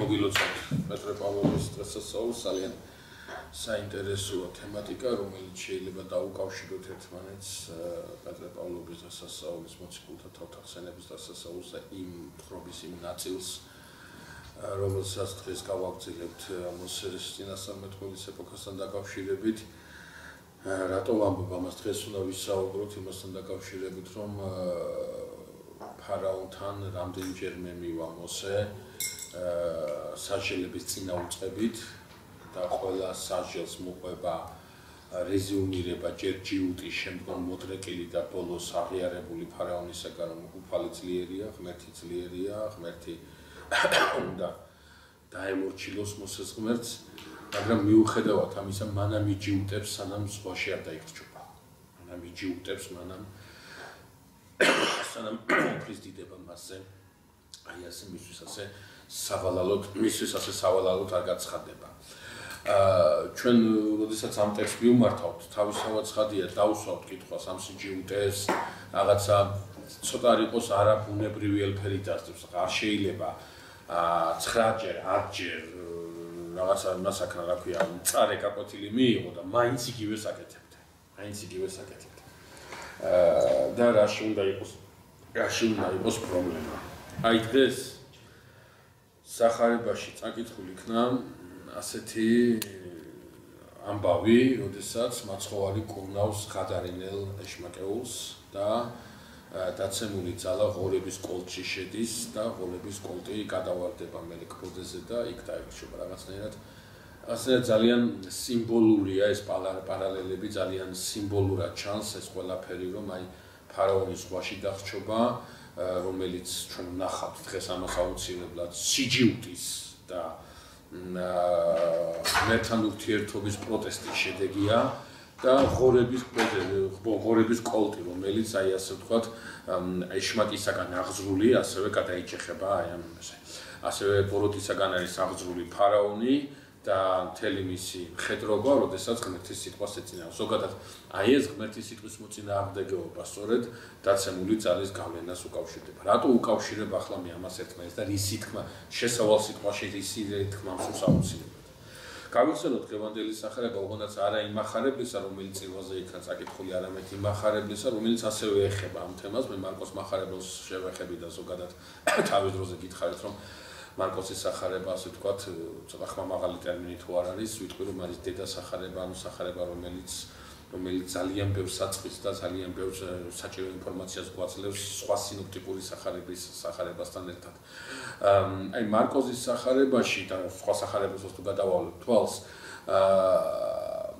მოგილოცავთ. პეტრე პავლოვის დღესასწაულს ძალიან საინტერესოა თემატიკა რომელიც შეიძლება დაუკავშიროთ ერთმანეთს პეტრე პავლოვის დღესასწაულის მოციქულთა თავთახსენების დღესასწაულს და იმ თხრობის იმ ნაწილს რომელსაც დღეს გავაგრძელებთ მოსერის წინასწარმეტყველის ეპოქასთან დაკავშირებით. რატო ვამბობ ამას? დღეს უნდა ვისაუბროთ იმასთან დაკავშირებით რომ ფარაონთან რამდენჯერმე მივა მოსე საჟელების წინა უწყებით და ყველა საჟელს მოყვება რეზიუმირება ჯერ ჯიუტის შემდგომ მოდრეკილი და ბოლოს აღიარებული ფარაონისაგან უფალი ძლიერია, ღმერთი ძლიერია, ღმერთი უნდა დაემორჩილოს მოსეს ღმერთს, მაგრამ მიუხედავად ამისა, მანამ იჯიუტებს სანამ ზღვაში არ დაიხრჯობა. მანამ იჯიუტებს, მანამ სანამ უფლის დიდება მასზე აი ასე მისთვის ასე სავალალოდ მისთვის ასე სავალალოდ არ გაცხადდება. აა ჩვენ როდესაც ამ ტექსტს ვიმართავთ, თავისთავად ცხადია, დავუსვავთ კითხვას ამ სიჯიუტეს, რაღაცა ცოტა არ იყოს არაბუნებრივი ელფერი დასწრებს, არ შეიძლება აა 9ჯერ, 10ჯერ რაღაცა მასაკრა რა ქვია, წარე კაკოთილი მიიღო და მაინც იგივე საკეთებდა. მაინც იგივე საკეთებდა. აა და რა შეიძლება იყოს რა შეიძლება იყოს პრობლემა. აი დღეს სახარებაში წაკითხული იქნა ასეთი ამბავი, როდესაც მაცხოვარი კურნავს ხადარინელ ეშმაკეულს და დაცემული ძალა ღორების კოლტში შედის და ღორების კოლტი გადავარდება მელიქბოდეზე და იქ დაიხშობა რაღაცნაირად ასე ძალიან სიმბოლურია ეს პარალელები ძალიან სიმბოლურად ჩანს ეს ყველაფერი რომ აი ფარაონის ღვაში დახშობა რომელიც ჩვენ ნახავთ დღეს ამას აუცილებლად სიჯიუტის და მერთან ურთიერთობის პროტესტის შედეგია და ღორების ღორების კოლტი რომელიც აი ასე ვთქვათ ეშმაკისაგან აღზრული ასევე გადაიჭეხება აი ამ ასევე ბოროტისაგან არის აღზრული ფარაონი და მთელი მისი ხედრობა, როდესაც ღმერთის სიტყვას ეწინააღმდეგება. ზოგადად, აი ეს ღმერთის სიტყვის მოწინააღმდეგეობა სწორედ დაცემული ძალის გავლენას უკავშირდება. რატო უკავშირდება ახლა მე ამას ერთმანეთს და რისი თქმა შესავალ სიტყვაში რისი თქმა მსურს აუცილებლად. გავიხსენოთ ევანგელიის ახალება ოღონდაც არა იმ ახალებისა, რომელიც წილაზე იქნა წაკითხული, არამედ იმ ახალებისა, რომელიც ასევე ეხება ამ თემას. მე მარკოს მახარებელს შევეხები და ზოგადად თავის დროზე გითხარით, რომ მარკოსის სახარება, ასე ვთქვათ, ცოტა ხმამაღალი ტერმინი თუ არ არის, ვიტყვი რომ არის დედა სახარება, ანუ სახარება, რომელიც რომელიც ძალიან ბევრ საწყის და ძალიან ბევრ საჭირო ინფორმაციას გვაძლევს სხვა სინოპტიკური სახარების სახარებასთან ერთად. აი მარკოზის სახარებაში და სხვა სახარებასაც თუ გადავალოთ თვალს, აა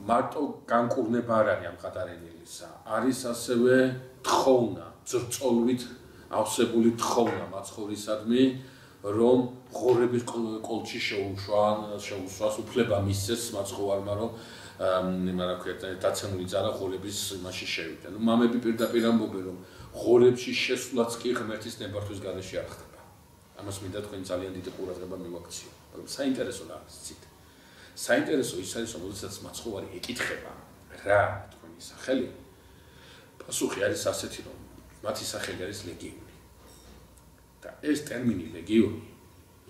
მარტო განკურნება არ არის ამ ყატარენილისა. არის ასევე თხოვნა, ძრწოლვით ავსებული თხოვნა მაცხოვრისადმი, რომ ღორების კოლჩი შეუშვა, შეუსვას უფლება მისცეს მაცხოვარმა, რომ იმა რა ქვია, დაცემული ძალა ღორების მასში შევიდა. ნუ მამები პირდაპირ ამბობენ, რომ ღორებში შესვლაც კი ღმერთის ნებართვის გარეშე არ ხდება. ამას მინდა თქვენ ძალიან დიდი ყურადღება მივაქციო. მაგრამ საინტერესო რა არის ცით? საინტერესო ის არის, რომ შესაძაც მაცხოვარი ეკითხება რა თქვენი სახელი? პასუხი არის ასეთი, რომ მათი სახელი არის ლეგიონი. და ეს ტერმინი ლეგიონი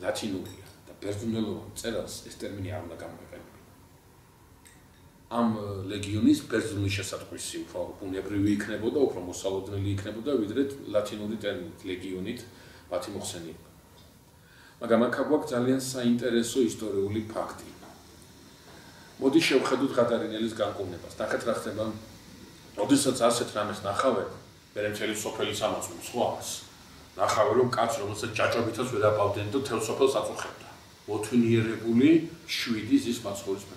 ლათინურია და ბერძნულოვან წერილს ეს ტერმინი არ უნდა გამოიყენებინა. ამ ლეგიონის ბერძნული შესაძყვისი უფრო უნებრივი იქნებოდა, უფრო მოსალოდნელი იქნებოდა, ვიდრე ლათინური ტერმინით ლეგიონით მათი მოხსენება. მაგრამ აქ გვაქვს ძალიან საინტერესო ისტორიული ფაქტი. მოდი შევხედოთ გადარინელის განკურნებას. ნახეთ რა ხდება. ოდესაც ასეთ რამეს ნახავენ, მე მთელი სოფელი სამაცულს ხვავს. ნახავე რომ კაც რომელსაც ჯაჭობითაც ვერ აპავდნენ და თელ სოფელს აწუხებდა. მოთვნიერებული 7 ზის მაცხოვრის მე.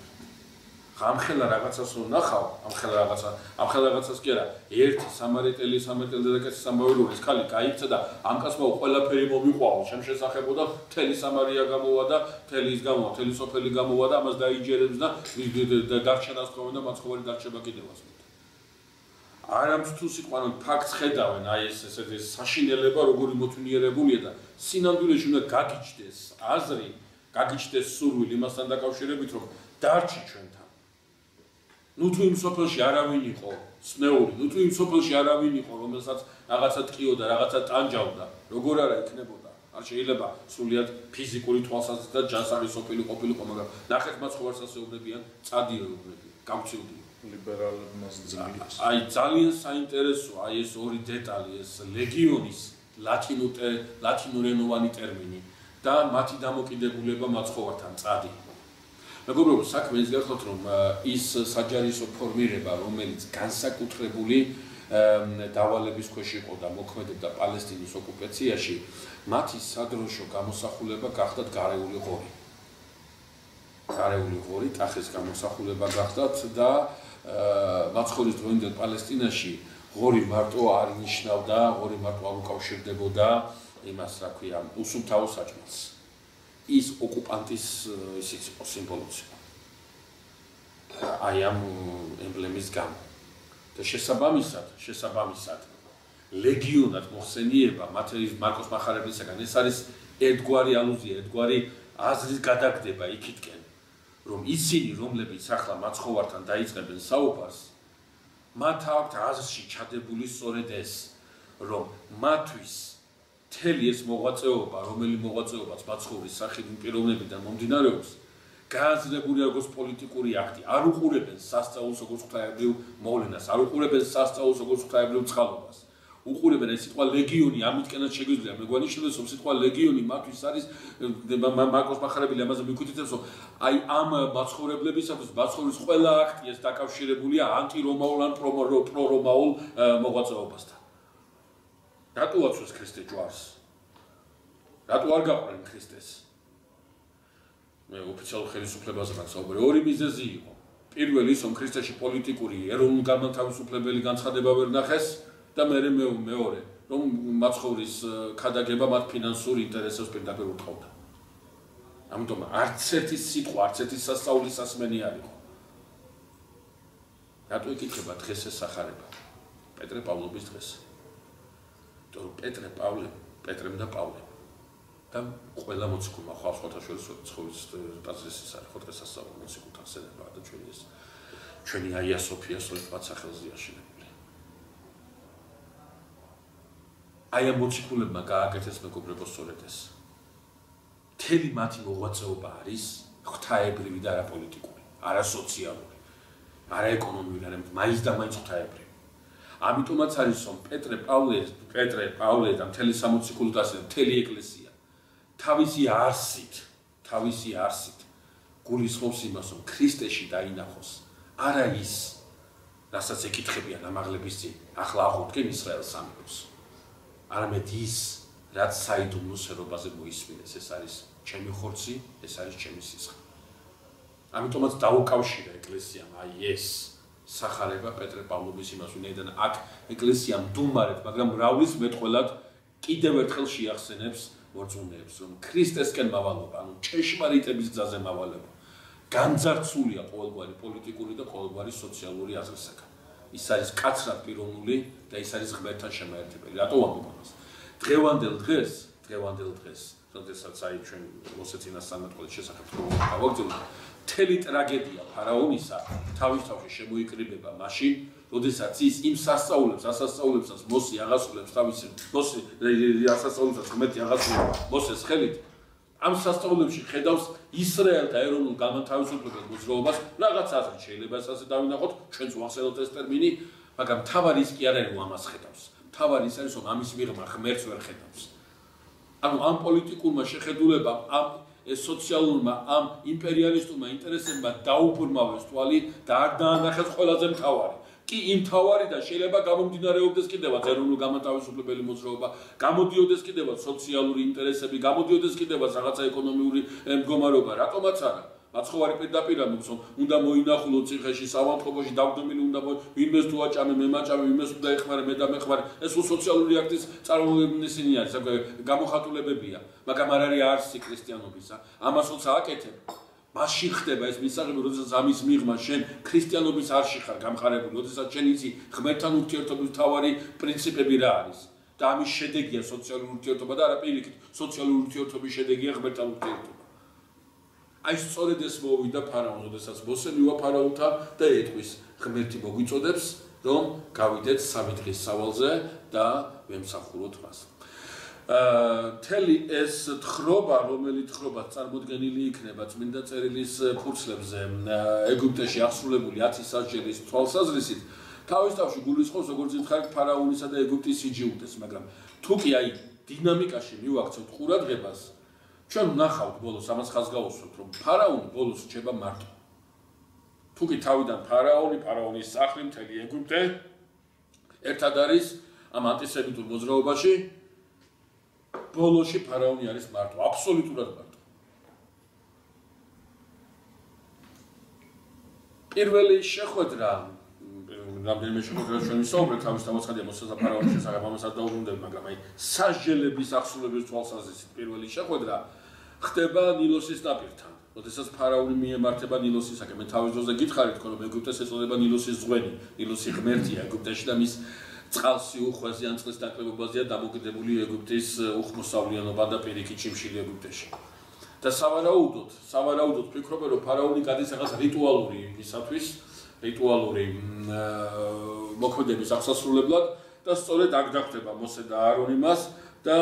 ამხელა რაღაცას რომ ნახავ, ამხელა რაღაცა, ამხელა რაღაცას კი არა, ერთი სამარიტელი სამარიტელი დედაკაცის სამბავილურის ქალი გაიქცა და ამ კაცმა ყველაფერი მომიყვაო, შემ შესახებოდა, თელი სამარია გამოვა და თელი ის გამოვა, თელი სოფელი გამოვა და ამას დაიჯერებს და დარჩენას თხოვენ და მაცხოვარი დარჩება კიდევაც. არამც თუ სიყვარული ფაქტს ხედავენ აი ეს ესეთი საშინელება როგორი მოთვნიერებულია და სინამდვილეში უნდა გაგიჩდეს აზრი გაგიჩდეს სურვილი იმასთან დაკავშირებით რომ დარჩი ჩვენთან. ნუ თუ იმ სოფელში არავინ იყო სნეული ნუ თუ იმ სოფელში არავინ იყო რომელსაც რაღაცა ტყიოდა რაღაცა ტანჯავდა როგორ არა იქნებოდა. არ შეიძლება სულიად ფიზიკური თვალსაზრისით და ჯანსაღი სოფილი ყოფილიყო, მაგრამ ნახეთ მაცხოვარს ასეუბნებიან, წადიეუბნებიან, გამწიოდნენ ლიბერალებმა ძლიერ. აი ძალიან საინტერესოა აი ეს ორი დეტალი, ეს ლეგიონის ლათინურე ლათინურენოვანი ტერმინი და მათი დამოკიდებულება მაცხოვართან წადი. მეგობრებო, საქმე ის გახლავთ რომ ის საჯარისო ფორმირება, რომელიც განსაკუთრებული დავალების ქვეშ იყო და მოქმედებდა პალესტინის ოკუპაციაში, მათი სადროშო გამოსახულება გახდათ გარეული ღორი. გარეული ღორი ტახის გამოსახულება გახდათ და მაცხოვრის დროინდელ პალესტინაში ღორი მარტო არ ნიშნავდა, ღორი მარტო არ უკავშირდებოდა იმას, რა ქვია, უსუფთავო საჭმელს. ის ოკუპანტის ისიც იყო სიმბოლოც. აი ამ ემბლემის გამო. და შესაბამისად, შესაბამისად ლეგიონად მოხსენიება მათეის მარკოს מחარებლისაგან ეს არის ერთგვარი ალუზია, ერთგვარი აზრის გადაგდება იქითკენ, რომ ისინი, რომლებიც ახლა მაცხოვართან დაიწყებენ საუბარს, მათ აქვთ აზრში ჩადებული სწორედ ეს, რომ მათთვის თელი ეს მოღვაწეობა, რომელი მოღვაწეობაც მაცხოვრის სახით პიროვნებიდან მომდინარეობს, გააზრებული როგორც პოლიტიკური აქტი, არ უყურებენ სასწაულს როგორც ღვთაებრივ მოვლენას, არ უყურებენ სასწაულს როგორც ღვთაებრივ წყალობას. უყურებენ ეს სიტყვა ლეგიონი, ამიტკენაც შეგვიძლია მეგვანიშნოს, რომ სიტყვა ლეგიონი მათთვის არის მარკოს מחარებელი ამაზე მიკვეთებს, რომ აი ამ მაცხოვრებლებისათვის მაცხოვრის ყველა აქტი ეს დაკავშირებულია ანტირომაულ ან პრორომაულ მოღვაწეობასთან. რატო აცვეს ქრისტე ჯვარს? რატო არ გაყვნენ ქრისტეს? მე ოფიციალურ ხელისუფლებაზე მაქსაუბრი ორი მიზეზი იყო. პირველი ის, რომ ქრისტეში პოლიტიკური ეროვნულ განმათავისუფლებელი განცხადება ვერ ნახეს და მე მე მეორე, რომ მაცხოვრის ქადაგება მათ ფინანსურ ინტერესებს პირდაპირ უთხოვდა. ამიტომ არც ერთი სიტყვა, არც ერთი სასწაულის სასმენი არ იყო. რატო იკითხება დღეს ეს სახარება? პეტრე პავლობის დღეს. თუ პეტრე პავლე, პეტრემ და პავლე და ყველა მოციქულმა ხალხ შეხოთაშორის ცხოვრის პაზრესის არის ხო დღესასწაული მოციქულთან სენება და ჩვენი ეს ჩვენი აია სოფია სოლიფაც სახელზე აშენებული აი ამ მოციქულებმა გააკეთეს მეგობრებო სწორედ ეს. თელი მათი მოღვაწეობა არის ღვთაებრივი და არაპოლიტიკური არასოციალური არაეკონომიური არამედ მაინც და მაინც ღვთაებრივი. ამიტომაც არის რომ პეტრე პავლე პეტრე პავლე და მთელი სამოციქულო და მთელი ეკლესია თავისი არსით, თავისი არსით გულისხმობს იმას, რომ ქრისტეში დაინახოს. არა ის, რასაც ეკითხებიან ამაღლების წინ, ახლა აღუდგენ ისრაელს სამეფოს. არამედ ის, რაც საიდუმლო სერობაზე მოისმინეს, ეს არის ჩემი ხორცი, ეს არის ჩემი სისხლი. ამიტომაც დაუკავშირა ეკლესიამ აი ეს სახარება პეტრე პავლობის იმას, ვინაიდან აქ ეკლესიამ დუმარეთ, მაგრამ რავლის მეტყველად კიდევ ერთხელ შეახსენებს მორწმუნეებს, რომ ქრისტესკენ მავალობა, ანუ ჭეშმარიტების გზაზე მავალება, განძარცულია ყოველგვარი პოლიტიკური და ყოველგვარი სოციალური აზრისაგან. ის არის კაცრად პიროვნული და ის არის ღმერთთან შემაერთებელი. რატო ვამბობ ამას? დღევანდელ დღეს, დღევანდელ დღეს, როდესაც აი ჩვენ მოსეცინას სამეთყოლის შესახებ გავაგზავნოთ, მთელი ტრაგედია ფარაონისა თავის თავში შემოიკრიბება მაშინ, როდესაც ის იმ სასწაულებს, ასასწაულებსაც მოსი აღასრულებს თავის მოსი ასასწაულებსაც ღმერთი აღასრულებს მოსეს ხელით ამ სასწაულებში ხედავს ისრაელთა ეროვნულ განმათავისუფლებელ მოძრაობას. რაღაც აზრი შეიძლება ასე დავინახოთ. ჩვენც ვახსენოთ ეს ტერმინი მაგრამ თავარი ის კი არ არის რომ ამას ხედავს. თავარი ის არის რომ ამის მიღმა ღმერთს ვერ ხედავს. ანუ ამ პოლიტიკურმა შეხედულებამ ამ ეს სოციალურმა ამ იმპერიალისტურმა ინტერესებმა დაუბრმავეს თვალი და არ დაანახეს ყველაზე მთავარი კი იმ თავარიდან შეიძლება გამომდინარეობდეს კიდევაც ეროვნულ გამათავისუფლებელი მოძრაობა, გამოდიოდეს კიდევაც სოციალური ინტერესები, გამოდიოდეს კიდევაც რაღაცა ეკონომიური მდგომარეობა, რატომაც არა? მაცხოვარი რომ უნდა მოინახულო ციხეში, სამართლობაში დავდმილი უნდა ვინმეს თუ აჭამე, მე მაჭამე, ვინმეს უნდა ეხმარე, მე დამეხმარე. ეს სოციალური აქტის წარმოებნისინი არის, საქმე გამოხატულებებია, მაგრამ არ არის არსი ქრისტიანობისა. ამასაც ააკეთებ. მასში ხდება ეს მისაღები, როდესაც ამის მიღმა შენ ქრისტიანობის არში ხარ გამხარებული, როდესაც შენ იცი ღმერთთან ურთიერთობის თავარი პრინციპები რა არის. და ამის შედეგია სოციალური ურთიერთობა და არა პირიქით, სოციალური ურთიერთობის შედეგია ღმერთთან ურთიერთობა. აი სწორედ ეს მოვიდა ფარაონ, როდესაც მოსე მივა ფარაონთან და ეთქვის ღმერთი მოგვიწოდებს, რომ გავიდეთ სამი დღის სავალზე და ვემსახუროთ მას. თელი ეს თხრობა, რომელიც თხრობა წარმოდგენილი იქნება წმინდა წერილის ფურცლებზე ეგვიპტეში აღსრულებული 10 სასჯელის თვალსაზრისით, თავის თავში გულისხმობს როგორც ითხარ ფარაონისა და ეგვიპტის სიჯიუტეს, მაგრამ თუ კი აი დინამიკაში მივაქცევთ ყურადღებას, ჩვენ ვნახავთ ბოლოს ამას ხაზ გავუსვათ, რომ ფარაონი ბოლოს რჩება მარტო. თუ კი თავიდან ფარაონი, ფარაონის სახლი მთელი ეგვიპტე ერთად არის ამ ანტისემიტურ მოძრაობაში ბოლოში ფარაონი არის მარტო, აბსოლუტურად მარტო. პირველი შეხვედრა რამდენიმე შეხვედრა ჩვენ ვისაუბრეთ თავის თამოცხადია მოსაზა ფარაონის შესახებ ამასაც დაუბრუნდები, მაგრამ აი სასჯელების აღსრულების თვალსაზრისით პირველი შეხვედრა ხდება ნილოსის ნაპირთან. როდესაც ფარაონი მიემართება ნილოსისაკენ, მე თავის დროზე გითხარით, რომ ეგვიპტეს ეწოდება ნილოსის ზღვენი, ნილოსი ღმერთია ეგვიპტეში და მის წყალსი უხვაზე ან წყლის დაკლებობაზეა დამოკიდებული ეგვიპტის უხმოსავლიანობა და პირიქით ჩიმშილი ეგვიპტეში. და სავარაუდოდ, სავარაუდოდ ფიქრობ რომ ფარაონი გადის ახლა რიტუალური ისათვის, რიტუალური მოქმედების აღსასრულებლად და სწორედ აქ დაგხვდება მოსე და არონი მას და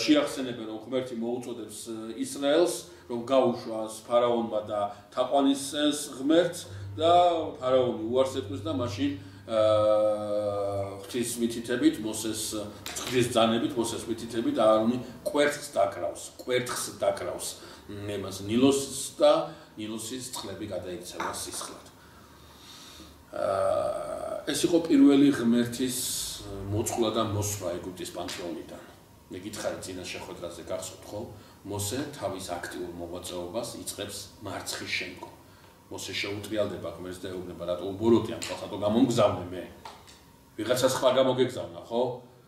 შეახსენებენ რომ ღმერთი მოუწოდებს ისრაელს რომ გაუშვას ფარაონმა და თაყვანისცემს ღმერთს და ფარაონი უარს ეთქვის და მაშინ ღვთის მითითებით მოსეს ღვთის ძანებით მოსეს მითითებით არონი კვერცხს დაკრავს კვერცხს დაკრავს ნემას ნილოსს და ნილოსის წყლები გადაიქცევა სისხლად. ეს იყო პირველი ღმერთის მოწყლა და მოსვლა ეგვიპტის პანთეონიდან. მე გითხარი წინა შეხვედრაზე გახსოვთ ხო? მოსე თავის აქტიურ მოღვაწეობას იწყებს მარცხის შემდგომ მოსე შეუტრიალდება ღმერთს და ეუბნება რატო უბოროტი ამ ხალხს რატო გამომგზავნე მე? ვიღაცა სხვა გამოგეგზავნა ხო?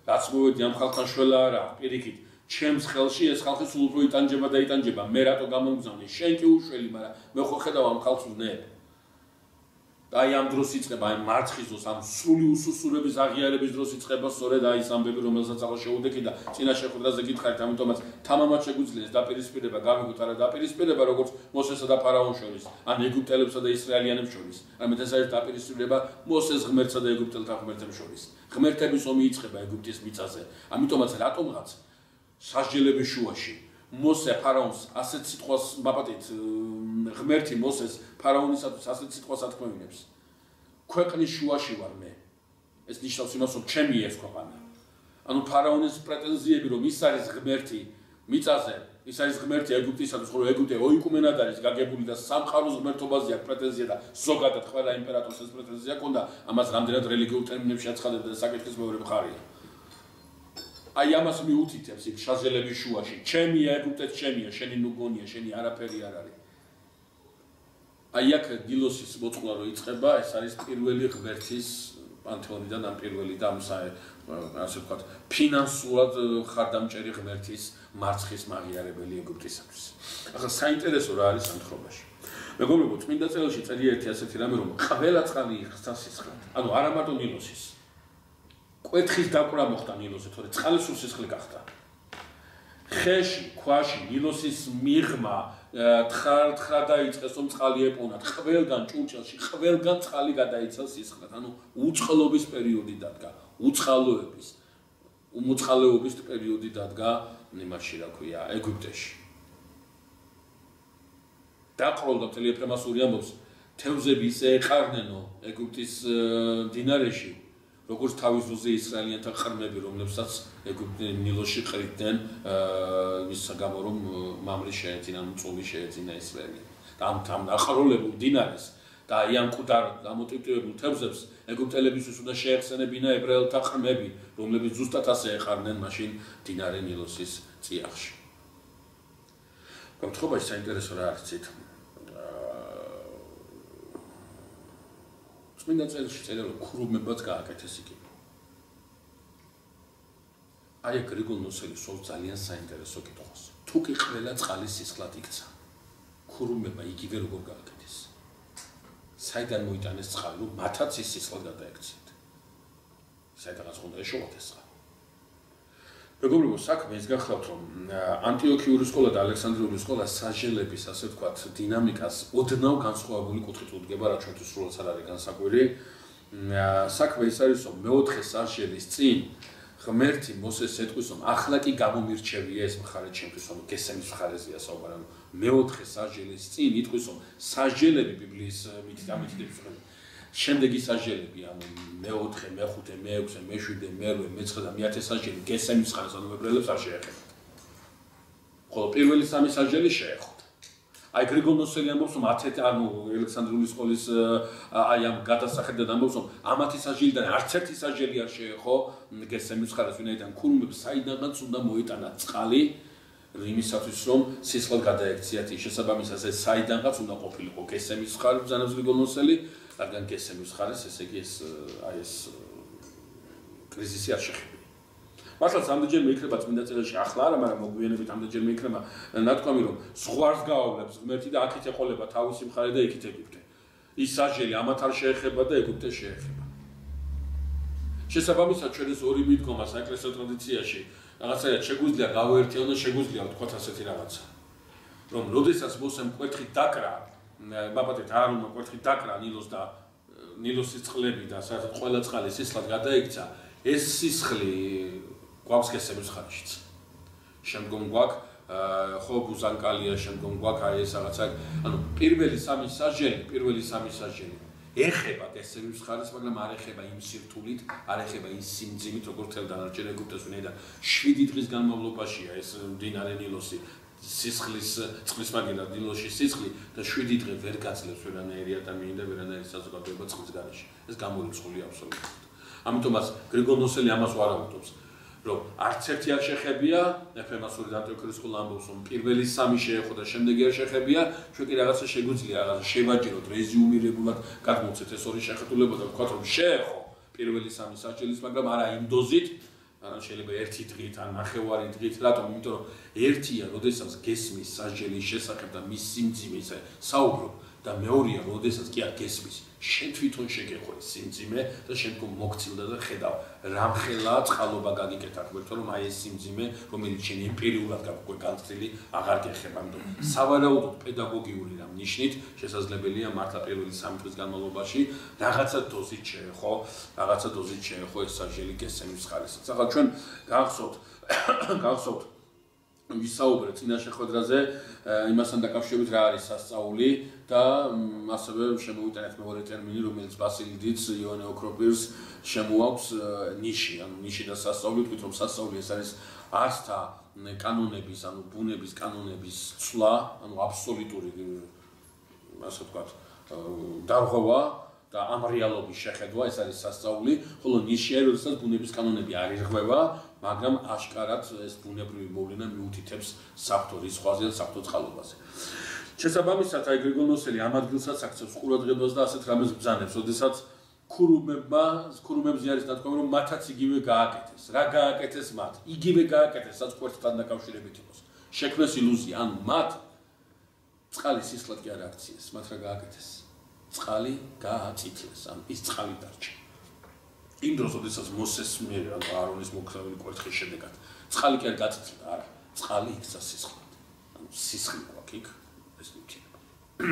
რაც მოვედი ამ ხალხთან შველა არა პირიქით. ჩემს ხელში ეს ხალხი სულ უფრო იტანჯება და იტანჯება. მე რატო გამომგზავნე? შენ კი უშველი მაგრამ მე ხო ხედავ ამ ხალხს ვნებ აი ამ დროს იწყება აი მარცხის დროს ამ სული უსუსურების აღიარების დროს იწყება სწორედ აი ეს ამბები რომელსაც ახლა შეუდექი და წინა შეხვედრაზე გითხარით ამიტომაც თამამად შეგვიძლია დაპირისპირება გამიგოთ არა დაპირისპირება როგორც მოსესა და ფარაონ შორის ან ეგვიპტელებსა და ისრაელიანებს შორის. ამით ეს არის დაპირისპირება მოსეს ღმერთსა და ეგვიპტელთა ღმერთებს შორის. ღმერთების ომი იწყება ეგვიპტის მიწაზე. ამიტომაც რატომღაც სასჯელების შუაში მოსე ფარაონს ასეთ სიტყვას მაპატით ღმერთი მოსეს ფარაონისათვის ასეთ სიტყვას ათქმევინებს ქვეყნის შუაში ვარ მე. ეს ნიშნავს იმას რომ ჩემი ეს ქვეყანა. ანუ ფარაონის პრეტენზიები რომ ის არის ღმერთი მიწაზე ის არის ღმერთი ეგვიპტისათვის ხოლო ეგვიპტე ოიკუმენად არის გაგებული და სამყაროს ღმერთობაზე აქვს პრეტენზია და ზოგადად ყველა იმპერატორს ეს პრეტენზია ჰქონდა. ამას რამდენად რელიგიურ ტერმინებში აცხადებდა და საკითხის მეორე მხარეა აი ამას მიუთითებს იქ შაზელების შუაში. ჩემია ეგვიპტეც ჩემია შენი ნუგონია შენი არაფერი არ არის. აი აქ დილოსის მოწყლა რო იწება ეს არის პირველი ღმერთის პანთეონიდან ამ პირველი და ამ ასე ვთქვათ ფინანსურად ხარდამჭერი ღმერთის მარცხის მაგიარებელი ეგვიპტისათვის. ახლა საინტერესო რა არის ამ თხრობაში? მეგობრებო წმინდა წელში წერია ერთი ასეთი რამე რომ ყველა წყალი იხსნა სისხლად ანუ არა მარტო დილოსის კვეთხის დაკვრა მოხდა ნილოსზე, თორე წყალის სულსისხლი გახდა. ხეში, ქვაში, ნილოსის მიღმა თხარ თხარ დაიწყეს რომ წყალი ეპონათ, ყველგან ჭურჭელში, ყველგან წყალი გადაიცა სისხლად. ანუ უწყლობის პერიოდი დადგა, უწყალოების, უმოწყალეობის პერიოდი დადგა იმაში, რა ქვია, ეგვიპტეში. დაყროლდა მთელი ეფრემასური ამბობს, თევზები ისე ეყარნენო ეგვიპტის დინარეში, როგორც თავის ძოზე ისრაელიანთა ხმები, რომლებსაც ეგვიპტე ნილოში ყრიდნენ, ის გამო რომ მამრი შეეძინა, მწული შეეძინა ისრაელი. და ამ თან ახარულებულ დინარეს და იან კუდარ ამოტივტივებულ თევზებს ეგვიპტელებისთვის უნდა შეეხსენებინა ებრაელთა ხმები, რომლებიც ზუსტად ასე ეყარნენ მაშინ დინარე ნილოსის წიაღში. გამთხობა საინტერესო რა არის ცით? წმინდა წერილში წერია რომ ქრუმებად გააკეთეს იგი. აი გრიგოლ ნოსელი სულ ძალიან საინტერესო კითხვას. თუ კი ყველა წყალი სისხლად იქცა, ქრუმება იგივე როგორ გააკეთეს? საიდან მოიტანეს წყალი, რომ მათაც ის სისხლად გადაექცეთ? საიდანაც უნდა ეშოვათ ეს წყალი? მეგობრებო, საქმე ის გახლავთ, რომ ანტიოქიური სკოლა და ალექსანდრიული სკოლა საჟელების, ასე ვთქვათ, დინამიკას ოდნავ განსხვავებული კუთხით უდგება, რაც ჩვენთვის სრულად არ არის განსაკვირი. საქმე ის არის, რომ მეოთხე საჟელის წინ ღმერთი მოსეს ეთქვის რომ ახლა კი გამომირჩევია ეს მხარე ჩემთვის რომ გესემის მხარეზეა საუბარი ანუ მეოთხე სასჯელის წინ ითქვის რომ სასჯელები ბიბლიის მითით ამითითებს რომ შემდეგი სასჯელები ანუ მეოთხე მეხუთე მეექვსე მეშვიდე მერვე მეცხრე და მეათე სასჯელი გესემის ებრაელებს არ შეეხება. ხოლო პირველი სამი სასჯელი შეეხო აი გრიგონოსელი ამბობს რომ 10 ანუ ალექსანდრული სკოლის აი ამ გადასახედად ამბობს რომ ამათი საჟილიდან არც ერთი საჟელი არ შეეხო. გესემის ხარას ვინაიდან ქურუმებს საიდანაც უნდა მოიტანა წყალი იმისათვის რომ სისხლად გადაექციათ ის შესაბამისად ეს საიდანაც უნდა ყოფილიყო გესემის ხარი ბზანებს გრიგონოსელი რადგან გესემის ხარეს ესე იგი ეს აი ეს კრიზისი არ შეხება მართლა სამდეჯერ მეიქნება წმინდა წერილში ახლა არა მაგრამ მოგვიანებით ამდეჯერ მეიქნება ნათქვამი რომ ზღვარს გაავლებს ღმერთი და აქეთ ეყოლება თავისი მხარე და იქით ეგვიპტე ის საჟელი ამათ არ შეეხება და ეგვიპტე შეეხება. შესაბამისად ჩვენ ეს ორი მიდგომა საეკლესიო ტრადიციაში რაღაცაა შეგვიძლია გავერთიო და შეგვიძლია ვთქვათ ასეთი რაღაცა. რომ როდესაც მოსემ კვერთხი დაკრა ბაბათეთ არ უნდა კვერთხი დაკრა ნილოს და ნილოსის წყლები და საერთოდ ყველა წყალი სისხლად გადაიქცა. ეს სისხლი გვაქვს გესების ხარშიც. შემდგომ გვაქვს ხო ბუზანკალია, შემდგომ გვაქვს აი ეს რაღაცა, ანუ პირველი სამი საჟელი, პირველი სამი საჟელი ეხება გესების ხარს, მაგრამ არ ეხება იმ სირთულით, არ ეხება იმ სიმძიმით, როგორც თელ დანარჩენ ეგვიპტეს ვინაიდან 7 დღის განმავლობაშია ეს მდინარე ნილოსი სისხლის წყლის მაგინა დილოში სისხლი და 7 დღე ვერ გაძლევს ვერანაირი ადამიანი და ვერანაირი საზოგადოება წყლის გარეშე. ეს გამორიცხული აბსოლუტურად. ამიტომაც გრიგონოსელი ამას ვარაუდობს. რომ არც ერთი არ შეხებია, ეფემასური დატოქრის ხოლ ამბობს, რომ პირველი სამი შეეხო და შემდეგი არ შეხებია, ჩვენ კი რაღაცა შეგვიძლია რაღაცა შევაჯეროთ რეზიუმირებულად, გადმოცეთ ეს ორი შეხედულება და ვთქვათ, რომ შეეხო პირველი სამი საჭილის, მაგრამ არა იმ დოზით, ანუ შეიძლება ერთი დღით ან ნახევარი დღით, რატომ? იმიტომ რომ ერთია, როდესაც გესმის საჭილის შესახებ და მის სიმძიმეზე საუბრობ და მეორეა, როდესაც კი არ გესმის შენ თვითონ შეგეხო სიმძიმე და შემდგომ მოგცილდა და ხედავ რამხელა წყალობა გაგიკეთა თქვენ რომ აი ეს სიმძიმე რომელიც შენ ემპირიულად გაგვე განცდილი აღარ გეხება. ამიტომ სავარაუდოდ პედაგოგიური რამ ნიშნით შესაძლებელია მართლა პირველი სამი დღის განმავლობაში რაღაცა დოზით შეეხო რაღაცა დოზით შეეხო ეს საჟელი გესემის ხარისხს ახლა ჩვენ გახსოვთ გახსოვთ ვისაუბრეთ წინა შეხვედრაზე იმასთან დაკავშირებით რა არის სასწაული და ასევე შემოვიტანეთ მეორე ტერმინი რომელიც ბასილი დიც იონე ოქროპირს შემოაქვს ნიში ანუ ნიში და სასწაული. თქვით რომ სასწაული ეს არის ასთა კანონების ანუ ბუნების კანონების ცვლა ანუ აბსოლუტური ასე ვთქვათ დარღვევა და ამ რეალობის შეხედვა ეს არის სასწაული. ხოლო ნიში როდესაც ბუნების კანონები არ ირღვევა მაგრამ აშკარად ეს ბუნებრივი მოვლენა მიუთითებს საფრთხო რისხვაზე და საფრთხო წყალობაზე. შესაბამისად, აი გრიგონოსელი ამ ადგილსაც აქცევს ყურადღებას და ასეთ რამეს ბზანებს, ოდესაც ქურუმებმა, ქურუმებზე არის ნათქვამი, რომ მათაც იგივე გააკეთეს. რა გააკეთეს მათ? იგივე გააკეთეს, რაც კვერთხთან დაკავშირებით იყოს. შექმნეს ილუზია, ან მათ წყალი სისხლად კი არ აქციეს, მათ რა გააკეთეს? წყალი გააწითლეს, ან ის წყალი დარჩა. იმ დროს, როდესაც მოსეს მიერ ან არონის მოქცევილი კვერთხის შედეგად, წყალი კი არ გაწიწდა, არა, წყალი იქცა სისხლად. ანუ სისხლი გვაქვს იქ, ეს ნიჩება.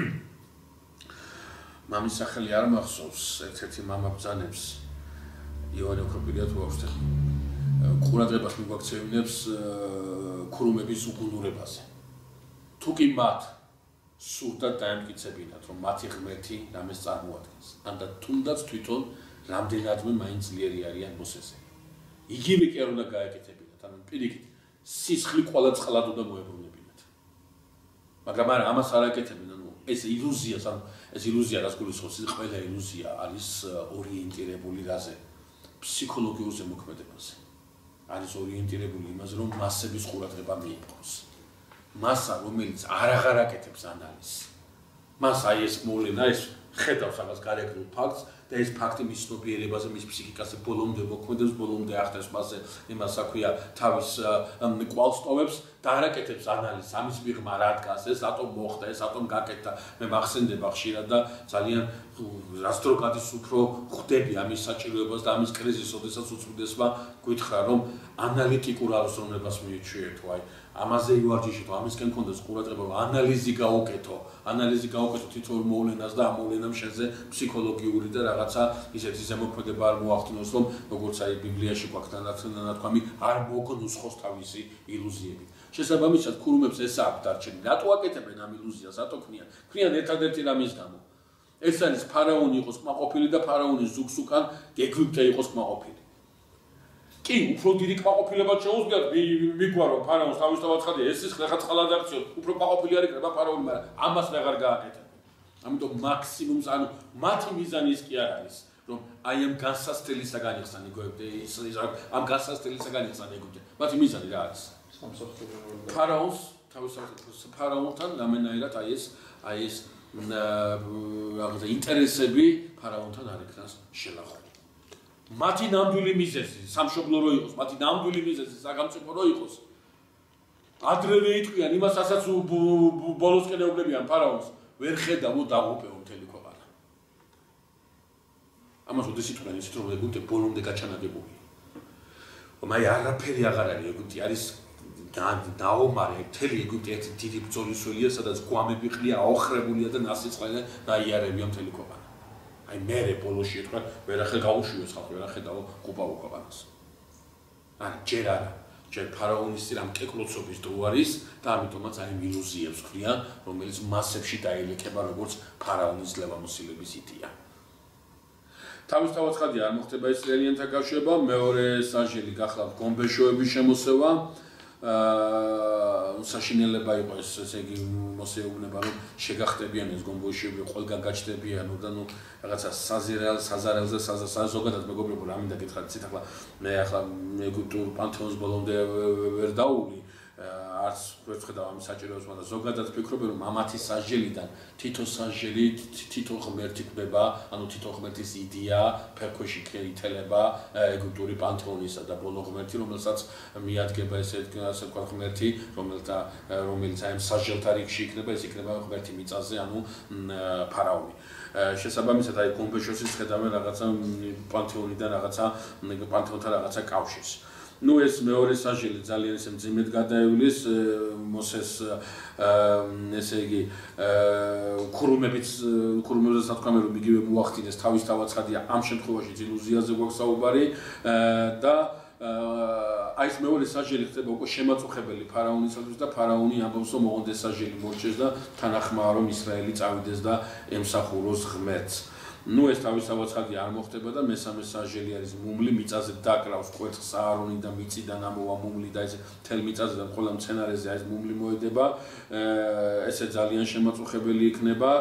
მამის სახელი არ მახსოვს, ერთ-ერთი мама ბძანებს იონე ოქროპილია თუ აქვს ხელი. ყურადღებას მიგვაქცევინებს ქრუმების უგუნურებაზე. თუ კი მათ სურდა დაემკიცებინათ, რომ მათი ღმერთი რამეს წარმოადგენს, ან და თუნდაც თვითონ რამდენადმე მაინც ძლიერი არიან მოსესე. იგივე კი არ უნდა გააკეთებინათ, ანუ პირიქით სისხლი ყველა წყლად უნდა მოებრუნებინათ. მაგრამ არა ამას არ აკეთებენ, ანუ ეს ილუზია, ანუ ეს ილუზია რაც გულისხმობს, ეს ყველა ილუზია არის ორიენტირებული რაზე? ფსიქოლოგიურზე მოქმედებაზე. არის ორიენტირებული იმაზე, რომ მასების ყურადღება მიიპყროს. მასა, რომელიც არ აღარ აკეთებს ანალიზს. მას აი ეს მოვლენა ეს ხედავს ამას გარეგნულ ფაქტს და ეს ფაქტი მის ცნობიერებაზე, მის ფსიქიკაზე ბოლომდე მოქმედებს, ბოლომდე ახდენს მასზე იმას აქვია თავის კვალს ტოვებს და არაკეთებს ანალიზს ამის მიღმა რა დგას ეს რატომ მოხდა ეს რატომ გაკეთდა. მე მახსენდება ხშირად და ძალიან რაც დრო გადის უფრო ხვდები ამის საჭიროებას და ამის კრიზისს, ოდესაც უწვდესმა გითხრა რომ ანალიტიკურ არასწორობას მიეჩვიეთო აი ამაზე ივარჯიშეთო ამისკენ კონდეს ყურადღება ანალიზი გაუკეთო ანალიზი გავუკეთო თითოეულ მოვლენას და ამ მოვლენამ შეზე ფსიქოლოგიური და რაღაცა ისეთი ზემოქმედება არ მოახდინოს, რომ როგორც აი ბიბლიაში გვაქვს თანათქვამი, არ მოგნუსხოს თავისი ილუზიები. შესაბამისად, ქურუმებს ეს აქვს დარჩენი. რატო აკეთებენ ამ ილუზიას? რატო ქმნიან? ქმნიან ერთადერთი რამის გამო. ეს არის ფარაონი იყოს კმაყოფილი და ფარაონის ზუგს უკან ეგვიპტე იყოს კმაყოფილი. კი, უფრო დიდი კმაყოფილება შეუძლიათ მიგვარო ფარაონს თავისთავად ხადია, ეს ის ხალხად ხალად აქციო, უფრო კმაყოფილი არის კრება ფარაონი, მაგრამ ამას ვეღარ გააკეთებენ. ამიტომ მაქსიმუმს ანუ მათი მიზანი ის კი არ არის, რომ აი ამ განსასწრელისაგან იხსან ეგვიპტე, ის ამ განსასწრელისაგან იხსან ეგვიპტე. მათი მიზანი რა არის? ფარაონს თავისთავად ფარაონთან რამენაირად აი ეს აი ეს რაღაცა ინტერესები ფარაონთან არ იქნას შელახული. მათი ნამდვილი მიზეზი სამშობლო რო იყოს, მათი ნამდვილი მიზეზი საგამწიფო რო იყოს. ადრევე იტყვიან იმას, ასაც ბოლოსკენ ეუბნებიან ფარაონს, ვერ ხედავო დაღუპეო მთელი ქვეყანა. ამას უდესი თქვენ ისეთ რომ ეგუნტე ბოლომდე გაჩანადებული. მაი არაფერი აღარ არის ეგუნტი არის და დაომარე მთელი ეგვიპტე ერთი დიდი ბრძოლისველია, სადაც გვამები ყლია, აოხრებულია და ნასიწყალე დაიარებია მთელი ქვეყანა. აი მერე ბოლოში ეთქვა ვერ ახლა გაუშვიოს ხალხი ვერ ახლა დაო ყუბა უკაბანას ან ჯერ არა ჯერ ფარაონის წინ ამ კეკლოცობის დრო არის და ამიტომაც აი ილუზიებს ხრიან რომელიც მასებში დაელეკება როგორც ფარაონის ლევამოსილების ითია თავისთავად ხადი არ მოხდება ისრაელიანთა კავშირება მეორე სანჟელი გახლავთ გომბეშოების შემოსევა. აა საშინელება იყო ეს ესე იგი მოსეუბნება რომ შეგახტებიან ეს გომბოშები ყველგან გაჩდებიან და ნუ რაღაცა საზერალ საზარელზე საზა ზოგადად მეგობრებო რა მინდა გითხრათ ცით ახლა მე ახლა ეგუტურ პანთეონს ბოლომდე ვერ დაული არც ვეცხედავ ამ საჭიროებს, მაგრამ ზოგადად ფიქრობენ რომ მამათის სასჯელიდან თითო სასჯელი თითო ღმერთი ხდება, ანუ თითო ღმერთის იდეა ფერქვეში ქეითელება ეგვიპტური პანთეონისა და ბოლო ღმერთი, რომელსაც მიადგება ესე ასე თქვა ღმერთი, რომელთა რომელიც აი ამ სასჯელთა რიგში იქნება, ეს იქნება ღმერთი მიწაზე, ანუ ფარაონი. შესაბამისად აი კომპეშოსის ხედავენ რაღაცა პანთეონიდან რაღაცა პანთეონთან რაღაცა კავშირს. Ну ეს მეორე საჟილი ძალიან ესე მძიმედ გადაივლის მოსეს ესე იგი ქურუმებით ქურუმებზე სათქმე რომ იგივე მოახდინეს თავის თავად ხადია ამ შემთხვევაში ილუზიაზე გვაქვს საუბარი და აი ეს მეორე საჟილი ხდება უკვე შემაწუხებელი ფარაონისათვის და ფარაონი ამბობს რომ მოონდეს საჟილი მორჩეს და თანახმაა რომ ისრაელი წავიდეს და ემსახუროს ღმერთს ნუ ეს თავისთავად ხალხი არ მოხდება და მესამე საჟელი არის მუმლი მიწაზე დაკრავს ყვეთხს აარონი და მიწიდან ამოვა მუმლი და ეს თელ მიწაზე და ყველა მცენარეზე ეს მუმლი მოედება. ესე ძალიან შემაწუხებელი იქნება.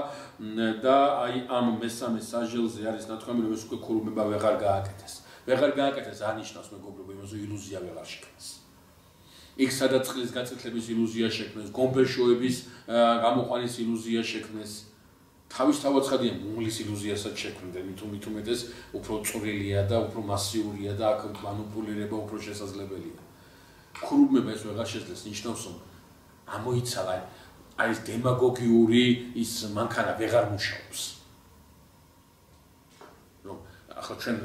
და აი ამ მესამე საჟელზე არის ნათქვამი რომ ეს უკვე ქურუმება ვეღარ გააკეთეს. ვეღარ გააკეთეს ანიშნავს მეგობრებო იმაზე ილუზია ვეღარ შექმნეს იქ სადაც წყლის გაწეთლების ილუზია შექმნეს გომბეშოების გამოყვანის ილუზია შექმნეს თავისთავად ხადია მულის ილუზიასაც შექმნდნენ მით უმეტეს უფრო წვრილია და უფრო მასიურია და აქ მანიპულირება უფრო შესაძლებელია. ქრუბმება ეს ვეღარ შეძლეს ნიშნავს რომ ამოიცალა აი ეს დემაგოგიური ის მანქანა ვეღარ მუშაობს. რომ ახლა ჩვენ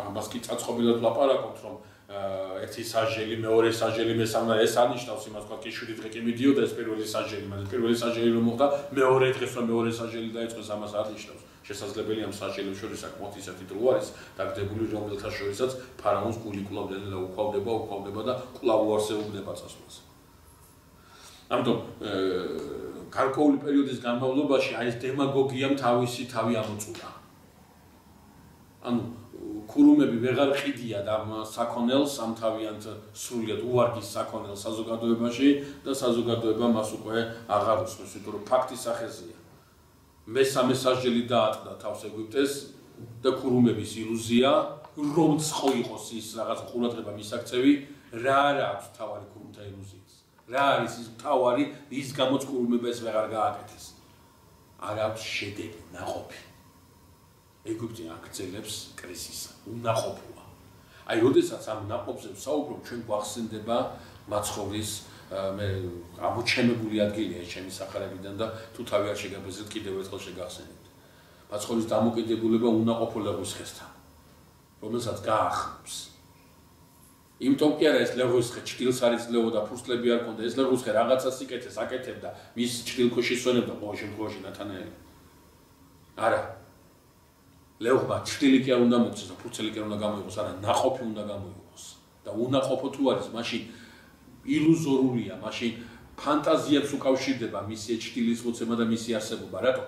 ამას კი წაწყობილად ვლაპარაკობთ რომ ერთი საჟელი, მეორე საჟელი, მესამე ეს ანიშნავს იმას, რომ კიშვილი დღე კი მიდიოდა ეს პირველი საჟელი, მაგრამ პირველი საჟელი რომ მოხდა, მეორე დღეს რომ მეორე საჟელი დაიწყოს, ამას ანიშნავს. შესაძლებელია ამ საჟელებს შორის საკმაოდ ისეთი დრო არის, დაგდებული რომელთა შორისაც ფარაონს გული კლავდნენ და უყვავდება, უყვავდება და კლავ უარსებდება წასვლას. ამიტომ გარკვეული პერიოდის განმავლობაში აი ეს დემაგოგიამ თავისი თავი ამოწურა. ანუ ქურუმები ვეღარ ყიდია და საქონელს ამ თავიანთ სრულიად უარგის საქონელს საზოგადოებაში და საზოგადოება მას უკვე აღარ უსმენს, იმიტომ რომ ფაქტის სახეზია. მესამე საჟელი დაატყდა თავს ეგვიპტეს და ქურუმების ილუზია, რომ ცხო იყოს ის რაღაც ყურადღება მისაქცევი, რა არა აქვს თავარი ქურუმთა ილუზიის. რა არის ის თავარი, ის გამოც ქურუმება ეს ვეღარ გააკეთეს. არ აქვს შედეგი, ნაყოფი. ეგვიპტე აქცელებს კრიზისს. უნაყოფოა. აი, როდესაც ამ ნაყოფზე საუბრობ, ჩვენ გვახსენდება მაცხოვრის მე ამოჩემებული ადგილია ჩემი სახარებიდან და თუ თავი არ შეგაბეზეთ კიდევ ერთხელ შეგახსენებთ. მაცხოვრის დამოკიდებულება უნაყოფოლებების ხესთან. რომელსაც გაახმებს. იმიტომ კი არა ეს ლეღვისხე ჭtildeს არის ლეო და ფურსლები არ ქონდა ეს ლეღვისხე რაღაცას იკეთეს აკეთებდა მის ჭtildeქოში სვენებდა ყოველ შემთხვევაში ნათანაელი არა ლეობა ჩრდილი კი არ უნდა მოხდეს და ფურცელი კი არ უნდა გამოიღოს, არა ناყოფი უნდა გამოიღოს. და უნაყოფო თუ არის, მაშინ ილუზორულია, მაშინ ფანტაზიებს უკავშირდება მისი ჩრდილის მოცემა და მისი არსებობა, რატო?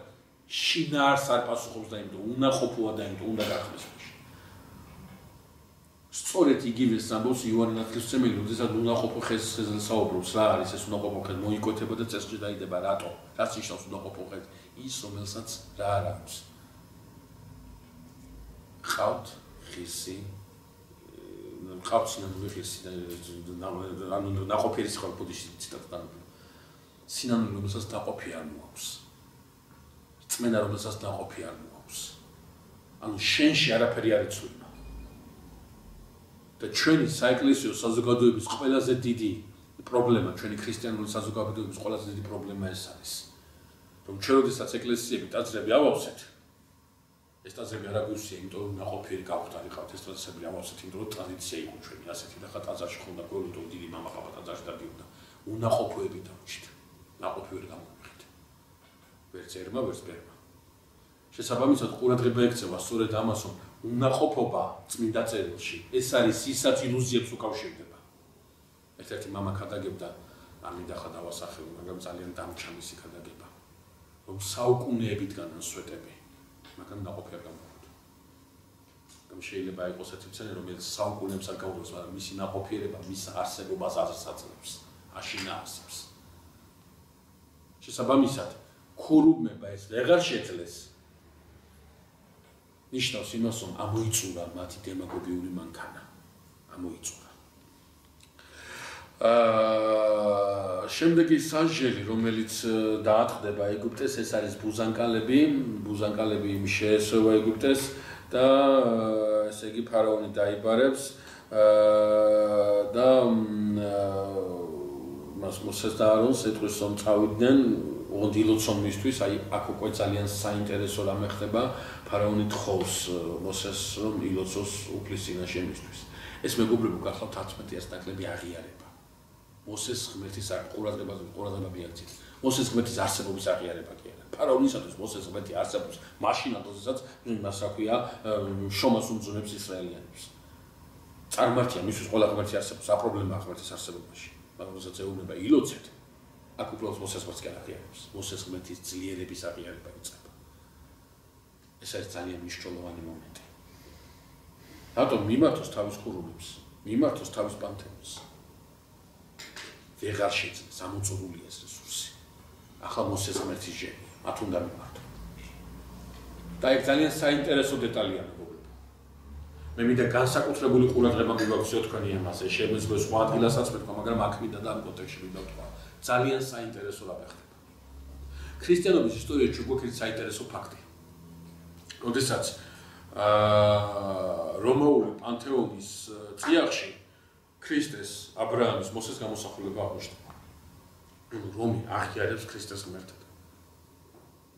შინაარს არ პასუხობს და იმიტომ უნაყოფოა და იმიტომ უნდა გახდეს მაშინ. სწორედ იგივე სამბოს იოანე ნათლისმცემელი, როდესაც უნაყოფო ხეს საუბრობს, რა არის ეს უნაყოფო ხე მოიკეთება და წესში დაიდება, რატო? რაც ნიშნავს უნაყოფო ხე? ის რომელსაც რა არ აქვს. ხავთ ხისი ხავთ სინამდვილე ხისი და ანუ ნაყოფიერი სხვა ბუდიში ციტატა სინამდვილე რომელსაც დაყოფი არ მოაქვს. წმენა რომელსაც დაყოფი არ მოაქვს. ანუ შენში არაფერი არ იცვლება. და ჩვენი საეკლესიო საზოგადოების ყველაზე დიდი პრობლემა, ჩვენი ქრისტიანული საზოგადოების ყველაზე დიდი პრობლემა ეს არის. რომ ჩვენ როდესაც ეკლესიები ტაძრები ავავსეთ, ესტაზები არ აგვისია, იმიტომ რომ ნაყოფიერი გავხდარიყავთ ესტაზები ამავსეთ, იმიტომ რომ ტრადიცია იყო ჩვენი, ასეთი და ხა ტაძარში ხონდა გოლი, რომ დიდი მამა ყავა ტაძარში დადიოდა. უნაყოფოები დავუჩით. ნაყოფიერი გამოვიხეთ. ვერც ერმა, ვერც ბერმა. შესაბამისად, ყურადღება ექცევა სწორედ ამას, რომ უნაყოფობა წმინდა წერილში, ეს არის ისაც ილუზიებს უკავშირდება. ერთ-ერთი მამა ქადაგებდა, ამინდა ხა დავასახელე, მაგრამ ძალიან დამჩა მისი ქადაგება. რომ საუკუნეებით განასვეტები მაგრამ ნაყოფი არ გამოხდა რომ შეიძლება იყოს ეს ცენი რომელიც საუკუნეებს არ გაუძლებს მაგრამ მისი ნაყოფიერება მის არსებობას ასაცლებს აშინაარსებს შესაბამისად ქურუმება ეს ვეღარ შეძლეს ნიშნავს იმას, რომ ამოიწურა მათი დემაგოგიური მანქანა. ამოიწურა. აა შემდეგი საჟელი, რომელიც დაატყდება ეგვიპტეს, ეს არის ბუზანკალები, ბუზანკალები იმ შეესვა ეგვიპტეს და ესე იგი ფარაონი დაიბარებს აა და მას მოსეს და არონს ეთქვის რომ წავიდნენ ოღონდ ილოცონისთვის, აი აქ უკვე ძალიან საინტერესო რამე ხდება, ფარაონი თხოვს მოსეს რომ ილოცოს უფლის წინაშე მისთვის. ეს მეგობრებო გახლავთ 11 ასტაკლები აღიარება. მოსეს ღმერთის ყურადღებაზე ყურადღება მიაქცეთ. მოსეს ღმერთის არსებობის აღიარება კი არა. ფარაონისათვის მოსეს ღმერთი არსებობს მაშინად, როდესაც მას აქვია შომას უმძუნებს ისრაელიანებს. წარმართია მისთვის ყველა ღმერთი არსებობს, აპრობლემაა ღმერთის არსებობაში. მაგრამ როდესაც ეუბნება ილოცეთ, აქ უბრალოდ მოსეს ღმერთს კი აღიარებს. მოსეს ღმერთის ძლიერების აღიარება იწყება. ეს არის ძალიან მნიშვნელოვანი მომენტი. რატომ მიმართოს თავის ხურულებს, მიმართოს თავის პანთეონს. ვეღარ შეძლეს ამოწურული ეს რესურსი. ახლა მოსეს ღმერთის ჟენი, მათ უნდა მიმართო. და ეგ ძალიან საინტერესო დეტალია მეგობრებო. მე მინდა განსაკუთრებული ყურადღება მივაქციო თქვენი ამაზე, შემეძლო სხვა ადგილასაც მეთქვა, მაგრამ აქ მინდა და ამ კონტექსტში მინდა თქვა. ძალიან საინტერესო რა ხდება. ქრისტიანობის ისტორიაში გვაქვს საინტერესო ფაქტი. როდესაც აა რომაული პანთეონის წიაღში ქრისტეს, ა ブラ ამის, მოსეს გამოსახულება აღნიშნული. რომი აღიარებს ქრისტეს ღმერთად.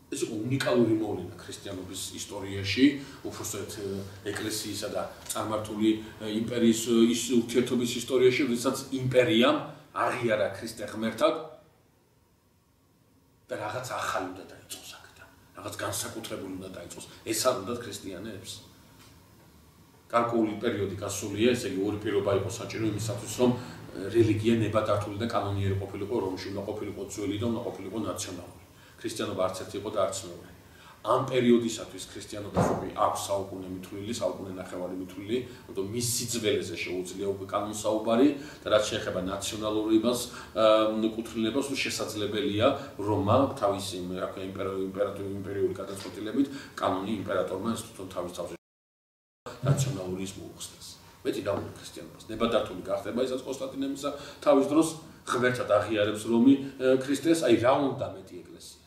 ეს უნიკალური მოვლენა ქრისტიანობის ისტორიაში, უბრალოდ ეკლესიისა და წარმართული იმპერიის ის ურთიერთობის ისტორიაში, როდესაც იმპერიამ აღიარა ქრისტე ღმერთად და რაღაც ახალი უნდა დაიწყოს აქედან. რაღაც განსაკუთრებული უნდა დაიწყოს. ეს არ უნდა ქრისტიანებს. კარკული პერიოდი გასულია, ესე იგი ორი პირობა იყო საჭირო იმისათვის, რომ რელიგია ნებადართული და კანონიერი ყოფილიყო რომში, უნდა ყოფილიყო ძველი და უნდა ყოფილიყო ნაციონალური. ქრისტიანობა არც ერთი იყო და არც მეორე. ამ პერიოდისათვის ქრისტიანობას უკვე აქვს საუკუნე მithulili, საუკუნე ნახევარი mithulili, ანუ მის სიძველეზე შეუძლია უკვე კანონსაუბარი და რაც შეეხება ნაციონალურობას, კუთვნილებას შესაძლებელია რომა თავისი აკვე იმპერატორი იმპერიული გადაწყვეტილებით კანონი იმპერატორმა თვითონ თავის თავზე ნაციონალურის მოუხსნეს. მეტი დაუნდა ქრისტიანობას. ნებადართული გახდება ისაც კონსტანტინემისა თავის დროს ღმერთად აღიარებს რომი ქრისტეს, აი რა უნდა მეტი ეკლესია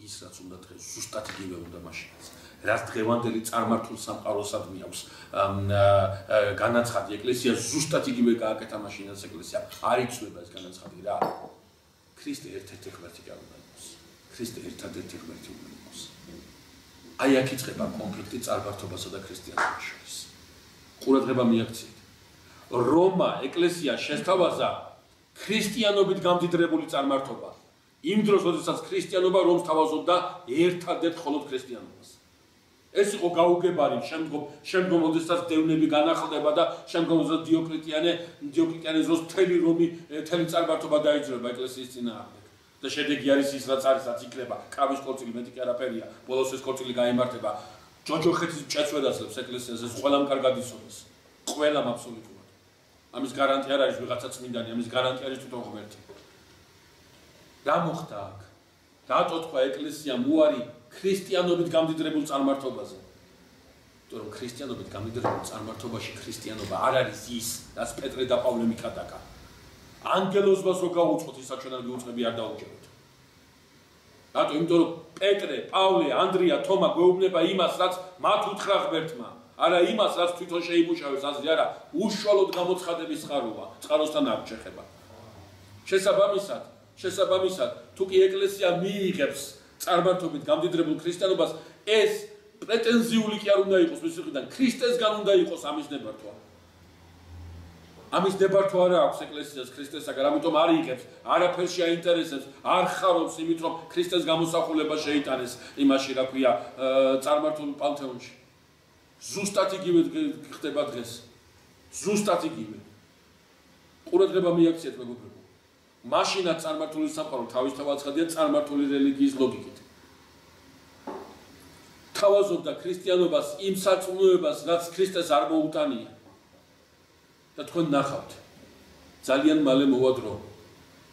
ის რაც უნდა დღეს ზუსტად იგივე უნდა მაშინაც. რაც დღევანდელი წარმართულ სამყაროსადმი აქვს განაცხადი ეკლესია ზუსტად იგივე გააკეთა მაშინაც ეკლესია. არ იცვლება ეს განაცხადი რა. ქრისტე ერთ-ერთი ღმერთი იყოს ქრისტე ერთ-ერთი ღმერთი იყოს აი აქ იწყება კონფლიქტი წარმართობასა და ქრისტიანობის შორის ყურადღება მიაქციეთ რომა ეკლესია შესთავაზა ქრისტიანობით გამდიდრებული წარმართობა. იმ დროს, როდესაც ქრისტიანობა რომს თავაზობდა ერთადერთ მხოლოდ ქრისტიანობას. ეს იყო გაუგებარი შემდგომ შემდგომ როდესაც დევნები განახლდება და შემდგომ როდესაც დიოკლეტიანე დიოკლეტიანეს დროს თელი რომი თელი წარმართობა დაიძრება ეკლესიის წინააღმდეგ. და შედეგი არის ის, რაც არის, რაც იქნება კავის კორწილი მეტი კი არაფერია. ბოლოს ეს კორწილი გამართება ჯოჯოხეთის წესვედაცლებს ეკლესიას ეს ყველამ კარგად იცოდეს. ყველამ აბსოლუტურად. ამის გარანტია არ არის ვიღაცა წმინდანი, ამის გარანტია არის თვითონ ღმერთი. რა მოხდა აქ? დატოთხა ეკლესიამ უარი ქრისტიანობით გამდიდრებულ წარმართობაზე. თორემ ქრისტიანობით გამდიდრებულ წარმართობაში ქრისტიანობა არ არის ის, რაც პეტრე და პავლე მიკადაკა. ანგელოზებას რო გაუწყოთ ის საჩვენარგი უწყები არ დაუჭეროთ. რატო? იმიტომ რომ პეტრე, პავლე, ანდრია, თომა გვეუბნება იმას, რაც მათ უთხრა ღმერთმა. არა იმას, რაც თვითონ შეიმუშავეს, ასე არა, უშუალოდ გამოცხადების ხაროა, წყაროსთან არ შეხება. შესაბამისად, შესაბამისად, თუ კი ეკლესია მიიღებს წარმართობით გამდიდრებულ ქრისტიანობას, ეს პრეტენზიული კი არ უნდა იყოს მისი მხრიდან, ქრისტესგან უნდა იყოს ამის ნებართვა. ამის ნებართვა არა აქვს ეკლესიას ქრისტესაგან, ამიტომ არ იღებს, არაფერს შეაინტერესებს, არ ხარობს იმით, რომ ქრისტეს გამოსახულება შეიტანეს იმაში, რა ქვია, წარმართულ პანთეონში. ზუსტად იგივე ხდება დღეს. ზუსტად იგივე. ყურადღება მიაქციეთ მეგობრებო. მაშინაც წარმართული სამყარო თავისთავად ცხადია წარმართული რელიგიის ლოგიკით. თავაზობდა ქრისტიანობას იმ საწუნოებას, რაც ქრისტეს არ მოუტანია. და თქვენ ნახავთ. ძალიან მალე მოვადრო.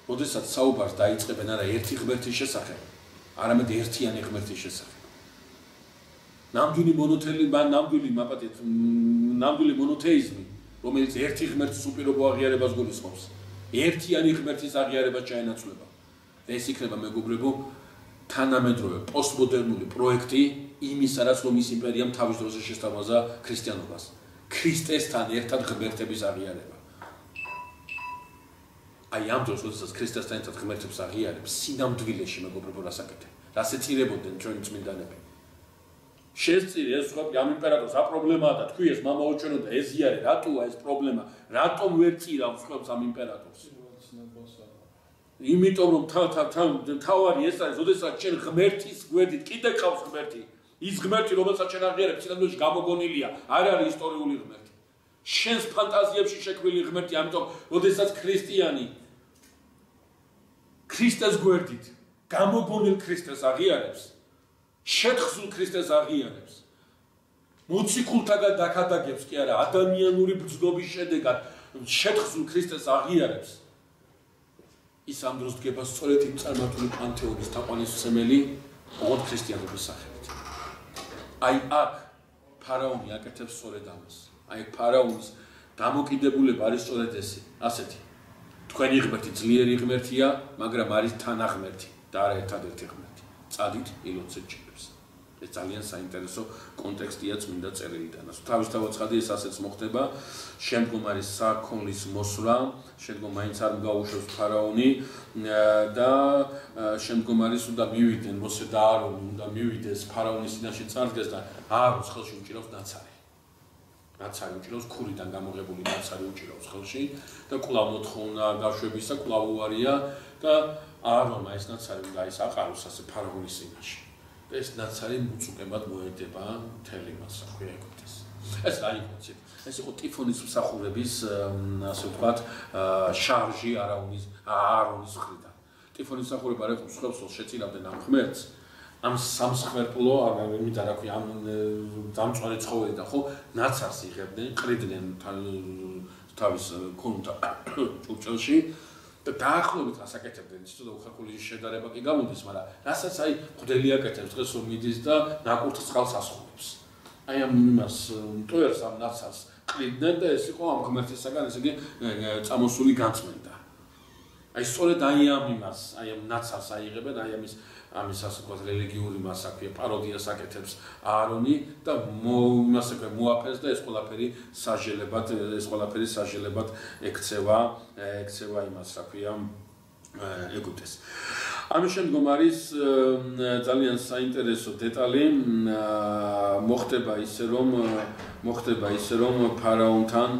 როდესაც საუბარს დაიწყებენ არა ერთი ღმერთის შესახებ, არამედ ერთიანი ღმერთის შესახებ. ნამდვილი მონოთელი, ნამდვილი მაპატეთ, ნამდვილი მონოთეიზმი, რომელიც ერთი ღმერთის უპირობო აღიარებას გულისხმობს. ერთიანი ღმერთის აღიარება ჩაენაცვლება. ეს იქნება მეგობრებო თანამედროვე პოსტმოდერნული პროექტი იმისა, რაც რომის იმპერიამ თავის დროზე შესთავაზა ქრისტიანობას. ქრისტესთან ერთად ღმერთების აღიარება. აი ამ დროს, როდესაც ქრისტესთან ერთად ღმერთებს აღიარებს, სინამდვილეში მეგობრებო რასაკეთე. რას ეწირებოდნენ ჩვენი წმინდანები? შეწირე ეს სხვა ამ იმპერატორს რა პრობლემაა და თქვი ეს მამაო ჩვენო და ეზიარე რატოა ეს პრობლემა? რატომ ვერ წირა მსხვერპს ამ იმპერატორს? იმიტომ რომ თავ თავ თავარი ეს არის, როდესაც ჩვენ ღმერთის გვერდით კიდე ყავს ღმერთი ის ღმერთი რომელსაც ჩვენ აღიარებთ სინამდვილეში გამოგონილია არ არის ისტორიული ღმერთი შენს ფანტაზიებში შექმნილი ღმერთი ამიტომ ოდესაც ქრისტიანი ქრისტეს გვერდით გამოგონილ ქრისტეს აღიარებს შეთხზულ ქრისტეს აღიარებს. მოციქულთაგან დაკადაგებს კი არა, ადამიანური ბრძობის შედეგად შეთხზულ ქრისტეს აღიარებს. ის ამ დროს დგება სწორედ იმ წარმართული პანთეონის თაყვანისმცემელი ოღონდ ქრისტიანობის სახელით. აი აქ ფარაონი აკეთებს სწორედ ამას. აი ფარაონის დამოკიდებულება არის სწორედ ესე, ასეთი. თქვენი ღმერთი ძლიერი ღმერთია, მაგრამ არის თანაღმერთი და არა ერთადერთი ღმერთი. წადით ილოცეთ. ეს ძალიან საინტერესო კონტექსტია წმინდა წერილიდან. თავისთავად ცხადი ეს ასეც მოხდება. შემდგომ არის საქონლის მოსვლა, შემდგომ მაინც არ გაუშვებს ფარაონი და შემდგომ არის უნდა მივიდნენ მოსე და არონი უნდა მივიდეს ფარაონის წინაშე წარდგეს და აროს ხელში უჭირავს ნაცარი. ნაცარი უჭირავს ქურიდან გამოღებული ნაცარი უჭირავს ხელში და კვლავ მოთხოვნა გაშვებისა კვლავ უარია და არომა ეს ნაცარი უნდა ის აყაროს ასე ფარაონის წინაშე. ეს ნაცარი მუწუკებად მოედება მთელი მას აქვე ეგვიპტეს. ეს ცით? ეს იყო ტიფონის მსახურების ასე ვთქვათ შარჟი არაუნის ааრონის ხრიდან. ტიფონის მსახურება რა მსხვერპლს შეწინავდნენ ამ ხმერს ამ სამსხვერპლო არ იმით რა ქვია ამ დამწვარი ცხოველი და ხო ნაცარს იღებდნენ ყრიდნენ თავის კონტა ჭურჭელში და დაახლოებით ასაკეთებდნენ ცოტა უხაკული შედარება კი გამოდის, მაგრამ რასაც აი ხვდელი აკეთებს დღეს რომ მიდის და ნაკურთ წყალს ასხულებს. აი ამ იმას ტოერს ამ ნაცას ყიდნენ და ეს იყო ამ ღმერთისაგან ესე იგი წამოსული განწმენდა. აი სწორედ აი ამ იმას, აი ამ ნაცას აიღებენ, აი ამის ამის ასე ვთქვათ რელიგიური მასაკია პაროდიას აკეთებს აარონი და იმას აკეთებს მოაფეს და ეს ყველაფერი საჟელებად ეს ყველაფერი საჟელებად ექცევა ექცევა იმას რა ქვია ეგვიპტეს ამის შემდგომ არის ძალიან საინტერესო დეტალი მოხდება ისე რომ მოხდება ისე რომ ფარაონთან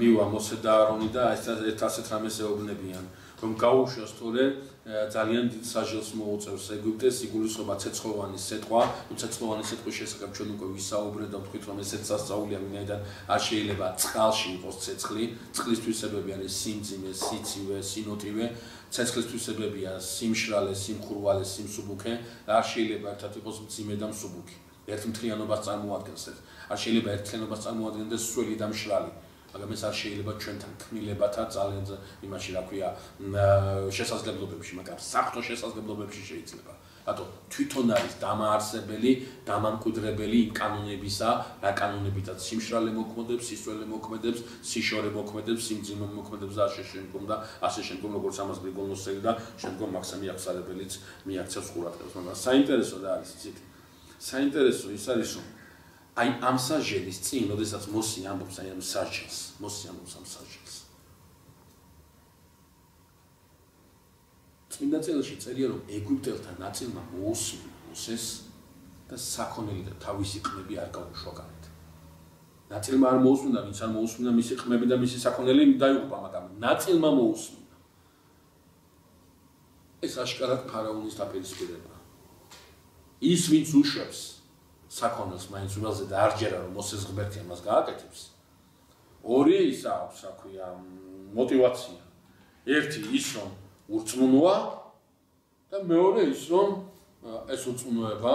მივა მოსე და არონი და ერთ ასეთ რამეს ეუბნებიან რომ გაუშვას თორე ძალიან დიდ საჟელს მოუწევს ეგვიპტეს იგულისხმება ცეცხლოვანი სიტყვა, თუ ცეცხლოვანი სიტყვის შესახებ ჩვენ უკვე ვისაუბრეთ და ვთქვით რომ ესეც სასწაულია მინაიდან არ შეიძლება წყალში იყოს ცეცხლი, წყლის თვისებები არის სიმძიმე, სიცივე, სინოტივე, ცეცხლის თვისებები არის სიმშრალე, სიმხურვალე, სიმსუბუქე არ შეიძლება ერთად იყოს მძიმე და მსუბუქი. ერთ მთლიანობას წარმოადგენს ეს. არ შეიძლება ერთ მთლიანობას წარმოადგენდეს სველი და მშრალი. მაგრამ ეს არ შეიძლება ჩვენთან ქმნილებათა ძალიან იმაში რა ქვია შესაძლებლობებში, მაგრამ საფრთხო შესაძლებლობებში შეიძლება. რატო თვითონ არის დამაარსებელი, დამამკვიდრებელი იმ კანონებისა, რა კანონებითაც სიმშრალე მოქმედებს, სისწრაფე მოქმედებს, სიშორე მოქმედებს, სიმძიმე მოქმედებს და ასე შემდგომ და ასე შემდგომ როგორც ამას გრიგოლოსელი და შემდგომ მაქსიმი აღსარებელიც მიაქცევს ყურადღებას. მაგრამ საინტერესო და არის იცით საინტერესო ის არის რომ აი ამ საჟელის წინ, როდესაც მოსი ამბობს აი ამ საჟელს, მოსი ამბობს ამ საჟელს. წმინდა წერილში წერია, რომ ეგვიპტელთა ნაწილმა მოუსმინა მოსეს და საქონელი და თავისი ყმები არ გაუშვა გარეთ. ნაწილმა არ მოусმინა, ვინც არ მოусმინა მისი ყმები და მისი საქონელი დაიღუპა, მაგრამ ნაწილმა მოусმინა. ეს აშკარად ფარაონის დაპირისპირება. ის, ვინც უშვებს საქონელს მაინც უელზე და არ ჯერა რომ მოსეს ღბერთია მას გააკეთებს. ორი ის აქვს, რა ქვია, мотиваცია. ერთი ის რომ ურწმუნოა და მეორე ის რომ ეს უწმუნოება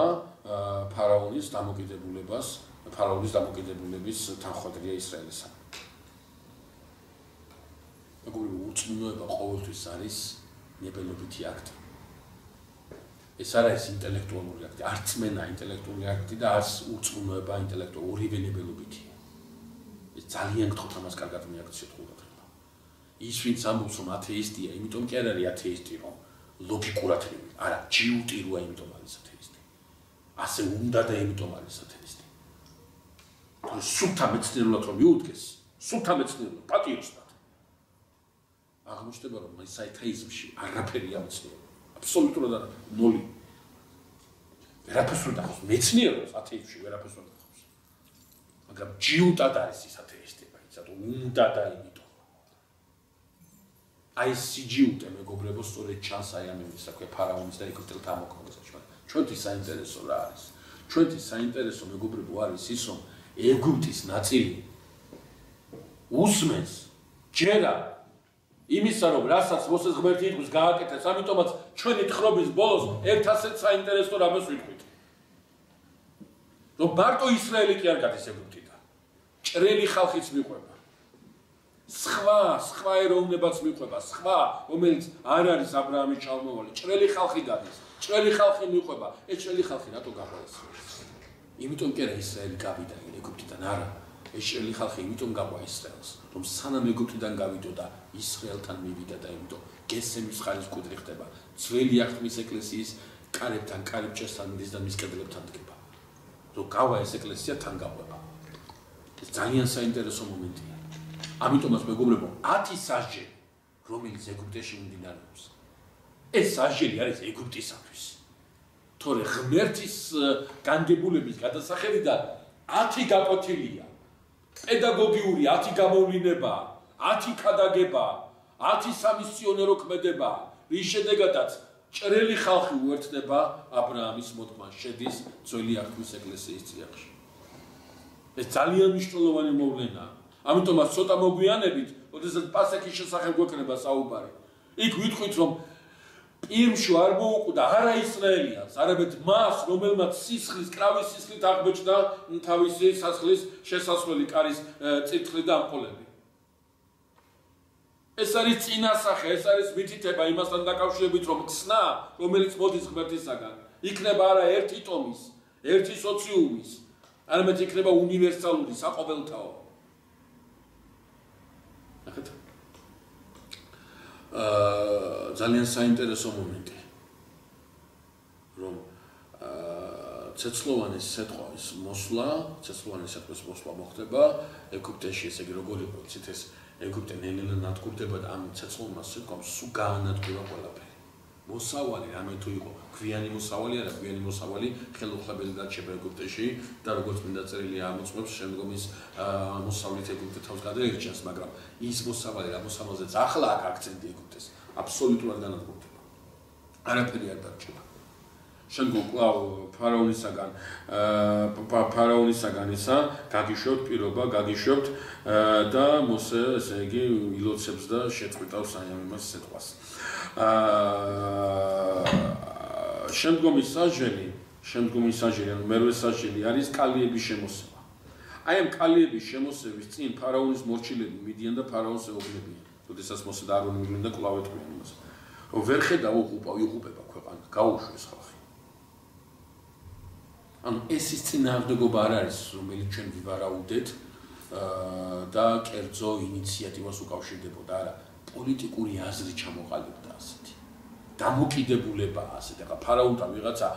ფარაონის დამოკიდებულებას, ფარაონის დამოკიდებულების თანხმედრია ისრაელისთან. როგორი უწმუნოება ყოველთვის არის ნებელობითი აქტი. ეს არ არის ინტელექტუალური აქტი, არც მენა ინტელექტუალური აქტი და არც უწმუნოება ინტელექტუალური ვენებელობითი. ეს ძალიან გთხოვთ ამას კარგად მიაქციოთ ყურადღება. ის ვინც ამბობს რომ ათეისტია, იმიტომ კი არ არის ათეისტი, რომ ლოგიკურად ხედავ. არა, ჯიუტი როა იმიტომ არის ათეისტი. ასე უნდა და იმიტომ არის ათეისტი. თუ სულთა მეცნიერულად რომ მიუდგეს, სულთა მეცნიერულად პატიოსთან. აღმოჩნდება რომ ის ათეიზმში არაფერია მეცნიერება. აბსოლუტურად არა. ნული. ვერაფერს უნდა ხოს მეცნიეროს ათეისტში ვერაფერს უნდა ხოს მაგრამ ჯიუტად არის ის ათეისტება იცით უნდა და იმიტომ. აი სიჯიუტე მეგობრებო სწორედ ჩანს აი ამ იმის საქმე ფარაონის და ეგვიპტელთა ამოქმედებში ჩვენთვის საინტერესო რა არის? ჩვენთვის საინტერესო მეგობრებო არის ის რომ ეგვიპტის ნაწილი უსმენს ჯერა იმისა რომ რასაც მოსეს ღმერთი იტყვის გააკეთეს, ამიტომაც ჩვენი თხრობის ბოლოს ერთ ასეთ საინტერესო რამეს ვიტყვით. რომ მარტო ისრაელი კი არ გადის ეგვიპტიდან. ჭრელი ხალხიც მიყვება. სხვა, სხვა ეროვნებაც მიყვება, სხვა, რომელიც არ არის ა ブラ ამის ჩალმოვალი, ჭრელი ხალხი გადის. ჭრელი ხალხი მიყვება. ეს ჭრელი ხალხი რატო გაყვეს? იმიტომ კი არა ისრაელი გავიდა ეგვიპტიდან, არა. ეს ჭრელი ხალხი იმიტომ გაყვა ისრაელს, რომ სანამ ეგვიპტიდან გავიდოდა, ისრაელთან მივიდა და იმიტომ გესემის ხალის კუდრი ხდება. ძველი აღთმის ეკლესიის კარებთან, კარიბჭესთან მიდის და მის კედლებთან დგება. რომ გავა ეს ეკლესია თან გაყვება. ეს ძალიან საინტერესო მომენტია. ამიტომაც მეგობრებო, 10 სასჯელი, რომელიც ეგვიპტეში მიმდინარეობს. ეს სასჯელი არის ეგვიპტისათვის. თორე ღმერთის განგებულების გადასახედიდან 10 გაკვეთილია. პედაგოგიური 10 გამოვლინება, 10 ქადაგება, 10 სამისიონერო ქმედება, რის შედეგადაც ჭრელი ხალხი უერთდება ა ブラ ამის მოდგმას, შედის ძველი აღთქმის ეკლესიის წიაღში. ეს ძალიან მნიშვნელოვანი მოვლენაა. ამიტომაც ცოტა მოგვიანებით, ოდესაც პასექის შესახებ გვექნება საუბარი. იქ ვიტყვით, რომ პირმშო არ მოუყვდა არა ისრაელიას, არამედ მას, რომელმაც სისხლის, კრავის სისხლით აღბეჭდა თავისი სასხლის შესასვლელი კარის წითლი და ამყოლები. ეს არის წინასახე, ეს არის მითითება იმასთან დაკავშირებით, რომ ხსნა, რომელიც მოდის ღმერთისაგან, იქნება არა ერთი ტომის, ერთი სოციუმის, არამედ იქნება უნივერსალური, საყოველთაო. ნახეთ. აა ძალიან საინტერესო მომენტი. რომ აა ცეცხლოვანის სიტყვის მოსვლა, ცეცხლოვანის სიტყვის მოსვლა მოხდება ეგვიპტეში, ესე იგი როგორი პროცესი ეს ეგვიპტე ნელ-ნელა ნადგურდება და ამ ცეცხლოვანს სიტყვას სულ გაანადგურა ყველაფერი. მოსავალი რამე თუ იყო გვიანი მოსავალი არა გვიანი მოსავალი ხელუხლებელი გაჩება ეგვიპტეში და როგორც მინდა წერილი ამოწმებს შემდგომ ის მოსავლით ეგვიპტე თავს გადაერჩას მაგრამ ის მოსავალი რა მოსავალზეც ახლა აქ აქცენტი ეგვიპტეს აბსოლუტურად განადგურდება არაფერი არ დარჩება შემდგომ კვლავ ფარაონისაგან ფარაონისაგან ესა გაგიშობთ პირობა, გაგიშობთ და მოსე ესე იგი ილოცებს და შეწყვიტავს აი ამ იმას სიტყვას. აა შემდგომი საჟელი, შემდგომი საჟელი, ანუ მერვე საჟელი არის კალიების შემოსევა. აი ამ კალიების შემოსევის წინ ფარაონის მორჩილები მიდიან და ფარაონს ეუბნებიან. როდესაც მოსე და არონი მივლენ და კვლავ ეთქვიან იმას. ვერ ხედავ უყუპავ, იყუპება ქვეყანა, გაუშვეს ხალხი. ანუ ეს ის წინააღმდეგობა არ არის, რომელიც ჩვენ ვივარაუდეთ და კერძო ინიციატივას უკავშირდებოდა, არა, პოლიტიკური აზრი ჩამოყალიბდა ასეთი. დამოკიდებულება ასეთი. ახლა ფარაონთან ვიღაცა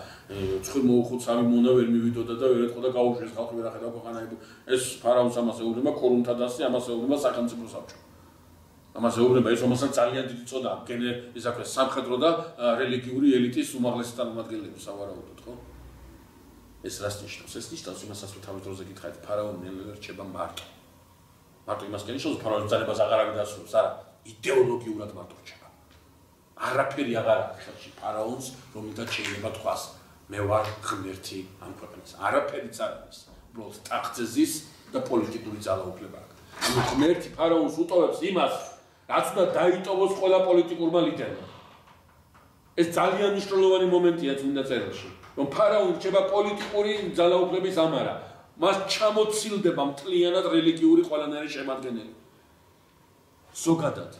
ცხელ მოუხუცავი მონა ვერ მივიდოდა და ვერ ეთქოდა გაუშვეს ხალხი ვერ ახედა ქვეყანაებო. ეს ფარაონს ამას ეუბნება კორუნთა დასი, ამას ეუბნება სახელმწიფო საბჭო. ამას ეუბნება ის რომელსაც ძალიან დიდი წოდა გენე ის აქვე სამხედრო და რელიგიური ელიტის უმაღლესი წარმომადგენლები სავარაუდოდ? ეს რას ნიშნავს? ეს ნიშნავს იმასაც რომ თავის დროზე გითხარით ფარაონი ნელ-ნელა რჩება მარტო. მარტო იმას გენიშნავს ფარაონის ძალებას აღარ არის დასრულს, არა. იდეოლოგიურად მარტო რჩება. არაფერი აღარ არის ხელში ფარაონს, რომელთა შეიძლება თქვას, მე ვარ ღმერთი ამ ქვეყნის. არაფერიც არ არის. უბრალოდ ტახტზე ზის და პოლიტიკური ძალაუფლება აქვს. ანუ ღმერთი ფარაონს უტოვებს იმას, რაც უნდა დაიტოვოს ყველა პოლიტიკურმა ლიდერმა. ეს ძალიან მნიშვნელოვანი მომენტია წმინდა წერილში, რომ ფარაონი რჩება პოლიტიკური ძალაუფლების ამარა. მას ჩამოცილდება მთლიანად რელიგიური ყველანაირი შემადგენელი. ზოგადად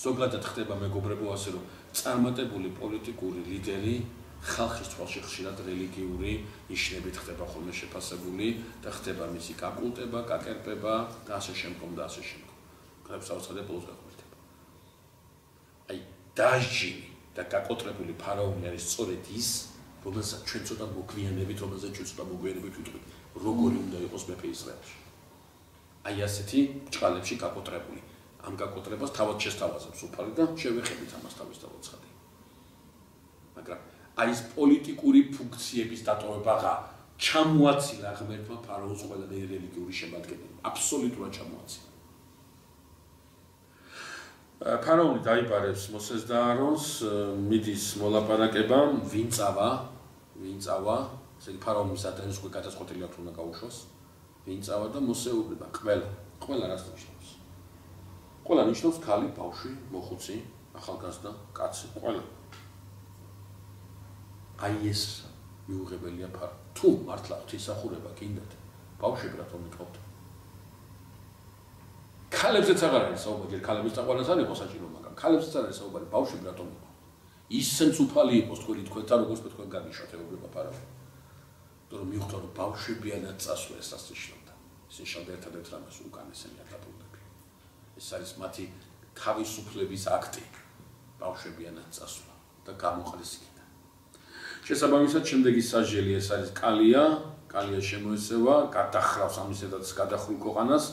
ზოგადად ხდება მეგობრებო ასე რომ წარმატებული პოლიტიკური ლიდერი ხალხის თვალში ხშირად რელიგიური ნიშნებით ხდება ხოლმე შეფასებული და ხდება მისი კაკულტება, კაკერპება და ასე შემდგომ და ასე შემდგომ. კრებს აუცხადე ბოლოს გაყვირდება. აი დაჟინი და კაკოტრებული ფარაონი არის სწორედ ის, რომელსაც ჩვენ ცოტა მოგვიანებით, რომელსაც ჩვენ ცოტა მოგვიანებით ვიტყვით, როგორი უნდა იყოს მეფე ისრაელში. აი ასეთი ჭალებში კაკოტრებული ამ გაკოტრებას თავად შეესთავაზებს უფალი და შევეხებით ამას თავის დავაცხადე. მაგრამ აი ეს პოლიტიკური ფუნქციების დატოვება რა ჩამოაცილა ღმერთმა ფარაონს ყველა რელიგიური შემადგენელი. აბსოლუტურად ჩამოაცილა. ფარაონი დაიბარებს მოსეს და არონს, მიდის მოლაპარაკება, ვინ წავა? ვინ წავა? ესე იგი ფარაონი სადენს უკვე გადაწყვეტილი აქვს უნდა გაუშვას. ვინ წავა და მოსეუბრება ყველა. ყველა რას ნიშნავს? ყველა ნიშნავს ქალი, ბავშვი, მოხუცი, ახალგაზრდა, კაცი, ყველა. აი ეს მიუღებელია ფარ. თუ მართლა ღვთისახურება გინდათ, ბავშვები რატომ მიყავთ? ქალებზეც აღარ არის საუბარი, ქალების წაყვანას არ იყო საჭირო, მაგრამ ქალებზეც არ არის საუბარი, ბავშვები რატომ მიყავთ? ისენც უფალი იყოს თქვენი თქვენთან, როგორც თქვენ გაგიშვათ ეუბნება ფარავი. თორემ მიხვდა რომ ბავშვებიანად წასვლა ეს ასე შეიძლება. ისინი შეიძლება ერთადერთ რამეს უკანესენი აკეთებდნენ. ეს არის მათი თავისუფლების აქტი ბავშვებიანად წასვლა და გამოყრის იქიდან. შესაბამისად, შემდეგი საჟელი ეს არის კალია, კალია შემოეცევა, გადახრავს ამისედაც გადახრულ ყოყანას.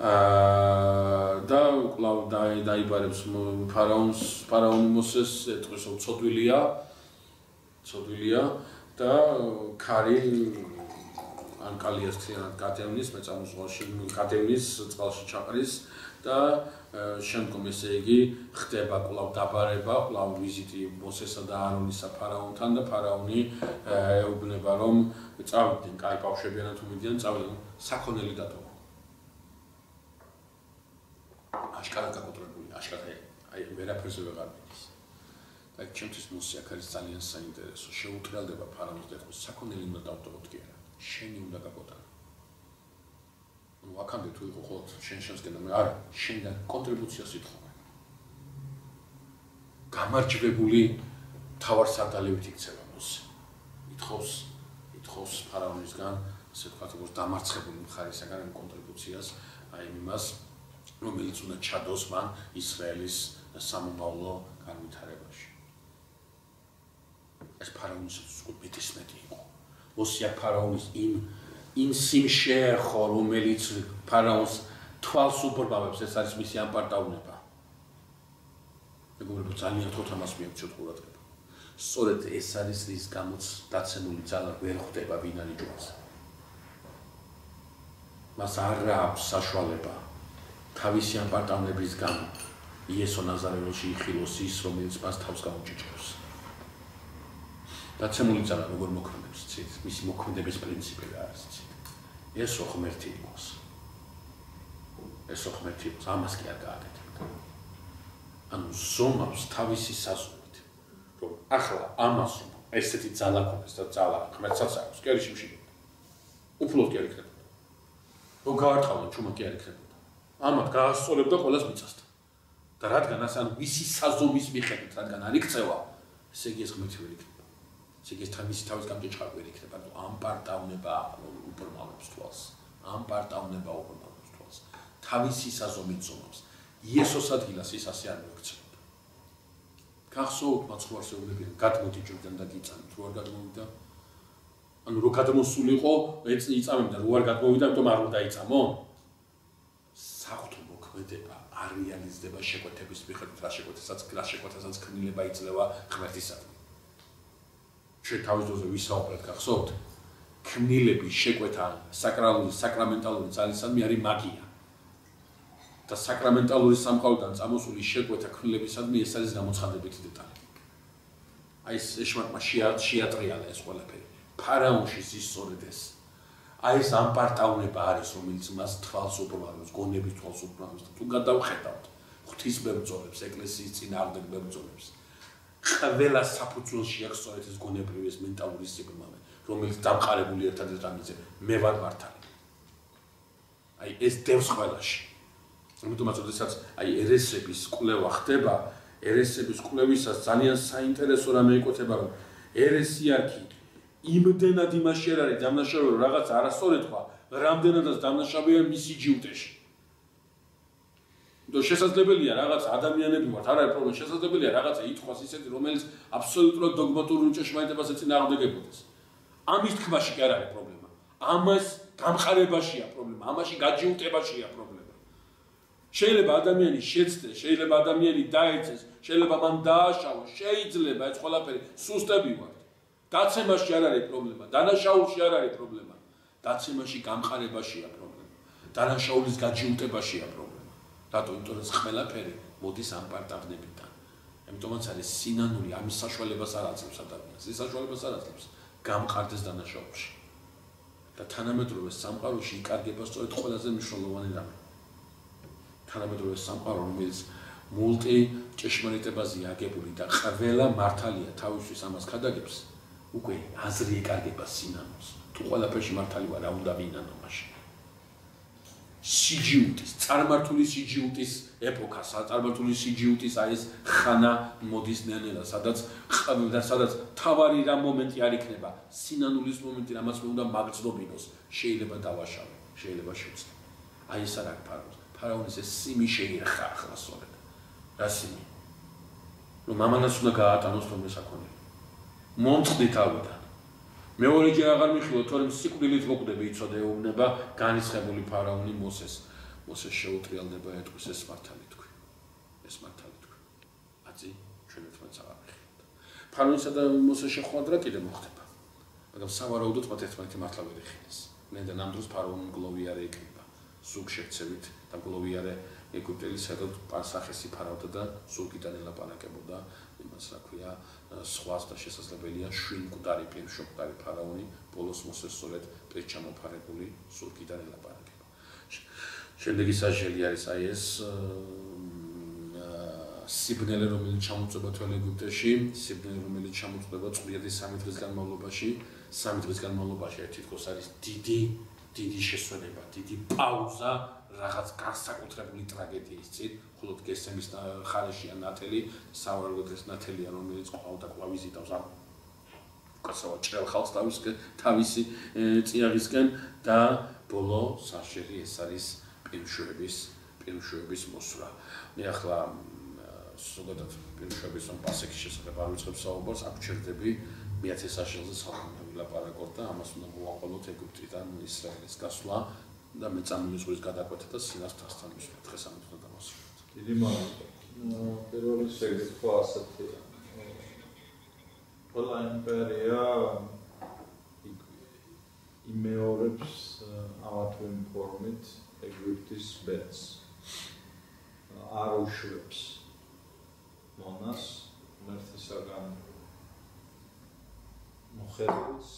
და კლავ დაიბარებს ფარაონს, ფარაონი მოსეს ეთქვის რომ ცოდვილია. ცოდვილია და ქარი ან კალიას თლიანად გადევნის, მეწამულში გადევნის წყალში ჩაყრის. და შემდგომ ესე იგი ხდება კლავ დაბარება, კლავ ვიზიტი მოსესა და არონისა ფარაონთან და ფარაონი ეუბნება რომ წავიდნენ, კაი ბავშვებიანად თუ მიდიან, წავიდნენ საქონელი დატოვა. აშკარად გაკოტრებული, აშკარად აი ვერაფერზე ვეღარ მიდის. და ჩემთვის მოსი აქ არის ძალიან საინტერესო. შეუტრალდება ფარაონს და ეხოს საქონელი უნდა დავტოვოთ კი არა. შენი უნდა გაკოტრა. ну აქამდე თუ იყო ხოლმე შენ შენსკენ და არა შენგან კონტრიბუციას ითხოვე გამარჯვებული თავარსარდალებით იქცევა მოსი ითხოვს ითხოვს ფარაონისგან ასე ვთქვათ როგორც დამარცხებული მხარისგან კონტრიბუციას აი იმას რომელიც უნდა ჩადოს მან ისრაელის სამომავლო განვითარებაში ეს ფარაონის უკვე მეტისმეტი იყო მოსია ფარაონის იმ იმ სიმშე ხო რომელიც ფარაონს თვალს უბრბავებს ეს არის მისი ამპარტაუნება მეგობრებო, ძალიან თქო თამას მიეცოთ ყურადღება. სწორედ ეს არის ის გამოც დაცემული ძალა ვერ ხვდება ვინ არის ჯობს. მას არ აქვს საშუალება თავისი ამ პარტნიორების გამო იესო ნაზარელოში იხილოს ის, რომელიც მას თავს გამოჭიჭებს. დაცემული ძალა როგორ მოქმედებს, ცით? მისი მოქმედების პრინციპი რა არის, ცით? ესო ღმერთი იყოს. ესო ღმერთი იყოს, ამას კი არ გააკეთებთ. ანუ ზომავს თავისი საზღვრით. რომ ახლა ამას ესეთი ძალა ქონდეს და ძალა ღმერთსაც აქვს, კი არის შიმში. უფლოდ კი არ იქნება. რომ გაარტყავო ჩუმა კი არ იქნება. ამათ გაასწორებდა ყოველას მიწასთან. და რადგან ას ანუ მისი საზომის მიხედვით, რადგან არ იქცევა, ესე იგი ეს ღმერთი ვერ იქნება. ესე იგი ეს თავისი თავის გამჭირჭავი ვერ იქნება, ანუ ამ პარტაუნება უბრმავებს თვალს. ამ პარტაუნება უბრმავებს თვალს. თავისი საზომით ზომავს. იესოს ადგილას ის ასე არ მოიქცევა. გახსოვთ მაცხოვარსეულები გადმოდი ჯორდან და გიწამით, რო არ გადმოვიდა? ანუ რო გადმოსულიყო, ეც იწამებდა, რო არ გადმოვიდა, ამიტომ არ უნდა იწამო? საფრთხო მოქმედება არ რეალიზდება შეკვეთების მიხედვით რა შეკვეთასაც რა შეკვეთასაც ქნილება იძლევა ღმერთისადმი. ჩვენ თავის დროზე ვისაუბრეთ გახსოვთ? ქნილების შეკვეთა საკრალური საკრამენტალური ძალისადმი არის მაგია. და საკრამენტალური სამყაროდან წამოსული შეკვეთა ქნილებისადმი ეს არის გამოცხადებითი დეტალი. აი ეს შმაკმა შეატრიალა ეს ყველაფერი. ფარაონში ის სწორედ ეს აი ეს ამპარტაუნება არის რომელიც მას თვალს უბრალოს გონების თვალს უბრალოს თუ გადავხედავთ ღვთის ბერძოლებს ეკლესიის წინააღმდეგ ბერძოლებს ყველა საფუძველში აქვს სწორედ ეს გონებრივი ეს მენტალური სიგმამე რომელიც დამყარებული ერთადერთ ამიზე მე ვარ მართალი. აი ეს დევს ყველაში. ამიტომაც ოდესაც აი ერესების კვლევა ხდება ერესების კვლევისას ძალიან საინტერესო რამე იკეთება რომ ერესიარქი იმდენად იმაში არ არის დამნაშავე რომ რაღაც არასწორი თქვა, რამდენადაც დამნაშავეა მისი ჯიუტეში. და შესაძლებელია რაღაც ადამიანები ვართ, არ არის პრობლემა, შესაძლებელია რაღაცა ითქვას ისეთი, რომელიც აბსოლუტურად დოგმატურ უჭეშმარიტებას ეწინააღმდეგებოდეს. ამის თქმაში კი არ არის პრობლემა. ამას გამყარებაშია პრობლემა, ამაში გაჯიუტებაშია პრობლემა. შეიძლება ადამიანი შეცდეს, შეიძლება ადამიანი დაეცეს, შეიძლება მან დააშავოს, შეიძლება ეს ყველაფერი სუსტები ვარ. დაცემაში არ არის პრობლემა, დანაშაულში არ არის პრობლემა. დაცემაში გამყარებაშია პრობლემა. დანაშაულის გაჯიუტებაშია პრობლემა. რატო? იმიტომ რომ ყველაფერი მოდის ამ პარტნიორებიდან. ამიტომაც არის სინანული ამის საშუალებას არ აძლევს ადამიანს. ის საშუალებას არ აძლევს გამყარდეს დანაშაულში. და თანამედროვე სამყაროში იკარგება სწორედ ყველაზე მნიშვნელოვანი რამე. თანამედროვე სამყარო რომელიც მულტი ჭეშმარიტებაზე აგებული და ყველა მართალია თავისთვის ამას ხადაგებს. უკვე აზრი ეკარგება სინანოს. თუ ყველაფერში მართალი ვარ, რა უნდა ვინანო მაშინ? სიჯიუტის, წარმართული სიჯიუტის ეპოქა, წარმართული სიჯიუტის აი ეს ხანა მოდის ნელ-ნელა, სადაც ყავდა, სადაც თავარი რა მომენტი არ იქნება, სინანულის მომენტი, რამაც მე უნდა მაგწდობინოს, შეიძლება დავაშავო, შეიძლება შევწდო. აი ეს არა ფარაონის, ფარაონის ეს სიმი შეირხა ახლა სწორედ. რა სიმი? რომ მამანაც უნდა გაატანოს თორმე საქონელი. მომწდი თავიდან. მეორეჯერ აღარ მიხილო, თორემ სიკვდილით მოკვდები იწოდე ეუბნება განისხებული ფარაონი მოსეს. მოსეს შეუტრიალდება ეთქვის ეს მართალი თქვი. ეს მართალი თქვი. აწი ჩვენც მას აღარ მიხილოთ. ფარაონისა და მოსეს შეხვედრა კიდე მოხდება. მაგრამ სავარაუდოდ მათ ერთმანეთი მართლა ვერ ეხილეს. მე და ნამდვილ ფარაონი გლოვიარე იქნება. სულ შეცევით და გლოვიარე ეგვიპტელი სადაც პასახესი ფარავდა და სულკიდან ელაპარაკებოდა იმას რა ქვია სხვას და შესაძლებელია შვინ კუტარი პლიმშო კუტარი ფარაონი ბოლოს მოსესწორეთ პეჩამოფარებული სულკიდან ელაპარაკება. შემდეგი საჟელი არის აი ეს სიბნელე რომელიც ჩამოწება თვალ ეგვიპტეში სიბნელე რომელიც ჩამოწება წვიადი სამი დღის განმავლობაში. სამი დღის განმავლობაში ერთი თქოს არის დიდი დიდი შესვენება დიდი პაუზა რაღაც განსაკუთრებული ტრაგედიის წინ, ხოლო გესემის ხარეშია ნათელი, სავარაუდოდ ეს ნათელია, რომელიც ყავდა ყვავიზიტავს ამ კაცო ჭრელ ხალხს თავის თავისი წიაღისკენ და ბოლო საშერი ეს არის პილშოების პილშოების მოსვლა. მე ახლა სულადად პილშოების ამ პასექის შესახებ არ ვიცხებ საუბარს, აქ ჩერდები მეათე საშელზე საუბარი ვილაპარაკოთ და ამას უნდა მოვაყოლოთ ეგვიპტიდან ისრაელის გასვლა და მეწამული ზღვის გადაკვეთა და სინას თასთან მისვლა დღეს ამით უნდა დავასრულოთ. დიდი მადლობა. პირველი შეგეთხო ასეთია. ყველა იმპერია იმეორებს იმ ფორმით ეგვიპტის ბედს. არ უშვებს მონას მერცისაგან მოხერხებს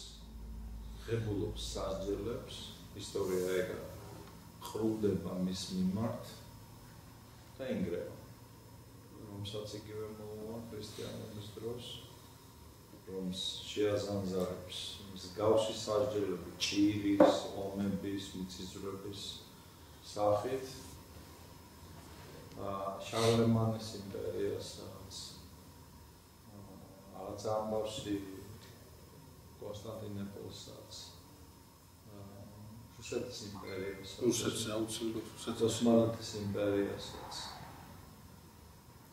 ღებულობს სასჯელებს ისტორია ეგა ხრუდება მის მიმართ და ინგრევა. რომელსაც იგივე მოვა ქრისტიანობის დროს რომ შეაზანზარებს მის გავსი სასჯელები ჭირის ომების მიწისძვრების სახით. შარლემანის იმპერიასაც რაღაც ამბავში კონსტანტინოპოლსაც რუსეთის იმპერიას რუსეთის აუცილებლად რუსეთის. ოსმალეთის იმპერიასაც.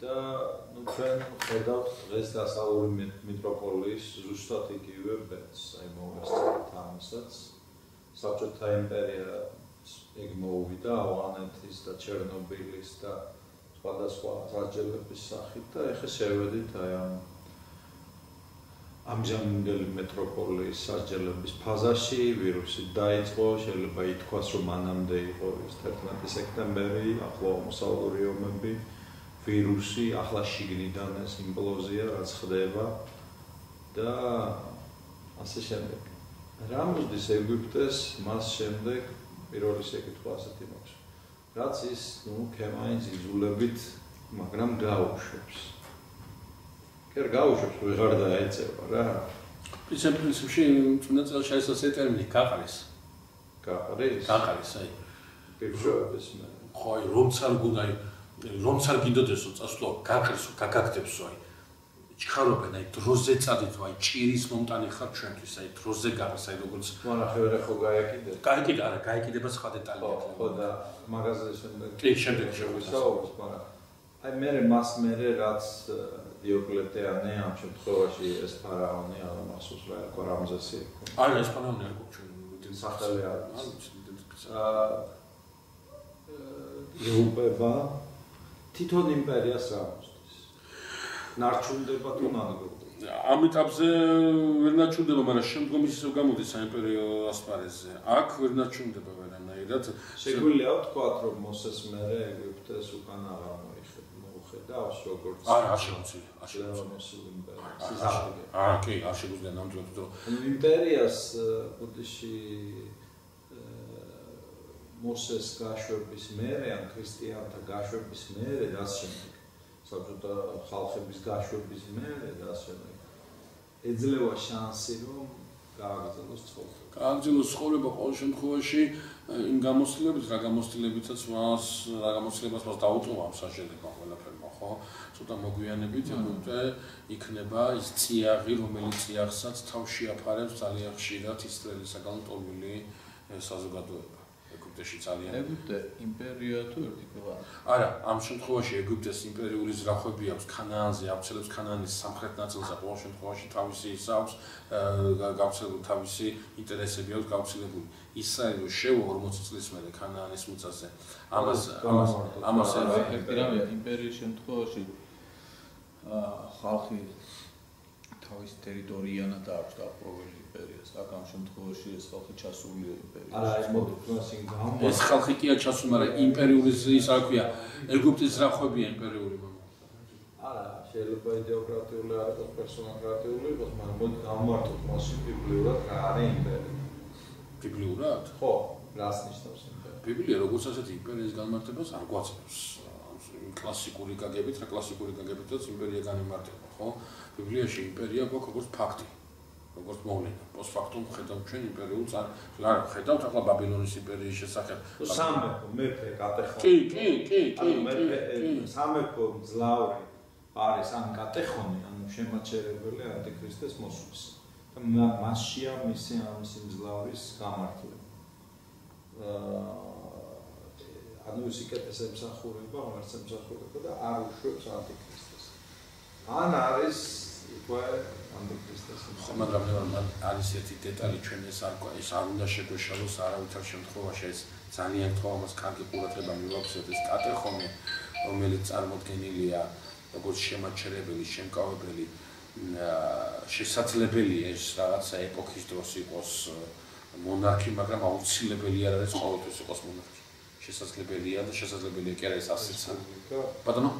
და ნუ ჩვენ ხედავთ დღეს დასავლური მეტროპოლიის ზუსტად იგივე ბედს აი მოვესწრეთ ამასაც საბჭოთა იმპერია ეგ მოუვიდა ავღანეთის და ჩერნობილის და სხვადასხვა რაჯელების სახით და ეხა შევედით აი ამ ამჟამინდელი მეტროპოლიის სასჯელების ფაზაში ვირუსი დაიწყო, შეიძლება ითქვას, რომ მანამდე იყო ის 11 სექტემბერი, ახლა მოსავლური ომები, ვირუსი, ახლა შიგნიდან ეს იმპლოზია რაც ხდება და ასე შემდეგ. რა მოსდის ეგვიპტეს მას შემდეგ პირველი შეკითხვა ასეთი მაქვს. რაც ის, ну, ქემაინს იზულებით, მაგრამ გაუშვებს. კერ გაუშვებს, ვეღარ დაეწევა რა. ისე პრინციპში უნდა წელს ეს ასე ტერმინი გაყრის. გაყრის? გაყრის, აი. ბიჭოების მე. ხო, აი, რომც არ გუნდა, აი, რომც არ გინდოდესო წასვლა, გაყრისო, გაგაგდებსო, აი. ჩქარობენ აი დროზე წადით აი ჭირის მომტანი ხარ ჩვენთვის აი დროზე გახს აი როგორც მაგრამ ხევერე ხო გაიაკიდე გაიაკიდე არა გაიაკიდება სხვა დეტალია ხო და მაგაზე შემდეგ კი შემდეგ შევისაუბროთ მაგრამ აი მე მას მე რაც დიოკლეტიანე ამ შემთხვევაში ეს ფარაონი არა მასუს რა იყო რამზესი არა ეს ფარაონი არ გვჩვენ სახელი არის აა ეუბება თვითონ იმპერიას რა ნარჩუნდება თუ ნანგრევდება. ამ ეტაპზე ვერ ნარჩუნდება, მაგრამ შემდგომში ისევ გამოდის საიმპერიო ასპარეზზე. აქ ვერ ნარჩუნდება ვერანაირად. შეგვიძლია თქვა, რომ მოსეს მერე ეგვიპტეს უკან აღარ მოიხედა, მოუხედავს როგორც არა, არ შეუძლია, არ შეუძლია. აა, კი, არ შეგვიძლია ნამდვილად რომ იმპერიას ბუდიში მოსეს გაშვების მერე, ან ქრისტიანთა გაშვების მერე, რაც შემდეგ საბჭოთა ხალხების გაშვების მერე და ასე შემდეგ. ეძლევა შანსი რომ გააგრძელოს ცხოვრება. გააგრძელოს ცხოვრება ყოველ შემთხვევაში იმ გამოცდილებით, რა გამოცდილებითაც მას რა გამოცდილებას მას დაუწუვა საშედება ყველაფერმა, ხო? ცოტა მოგვიანებით ემუტე იქნება ის ციაღი, რომელიც ციაღსაც თავში აფარებს ძალიან ხშირად ისტრელისაგან ტოლილი საზოგადოება. ეგვიპტეში ძალიან ეგვიპტე იმპერია თუ ერთი ქვეყანა არა ამ შემთხვევაში ეგვიპტეს იმპერიული ზრახვები აქვს ქანაანზე აფცელებს ქანაანის სამხრეთ ნაწილს ყოველ შემთხვევაში თავისი ის აქვს გავცელებული თავისი ინტერესები აქვს გავცელებული ისრაელი შევა 40 წლის მერე ქანაანის მუცაზე ამას ამას ამას ეფირამია იმპერიის შემთხვევაში ხალხი თავის ტერიტორიიანად აქვს დაპყრობილი იმპერიას. აქ ამ შემთხვევაში ეს ხალხი ჩასულია იმპერიაში. არა, ეს მოდიფიკაცია გამ. ეს ხალხი კია ჩასული, მაგრამ იმპერიული ის რა ქვია, ეგვიპტის რახვებია იმპერიული მაგრამ. არა, შეიძლება იდეოკრატიული არ იყოს პერსონალკრატიული იყოს, მაგრამ მოდი გამართოთ მასში ბიბლიურად რა არის იმპერია. ბიბლიურად? ხო, რას ნიშნავს იმპერია? ბიბლია როგორც ასეთი იმპერიის განმარტებას არ გვაწევს. კლასიკური გაგებით, რა კლასიკური გაგებითაც იმპერია განიმარტება, ხო? ბიბლიაში იმპერია გვაქვს როგორც ფაქტი. როგორც მოვლენა. პოსტფაქტუმ ხედავთ ჩვენ იმპერიულ წარ, რა ხედავთ ახლა ბაბილონის იმპერიის შესახებ. სამეფო, მეფე, კატეხონი. კი, კი, კი, კი. მეფე, სამეფო, მძლავრი არის ან კატეხონი, ანუ შემაჩერებელი ანტიქრისტეს მოსვლის. და მასშია მისი ამ მისი მძლავრის გამართლება. აა ანუ ის იკეთეს ემსახურება, რომელიც ემსახურება და არ უშვებს ანტიქრისტეს. ან არის უკვე ანტიქრისტეს. ხო, მაგრამ არის ერთი დეტალი ჩვენ ეს არ ეს არ უნდა შეგვეშალოს არავითარ შემთხვევაში ეს ძალიან თვალს კარგი ყურადღება მივაქციოთ ეს კატეხონი რომელიც წარმოქმნილია როგორც შემაჩერებელი, შემკავებელი შესაძლებელია ეს რაღაცა ეპოქის დროს იყოს მონარქი, მაგრამ აუცილებელი არ არის ყოველთვის იყოს მონარქი. შესაძლებელია და შესაძლებელია კი არა ეს ასეც. ბატონო?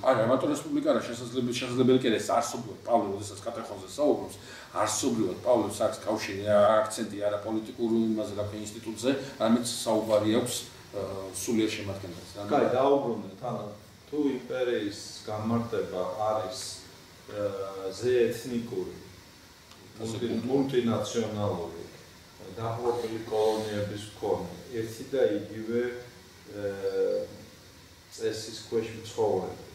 არა, ამატორ რესპუბლიკა რა შესაძლებელი შესაძლებელი კი არა ეს არსობრივად პავლე როდესაც კატეხონზე საუბრობს, არსობრივად პავლეს აქვს კავშირი აქცენტი არა პოლიტიკურ იმაზე რა ინსტიტუტზე, არამედ საუბარი აქვს სულიერ შემადგენლობაზე. კაი, დაუბრუნდეთ, ანუ თუ იმპერიის გამარტება არის ზე ეთნიკური მულტინაციონალური დაახლოებული კოლონიების მქონე. ერთი და იგივე წესის ქვეშ მცხოვრები.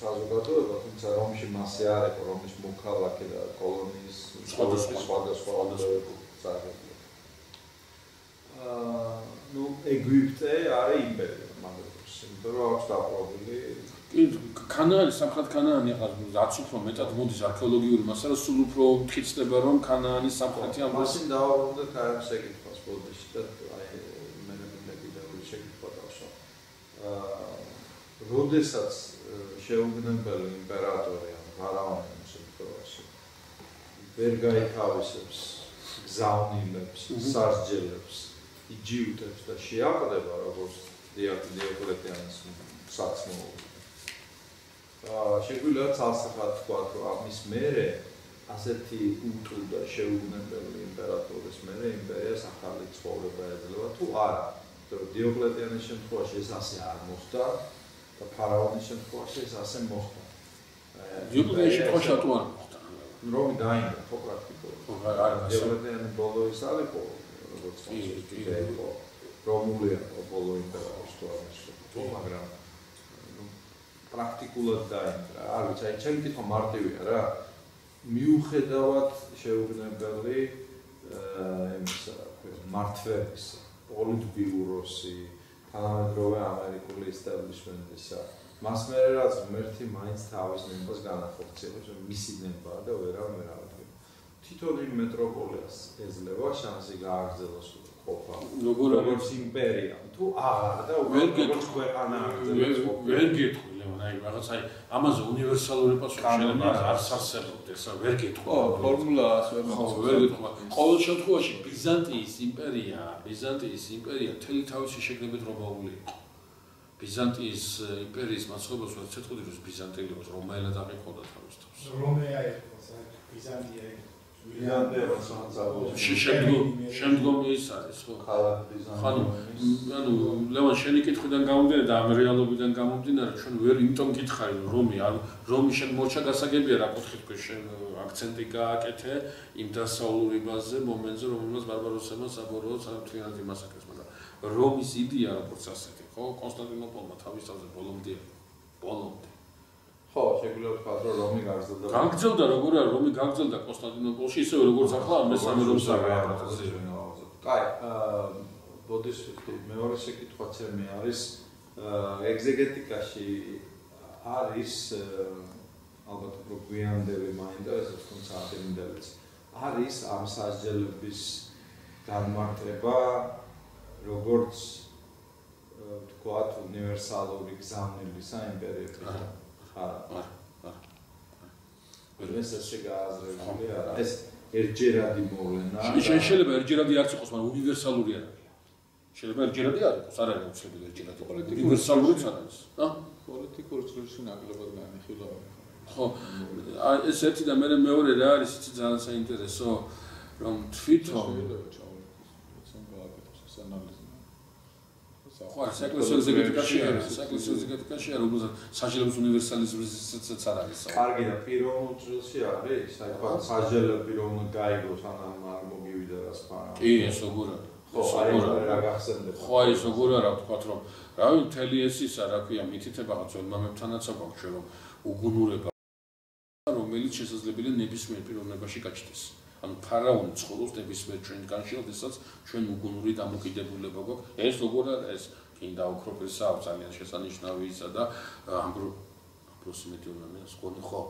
საზოგადოება თუმცა რომში მასე არ იყო რომის მოქალაქე და კოლონიის სხვადასხვა. სხვადასხვა საზოგადოება აა ნუ ეგვიპტე არის იმპერია მაგრამ რომ აქვს დაყრობილი კი კანაანი სამხრეთ კანაანი ახლა რაც უფრო მეტად მოდის არქეოლოგიური მასალა სულ უფრო მტკიცდება რომ კანაანი სამხრეთი ამ მასინ დავაბრუნდეთ კაი შეკითხვას ბოდიში და აი მე მე კიდევ შეკითხვა დავსვა. აა როდესაც შეუგნებელი იმპერატორი ან ფარავანი ამ შემთხვევაში ვერ გაითავისებს გზავნილებს სასჯელებს იჯიუტებს და შეაყდება როგორც დიოკლეტიანის საცნობი შეგვიძლია ცალსახად თქვა რომ ამის მერე ასეთი უტუ და შეუგნებელი იმპერატორის მერე იმპერიას ახალი ცხოვრება ეძლევა თუ არა? რომ დიოკლეტიანის შემთხვევაში ეს ასე არ მოხდა და ფარავნის შემთხვევაში ეს ასე მოხდა დიოკლეტიანის შემთხვევაში თუ არ მოხდა რომი დაინდა? ხო პრაქტიკულად. ხო არა დიოკლეტიანი ბოლო ის არ იყო როგორც იყო რომული ბოლო იმპერატორის თუ არ იყო მაგრამ პრაქტიკულად დაინგრა. არ ვიცი, აი ჩემი თვითონ მარტივია რა. მიუხედავად შეუგნებელი იმისა, მართვების, პოლიტბიუროსი, თანამედროვე ამერიკული ესტაბლიშმენტისა, მას მე რაც მერტი მაინც თავის ნებას განახორციელებს, მისი ნება და ვერა ვერა. თვითონ იმ მეტროპოლიას ეძლევა შანსი გააგრძელოს ყოფა. როგორ როგორც იმპერია. თუ აღარ და ვერ გეტყვი ქვეყანა ყოფა. ვერ გეტყვი აი რაღაც აი ამაზე უნივერსალური პასუხი შეიძლება არ სასწრაფოდეს, ვერ გეტყვი. ხო, ფორმულას ვერ ხო, ვერ გეტყვი. ყოველ შემთხვევაში ბიზანტიის იმპერია, ბიზანტიის იმპერია თელი თავისი შეგნებით რომაული იყო. ბიზანტიის იმპერიის მასშტაბებს ვერ ცეცხლი რომ ბიზანტიელი იყო, რომაელად აღიქონდა თავის თავს. რომეა იყო, ბიზანტია იყო. შემდგომ შემდგომ ის არის ხო? ხანუ ანუ ლევან შენი კითხვიდან გამომდინარე და ამ რეალობიდან გამომდინარე ჩვენ ვერ იმიტომ გითხარი რომ რომი ანუ რომი შენ მოჩა გასაგებია რა კუთხით ქვე შენ აქცენტი გააკეთე იმ დასავლურებაზე მომენტზე რომელსაც ბარბაროსებმა საბოროოდ საფრთხიანად იმასაკეს მაგრამ რომის იდეა როგორც ასეთი ხო? კონსტანტინოპოლმა თავის თავზე ბოლომდე ბოლომდე ხო, შეგვიძლია ვთქვა, რომ რომი გაგრძელდა. გაგრძელდა როგორ არის, რომი გაგრძელდა კონსტანტინოპოლში, ისევე როგორც ახლა მესამე რომს აღარ. კაი, აა ბოდის მეორე შეკითხვაც მე არის ეგზეგეტიკაში არის ალბათ უფრო გვიანდელი მაინტერესებს თუმცა ადრინდელიც არის ამ სასჯელების განმარტება როგორც ვთქვათ უნივერსალური გზავნილი საიმპერიო არა არა არა. ეს ესე გააზრებული არა. ეს ერთჯერადი მოვლენა შეიძლება ერთჯერადი არც იყოს მაგრამ უნივერსალური არა შეიძლება ერთჯერადი არ იყოს არ არის უცვლელი ერთჯერადი პოლიტიკური უნივერსალურიც არ არის. ა პოლიტიკური წრეში ნაკლებად განიხილავ ხო ეს ერთი და მე მეორე რა არის იცი ძალიან საინტერესო რომ თვითონ ხო, საეკლესიო ეგზეგეტიკაში არის, საეკლესიო ეგზეგეტიკაში არის, როგორც საჯელების უნივერსალიზმიც არ არის. კარგი და პირველ წელში არის, აი ხო, საჯელები რომ გაიგოს ანამ არ მოგივიდა რა სპარა. კი, ეს არის? ხო, აი რა გახსენდება. ხო, ეს როგორ არა, ვთქვათ რომ რავი, მთელი ეს ისა, რა ქვია, მითითებაა ძველმამებთანაც აქვს, რომ უგუნურება რომელიც შესაძლებელია ნებისმიერ პიროვნებაში გაჩნდეს. ანუ ფარაონი ცხოვრობს ნებისმიერ ჩვენგანში, როდესაც ჩვენ უგუნური დამოკიდებულება გვაქვს. ეს როგორ არის? ეს კიდე უკროპესა აქვს ძალიან შესანიშნავი ისა და ამბრო პროსმედიონანეს კონი ხო?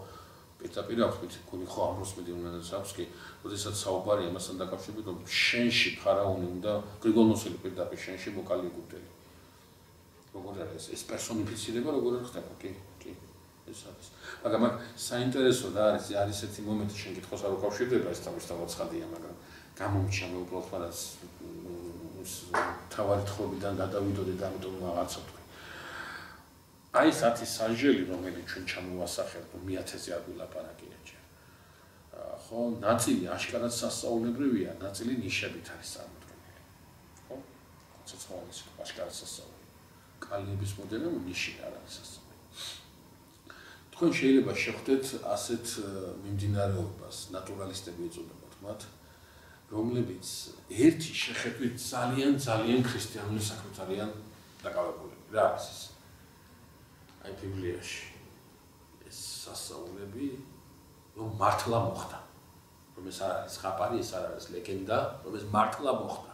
პირდაპირ აქვს მით კონი ხო ამბროსმედიონანეს აქვს კი, როდესაც საუბარი ამასთან დაკავშირებით, რომ შენში ფარაონი უნდა გრიგოლ მოსელი პირდაპირ შენში მოკალი გუტელი. როგორ არის ეს პერსონიფიცირება როგორ ხდება? კი კი ეს არის. მაგრამ მაგ საინტერესო და არის არის ერთი მომენტი შენ კითხოს არ უკავშირდება ეს თავის თავაცხადია მაგრამ გამომჩა მე უბრალოდ ფარას თავარი თხრობიდან გადავიდოდი და ამიტომ რაღაცა თქვი აი 10 სანჯელი რომელიც ჩვენ ჩამოვასახებთ მიათეზე არ ვილაპარაკია ჯერ. ხო ნაწილი აშკარად სასწაულებრივია ნაწილი ნიშებით არის წარმოდგენილი. ხო? ცოცხალის აშკარად სასწაული. კალიების მოდელი ნიში არ არის სასწაული. თქვენ შეიძლება შეხვდეთ ასეთ მიმდინარეობას ნატურალისტები ეწოდებათ მათ რომლებიც ერთი შეხედვით ძალიან ძალიან ქრისტიანული საქმით არიან დაკავებულები რა არის ეს? აი ბიბლიაში ეს სასწაულები რომ მართლა მოხდა. რომ ეს არის ხაპარი ეს არის ლეგენდა რომ ეს მართლა მოხდა.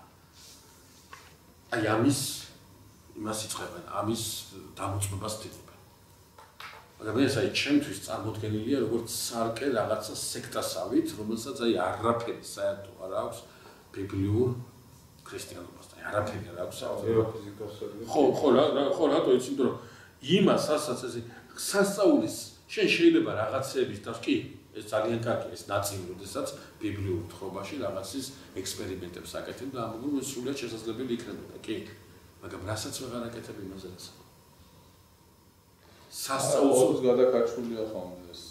აი ამის იმას იწખებენ ამის დამოწმებას თვითონ მაგრამ ეს აი ჩემთვის წარმოქმნილია როგორც სარკე რაღაცა სექტასავით რომელსაც აი არაფერი საერთო არ აქვს ბიბლიურ ქრისტიანობასთან არაფერი არ აქვს ხო ხო რა ხო რატო იცი იმიტომ რომ იმას ასაც ესე სასწაულის შენ შეიძლება რაღაცების და კი ეს ძალიან კარგი ეს ნაწილი, როდესაც ბიბლიურ თხრობაში რაღაცის ექსპერიმენტებს აკეთებ და ამგვარ ეს სულად შესაძლებელი იქნებოდა. კი. მაგრამ რასაც ვეღარ აკეთებ იმაზე რაც. სასწაულს გადაკარჩულია ხოლმე ეს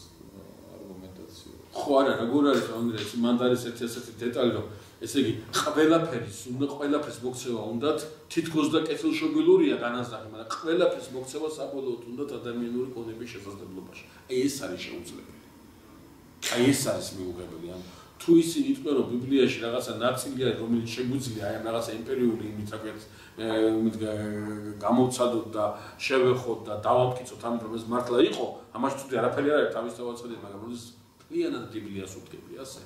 არგუმენტაცია. ხო არა, როგორ არის ანგლიაში მანდარის ერთი ასეთი დეტალი რომ ესე იგი ყველაფერის უნდა ყველაფერს მოქცევა უნდათ თითქოს და კეთილშობილურია განაზრახი, მაგრამ ყველაფერს მოქცევა საბოლოოდ უნდათ ადამიანური კონების შესაძლებლობაში. აი ეს არის შეუძლებელი. აი ეს არის მიუღებელი ან თუ ისინი იტყვიან რომ ბიბლიაში რაღაცა ნაწილია რომელიც შეგვიძლია აი ამ რაღაცა იმპერიული იმით აკეთ გამოცადოთ და შევეხოთ და დავამტკიცოთ ამ რომ ეს მართლა იყო ამაში თუ არაფერი არ არის თავის თავაცხადია მაგრამ როდის პლიანად ბიბლიას უთქები ასე.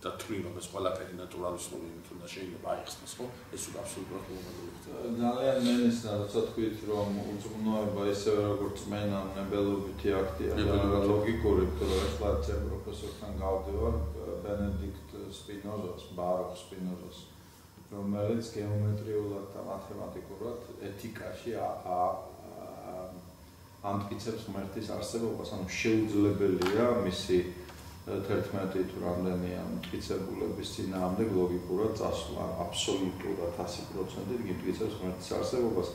და თვლი რომ ეს ყველაფერი ნატურალისტური იმით უნდა შეიძლება აიხსნას ხო? ეს უკვე აბსოლუტურად მოუმედროა ძალიან მენესა როცა თქვით რომ უზრუნოება ისევე როგორც მენა ნებელობითი აქტია და ლოგიკური თუ ახლა წერ პროფესორთან გავდივარ ბენედიქტ სპინოზას ბაროხ სპინოზას რომელიც გეომეტრიულად და მათემატიკურად ეთიკაში ამტკიცებს ღმერთის არსებობას ანუ შეუძლებელია მისი 11 თუ რამდენია მტკიცებულების ძინაამდე ლოგიკურად წასვლა აბსოლუტურად 100% გიმტკიცებს ღმერთის არსებობას.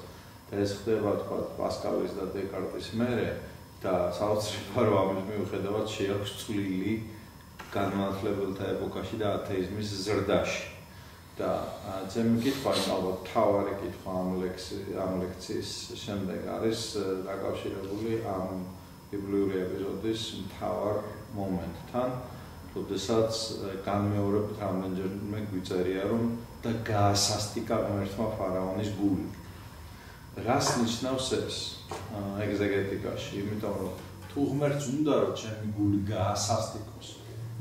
და ეს ხდება თქვა პასკალის და დეკარტის მერე და საოცრება რომ ამის მიუხედავად შეაქვს წვლილი განმანათლებელთა ეპოქაში და ათეიზმის ზრდაში და ძემ კითხვა ალბათ თავარი კითხვა ამ ლექსი ამ ლექციის შემდეგ არის დაკავშირებული ამ ბიბლიური ეპიზოდის მთავარ მომენტთან, როდესაც განმეორებთ რამდენჯერმე გვიწერია, რომ და გაასასტიკა ღმერთმა ფარაონის გული. რას ნიშნავს ეს ეგზეგეტიკაში? იმიტომ რომ თუ ღმერთს უნდა რომ ჩემი გული გაასასტიკოს,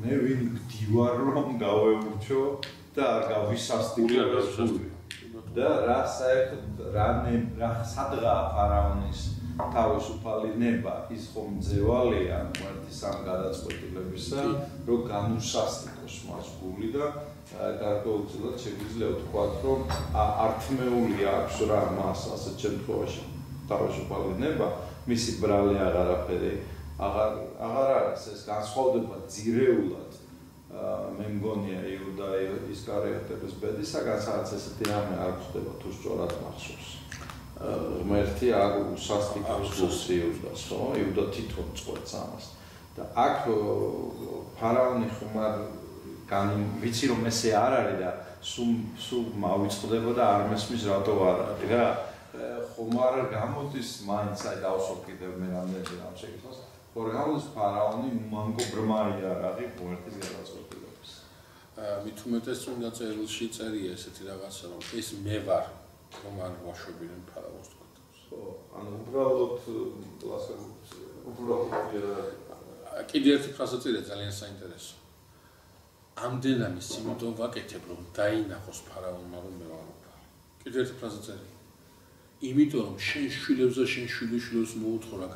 მე ვინ გდივარ რომ გავეურჩო და არ გავისასტიკო და რა საერთოდ რა რა სადღა ფარაონის თავისუფალი ნება ის ხომ ძევალია მარტის ამ გადაწყვეტილებისა რომ განუსასტიკოს მას გული და გარკვეულწილად შეგვიძლია ვთქვა რომ ართმეული აქვს რა მას ასეთ შემთხვევაში თავისუფალი ნება მისი ბრალი აღარაფერი აღარ აღარ არის ეს განსხვავდება ძირეულად მე მგონია იუდა ისკარიოტების ბედისაგან სადაც ესეთი რამე არ ხდება თუ სწორად მახსოვს ღმერთი არ უსასტიკავს ლუსიუსს, ხო? იუდა თვითონ წყვეტს ამას. და აქ ფარაონი ხუმარ გან ვიცი რომ ესე არ არის და სულ სულ მავიწყდება და არ მესმის რატო არ არის რა. ხუმარ გამოდის მაინც აი დავსვათ კიდევ მე რამდენი რამ შეკითხოს. ხომ გამოდის ფარაონი მანგო ბრმაი არ არის ღმერთის გადაწყვეტილების. აა მით უმეტეს უნდა წერილში წერია ესეთი რაღაცა რომ ეს მე ვარ რომ არ ვაშვებინე ფარაონს თქო. ხო, ანუ უბრალოდ ლასა უბრალოდ კიდე ერთი ფრაზა წერია ძალიან საინტერესო. ამდენამი სიმიტო ვაკეთებ რომ დაინახოს ფარაონმა რომ მე ვარ უფალი. კიდე ერთი ფრაზა წერია. იმიტომ რომ შენ შვილებს და შენ შვილიშვილებს მოუთხო რა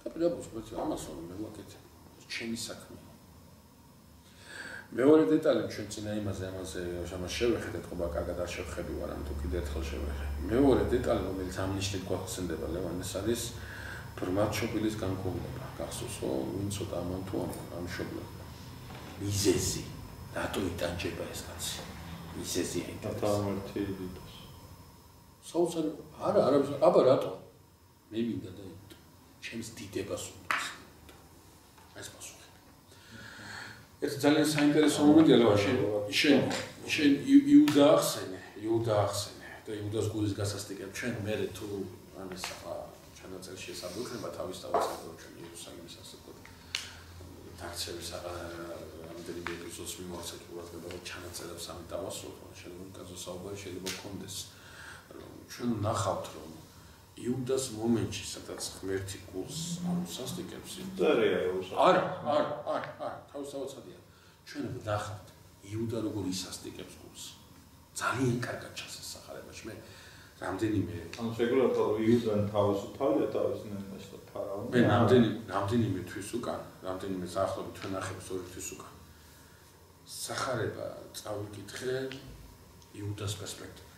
გავაკეთე ეგვიპტეში. და პრინციპი ამას რომ მე ვაკეთე. ჩემი საქმეა. მეორე დეტალი ჩვენ წინა იმაზე ამაზე ამას შევეხედეთ, ხო, კარგად არ შევხედი ვარ, ამ თუ კიდე ერთხელ შევეხედე. მეორე დეტალი, რომელიც ამ ნიშნით გვახსენდება ლევანეს არის ბრმაჩობილის განკურნება. გახსოვს, ხო, ვინ ცოტა ამან თუ ამ შობლებს. მიზეზი, რატო იტანჯება ეს კაცი? მიზეზი და თამერთი დიდოს. საოცარ არა, არა, აბა რატო? მე მინდა და ჩემს დიდებას უნდა. ეს პასუხი. ეს ძალიან საინტერესო მომენტია რა შენ შენ შენ იუდა ახსენე იუდა ახსენე და იუდას გულის გასასტიკებ ჩვენ მე თუ ამის ახლა ჩანაწერში შესაძლოა თავის თავის ჩვენ იერუსალიმის ასაკოდ დარჩევის ამდენი ეპიზოდს მიმოვცეთ ყურადღება რომ ჩანაწერებს ამ დავასრულოთ შენ რომ გასასაუბარი შეიძლება გქონდეს ჩვენ ნახავთ რომ იუდას მომენტში სადაც ღმერთი გულს ამოსასტიკებს. წერია იუსა არა არა არა არა თავისთავადია ჩვენ ვნახავთ იუდა როგორ ისასტიკებს გულს. ძალიან კარგად ჩასასახარებაში მე რამდენიმე ანუ რომ იუდან თავისუფალია თავის ნენაში და ფარაონი მე რამდენი რამდენიმე თვის უკან რამდენიმე საახლობი ჩვენ ნახებს ორი თვის უკან. სახარება წავიკითხე იუდას პერსპექტივა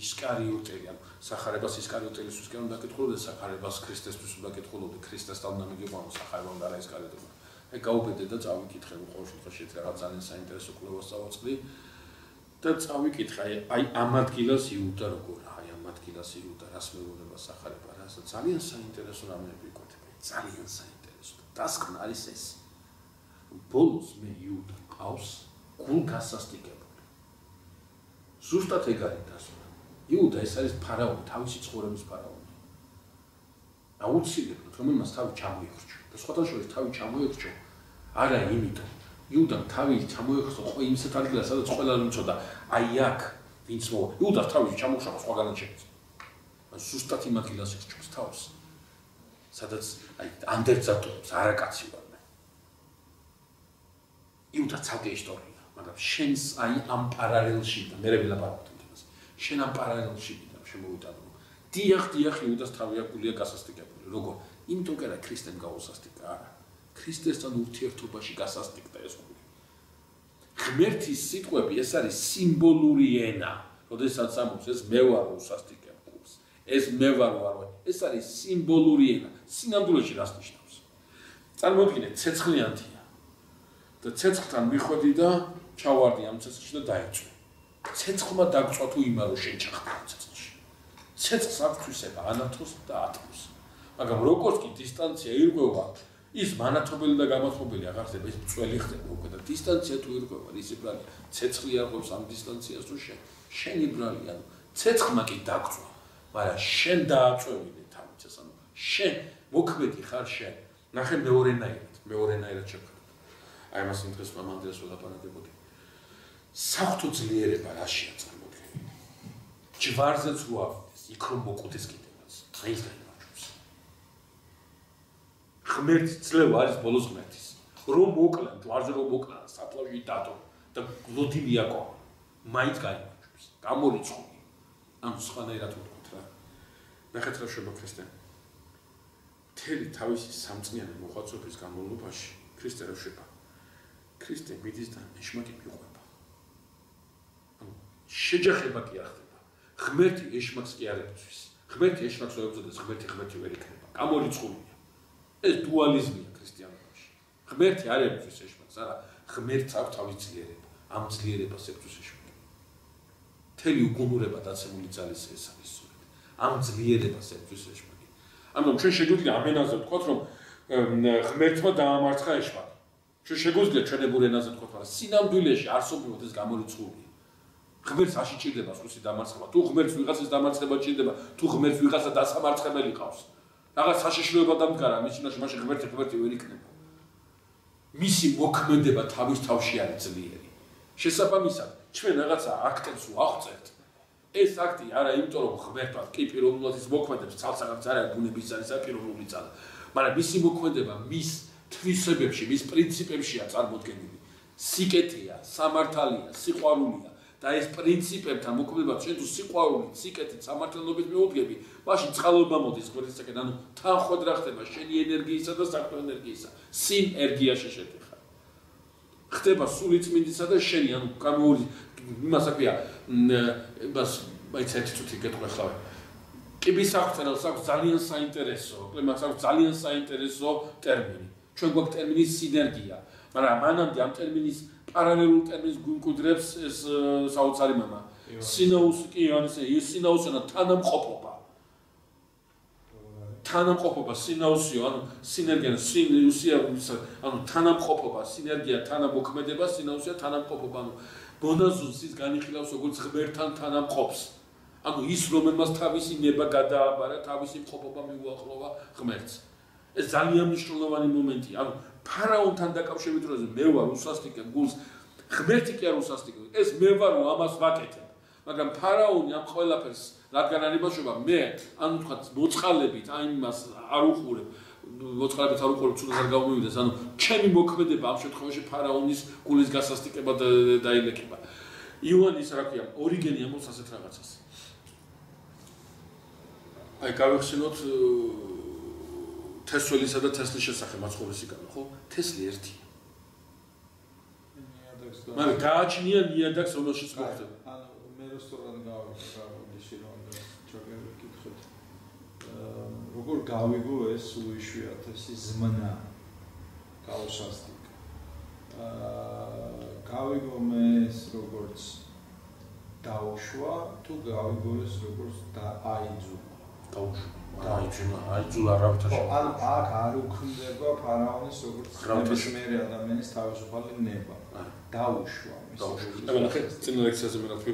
ისკარიოტელი, ანუ სახარებას ისკარიოტელის უსკენ უნდა კითხულობდე, სახარებას ქრისტესთვის უნდა კითხულობდე, ქრისტესთან უნდა მიგიყვანო სახარება უნდა რა ისკარიოტელი. აი გაუბედე და წავიკითხე, ყოველ შემთხვევაში რაღაც ძალიან საინტერესო კვლევას წავაწყდი და წავიკითხე, აი, აი ამ ადგილას იუდა როგორა, აი ამ ადგილას იუდა რას მეუბნება სახარება, რას ძალიან საინტერესო რამეები იკვეთება, ძალიან საინტერესო. დასკნა არის ეს. ბოლოს მე იუდა ყავს გულ გასასტიკებ ზუსტად ეგ არის დასვლა. იუდა ეს არის ფარაონი, თავისი ცხოვრების ფარაონი. აუცილებლად რომ იმას თავი ჩამოიხრჩო. და სხვათა შორის თავი ჩამოიხრჩო. არა იმიტომ. იუდა თავი ჩამოიხრჩო ხო იმისეთ ადგილას, სადაც ყველა მიჩოდა, აი აქ ვინც მო. იუდა თავი ჩამოშავა სხვაგანაც შეეცი. ზუსტად იმ ადგილას იხრჩოს თავს. სადაც აი ანდერძატოს არაკაცი ვარ მე. იუდა ცალკე ისტორია. მაგრამ შენს აი ამ პარალელში და მე ვილაპარაკობ თვითონაც შენ ამ პარალელში და შემოვიტანო. დიახ დიახ იუდას თავი აკულია გასასტიკებული. როგორ? იმიტომ კი არა ქრისტემ გაუსასტიკა არა. ქრისტესთან ურთიერთობაში გასასტიკდა ეს გული. ღმერთის სიტყვები ეს არის სიმბოლური ენა როდესაც ამბობს ეს მე ვარ უსასტიკებ გულს. ეს მე ვარ ვარ. ეს არის სიმბოლური ენა. სინამდვილეში რას ნიშნავს? წარმოიდგინეთ ცეცხლიანთია. და ცეცხლთან მიხვედი და ჩავარდი ამ ცეცხლში და დაიწვი. ცეცხლმა დაგწვა თუ იმარო შენ ჩახდა ამ ცეცხლში. ცეცხლს აქვს თვისება ანათოს და ათმოს. მაგრამ როგორც კი დისტანცია ირღვევა, ის მანათობელი და გამათობელი აღარ ხდება, ის წველი ხდება უკვე და დისტანცია თუ ირღვევა, ის იბრალი ცეცხლი აღობს ამ დისტანციას თუ შენ. შენ იბრალი ანუ ცეცხლმა კი დაგწვა, მაგრამ შენ დააწვევინე თავის ანუ შენ მოქმედი ხარ შენ. ნახე მეორენაირად, მეორენაირად შეფერდ. აი მას იმ დღეს მამანდელს ვლაპარაკებოდი. საფრთხო ძლიერება რაშია წარმოქმნილი. ჯვარზეც უავდეს, იქ რომ მოკვდეს კიდევაც. დღეს დაიმარჯვებს. ღმერთი ძლევა არის ბოლოს ღმერთის. რომ მოკლან, ჯვარზე რომ მოკლან, საფლავში დადო და გლოდინიაკო. მაინც გაიმარჯვებს. გამორიცხული. ამ სხვანაირად ვთქვით რა. ნახეთ რა შევა ქრისტე. თელი თავისი სამწნიანი მოხაწობის განმავლობაში ქრისტე რა შევა. ქრისტე მიდის და ეშმაკი მიყვება. შეჯახება კი არ ხდება. ღმერთი ეშმაკს კი არ ებწვის. ღმერთი ეშმაკს ვერ ებწვის, ღმერთი ღმერთი ვერ იქნება. გამორიცხულია. ეს დუალიზმია ქრისტიანობაში. ღმერთი არ ებწვის ეშმაკს, არა, ღმერთს აქვს თავის ძლიერება. ამ ძლიერებას ებწვის ეშმაკი. თელი უგუნურება დაცემული ძალის ეს არის სწორედ. ამ ძლიერებას ებწვის ეშმაკი. ანუ ჩვენ შეგვიძლია ამენაზე ვთქვათ, რომ ღმერთმა დაამარცხა ეშმაკი. ჩვენ შეგვიძლია ჩვენებურ ენაზე ვთქვათ, მაგრამ სინამდვილეში არსობრივად ეს გამორიცხულია. ღმერთს აში ჭირდება სხვისი დამარცხება. თუ ღმერთს ვიღაცას დამარცხება ჭირდება, თუ ღმერთს ვიღაცა დასამარცხებელი ყავს. რაღაც საშიშროება დამდგარა მის წინაშე, მაშინ ღმერთი ღმერთი ვერ იქნება. მისი მოქმედება თავის თავში არის ძლიერი. შესაბამისად, ჩვენ რაღაცა აქტებს ვახწერთ. ეს აქტი არა იმიტომ რომ ღმერთმა კი პიროვნულად ის მოქმედებს, ცალსაღაც არა ბუნების ძალის აპიროვნული ძალა, მაგრამ მისი მოქმედება მის თვისებებში, მის პრინციპებშია წარმოქმნილი. სიკეთეა, სამართალია, სიყვარულია. და ეს პრინციპებთან მოქმედება ჩვენ თუ სიყვარული, სიკეთით, სამართლიანობით მიუდგები, მაშინ წყალობა მოდის ღმერთისაკენ, ანუ თანხოდ რა ხდება შენი ენერგიისა და საქმე ენერგიისა, სინერგიაში შედიხარ. ხდება სულიწმინდისა და შენი, ანუ გამოული იმას აქვია, იმას მაინც ერთი წუთი გეტყვი ხავე. კიბის აღწერას აქვს ძალიან საინტერესო, კლიმას აქვს ძალიან საინტერესო ტერმინი. ჩვენ გვაქვს ტერმინი სინერგია, მაგრამ მანამდე ამ ტერმინის პარალელურ ტერმინს გვიმკვიდრებს ეს საოცარი მამა. სინაუსი კი არის ეს სინაუსი და თანამყოფობა. თანამყოფობა სინაუსიო, ანუ სინერგია, სინუსია, ანუ თანამყოფობა, სინერგია, თანამოქმედება, სინაუსია, თანამყოფობა, ანუ ბონაზუს ის განიხილავს როგორც ღმერთთან თანამყოფს. ანუ ის რომელმაც თავისი ნება გადააბარა, თავისი მყოფობა მიუახლოვა ღმერთს. ეს ძალიან მნიშვნელოვანი მომენტია. ანუ ფარაონთან დაკავშირებით როზე მე ვარ უსასტიკე გულს ღმერთი კი არ უსასტიკე. ეს მე ვარ ამას ვაკეთებ. მაგრამ ფარაონი ამ ყველაფერს რადგან არ იმაშობა მე ანუ თქვა მოწყალებით აი იმას არ უყურებ. მოწყალებით არ უყურებ თუ არ გამომივიდეს ანუ ჩემი მოქმედება ამ შემთხვევაში ფარაონის გულის გასასტიკება დაილეკება. იოანის რა ქვია ორიგენი ამოს ასეთ რაღაცას. აი გავიხსენოთ თესლისა და თესლის შესახებ მაცხოვრისი გამო, ხო? თესლი ერთი. მაგრამ გააჩნია ნიადაგს რომელშიც მოხდება. ანუ მე რესტორანი გავიქცე რომ ჩოგები კითხეთ. როგორ გავიგო ეს უიშვიათესი ზმნა კაუშასტიკ. აა გავიგო მე ეს როგორც დაუშვა თუ გავიგო ეს როგორც აიძულა. დაუშვა. აი ძულა, აი ძულა რავთაში. ან აქ არ უქმდება ფარაონის როგორც ნებისმიერი ადამიანის თავისუფალი ნება. დაუშვა მის. დაუშვა. აბა ნახე, წინა ლექციაზე მე რათქვი.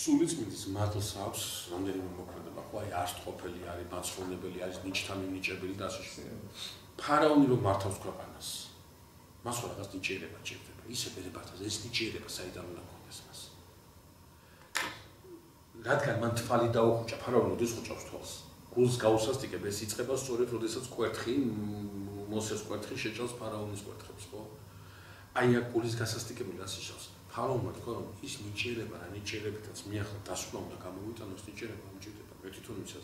სულიც მიდის მადლს აქვს რამდენიმე მოქმედება. ხო აი არც ყოფილი არის, მაცხოვრებელი არის, ნიჭთან ნიჭებელი და ასე შემდეგ. ფარაონი რომ მართავს ქვეყანას. მას ხო რაღაც ნიჭიერება ჭირდება. ისე ბერებათაზე ეს ნიჭიერება საიდან უნდა. რადგან მან თვალი დაუხუჭა ფარაონი დის ხუჭავს თვალს? გულს გაუსასტიკებ ეს იწება სწორედ როდესაც კვერთხი მოსეს კვერთხი შეჭავს ფარაონის კვერთხებს ხო? აი აქ გულის გასასტიკებელი ასე შავს ფარაონმა თქვა რომ ის ნიჭიერება რა ნიჭიერებითაც მიახლა დასვლა უნდა გამოვიტანოს ნიჭიერება მიჭირდება მე თვითონ ვიცი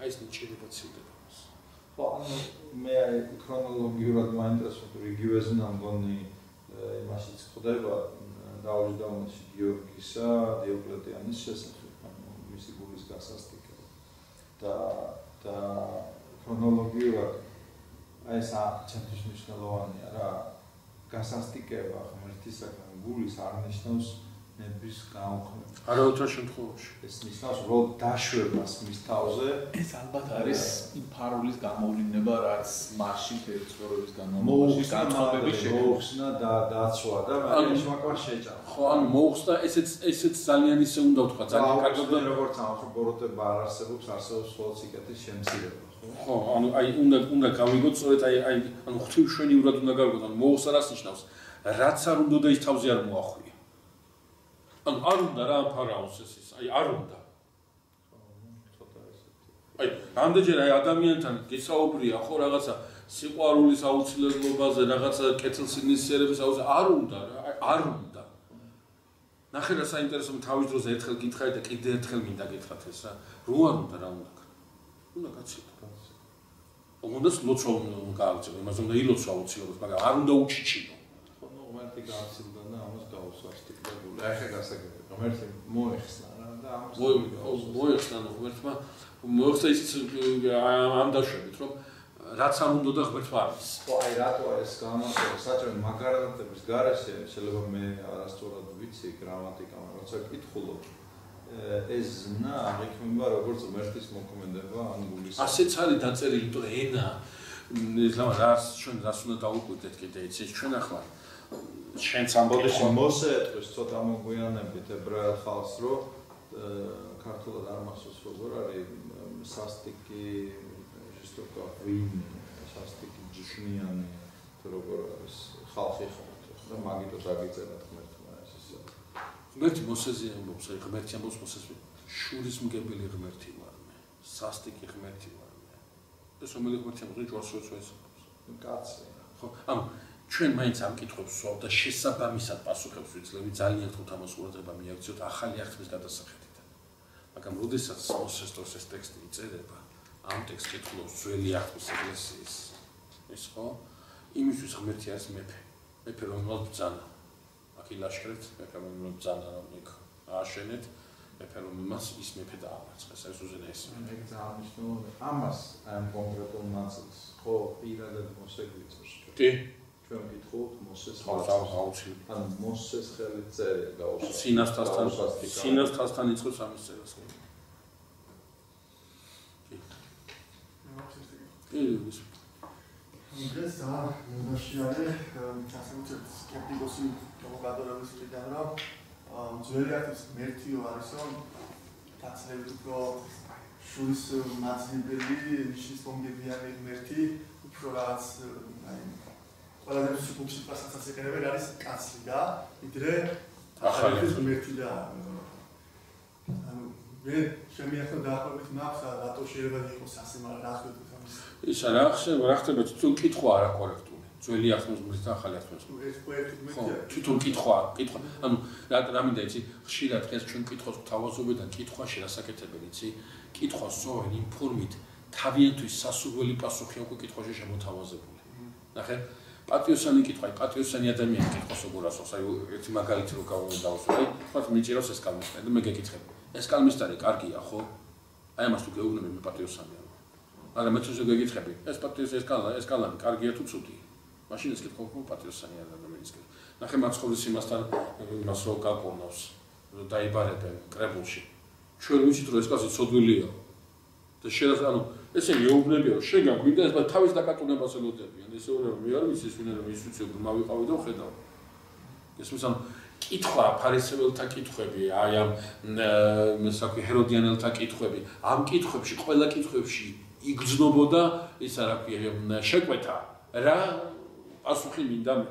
აი ეს ნიჭიერება ცილდება ხო ანუ მე ქრონოლოგიურად მაინტერესებს რიგივე ზნა მგონი იმაშიც ხდება დაუჯდომში გიორგისა დიოკლეტიანის შესახებ მისი გულის გასასტიკება და და ქრონოლოგიურად აი ეს ჩემთვის მნიშვნელოვანია რა გასასტიკება ღმერთისაგან გულის არ ნიშნავს ნების გაუქმება. არავითარ შემთხვევაში. ეს ნიშნავს რომ დაშვებას მის თავზე. ეს ალბათ არის იმ ფარულის გამოვლინება, რაც მაშინ ფერცხოვების განმავლობაში განწყობები შეუხსნა და დაცვა და მაგრამ შემაკვა შეჭა. ხო, ანუ მოუხსნა ესეც ესეც ძალიან ისე უნდა ვთქვა, ძალიან კარგად და როგორც ამხობოროტება არ არსებობს, არსებობს ხოლმე სიკეთის შემცირება. ხო, ანუ აი უნდა უნდა გავიგოთ სწორედ აი აი ანუ ღვთივშენიურად უნდა გავიგოთ, ანუ მოუხსნა რას ნიშნავს? რაც არ უნდა და ის თავზე არ მოახვია. ანუ არ უნდა რა ამ ფარაონს ეს ის აი არ უნდა. აი ამდენჯერ აი ადამიანთან გესაუბრია ხო რაღაცა სიყვარულის აუცილებლობაზე რაღაცა კეთილსინისიერების აუცილებლობაზე არ უნდა რა აი არ უნდა. ნახე რა საინტერესო თავის დროზე ერთხელ გითხარი და კიდე ერთხელ მინდა გითხრათ ეს რა. რო არ უნდა რა უნდა უნდა გაცილო უნდა ლოცვა უნდა გააკეთო იმას უნდა ილოცვა აუცილებლად მაგრამ არ უნდა უჩიჩინო. ხო ნუ მარტი გააცილდა გავუსვასტიკებული. აი ხა გასაგები. ღმერთი მოეხსნა რა და ამას მოეხსნა ღმერთმა მოეხსნა ის ამ დაშვებით რომ რაც არ უნდა და ღმერთმა არის. ხო აი რატო ეს გამოსა საჭირო მაგარატების garaშე შეიძლება მე არასწორად ვიცი გრამატიკა როცა კითხულობ ეს ნა აღიქმება როგორც ღმერთის მოქმედება ან გულის ასეც არის დაწერილი იმიტომ ენა ლამა რას ჩვენ რას უნდა დაუკვირდეთ კიდე იცი ჩვენ ახლა ჩვენც ამბობთ რომ მოსე ეტყვის ცოტა მოგვიანებით ებრაელ ხალხს რომ ქართულად არ მახსოვს როგორ არის სასტიკი ჟესტოკა ვინი სასტიკი ჯიშნიანი თუ როგორ არის ხალხი ხალხ და მაგითო დაგიწერა ღმერთმა ეს ისე ღმერთი მოსეზე ამბობს აი ღმერთი ამბობს მოსეზე შურის მგებელი ღმერთი ვარ მე სასტიკი ღმერთი ვარ მე ეს რომელი ღმერთი ამბობს? ჯვარს როცა ეს კაცი. ხო ანუ ჩვენ მაინც ამ კითხვებს ვსვავ და შესაბამისად პასუხებს ვიძლევი ძალიან თუ თამას ყურადღება მიაქციოთ ახალი აღთქმის გადასახედიდან. მაგრამ როდესაც მოსესტოს ეს ტექსტი იწერება, ამ ტექსტს კითხულობს ძველი აღთქმის ეკლესიის ის ხო? იმისთვის ღმერთი არის მეფე. მეფე რომელსაც ბძანა. აქ ილაშქრეთ, მეფე რომელსაც ბძანა რომ იქ ააშენეთ. მეფე რომელსაც ის მეფე დაამარცხეს, ეს უზენა ეს. ეგ ძალიან მნიშვნელოვანია. ამას ამ კონკრეტულ ნაწილს ხო პირადად მოსე გვიწევს. კი. ჩვენ ვკითხულობთ მოსეს ხალხი. ან მოსეს ხელი წერია გაუსვა. სინასთან სინასთან იწყებს ამის წერას. კი. ეს და ნაში არის ასე უცებ სკეპტიკოსი პროპაგანდაების მხრიდან რომ ძველი აქტის მერტიო არის რომ კაცლები უფრო შუის მასიბელი ნიშის მომგებიანი მერტი უფრო რაც აი ყველაზე სუპუქში პასაცას ეკერებენ არის კაცლი და ვიდრე ახალი მერტი და ანუ მე შემი ახლა დაახლოებით მაქვს რატო შეიძლება იყოს ასე მაგრამ რა ამის ის რა ხდება რა ხდება თვითონ კითხვა არა კორექტული ძველი ახსნის და ახალი ახსნის ეს პროექტი მერტია თვითონ კითხვა კითხვა. ანუ რა რა მინდა იცი? ხშირად დღეს ჩვენ კითხოს თავაზობიდან კითხვაში რასაკეთებელი იცი? კითხვა სწორედ იმ ფორმით თავიანთვის სასურველი პასუხი უკვე კითხვაში შემოთავაზებული. ნახე პატრიოსანი კითხვა, პატრიოსანი ადამიანი კითხოს როგორ ასოს, აი ერთი მაგალითი რო გავდავსო, აი თქვათ მიჭირავს ეს კალმისტარი და მე გეკითხებ. ეს კალმისტარი კარგია, ხო? აი ამას თუ გეუბნები მე პატრიოსანია. მაგრამ მე თუ შეგეკითხები, ეს პატრიოს ეს კალა, ეს კალამი კარგია თუ ცუდია? მაშინ ეს კითხვა ხო პატრიოსანი ადამიანის კითხვა. ნახე მაცხოვრის იმასთან იმას რო გაკონავს, რომ დაიბარებენ კრებულში. ჩვენ ვიცით რომ ეს კაცი ცოდვილია. და შეიძლება ანუ ესენი ეუბნებიან რომ შენ გაგვინდა ეს თავის დაკატუნებას ელოდებიან ესე უნდა რომ მე არ ვიცი ეს ვინ არის ის ვიცი რომ მავიყავი და ხედავ ეს მისამ კითხვა ფარისეველთა კითხვები აი ამ მესაკი ჰეროდიანელთა კითხვები ამ კითხვებში ყველა კითხვებში იგრძნობოდა ისა რა ქვია შეკვეთა. რა პასუხი მინდა მე?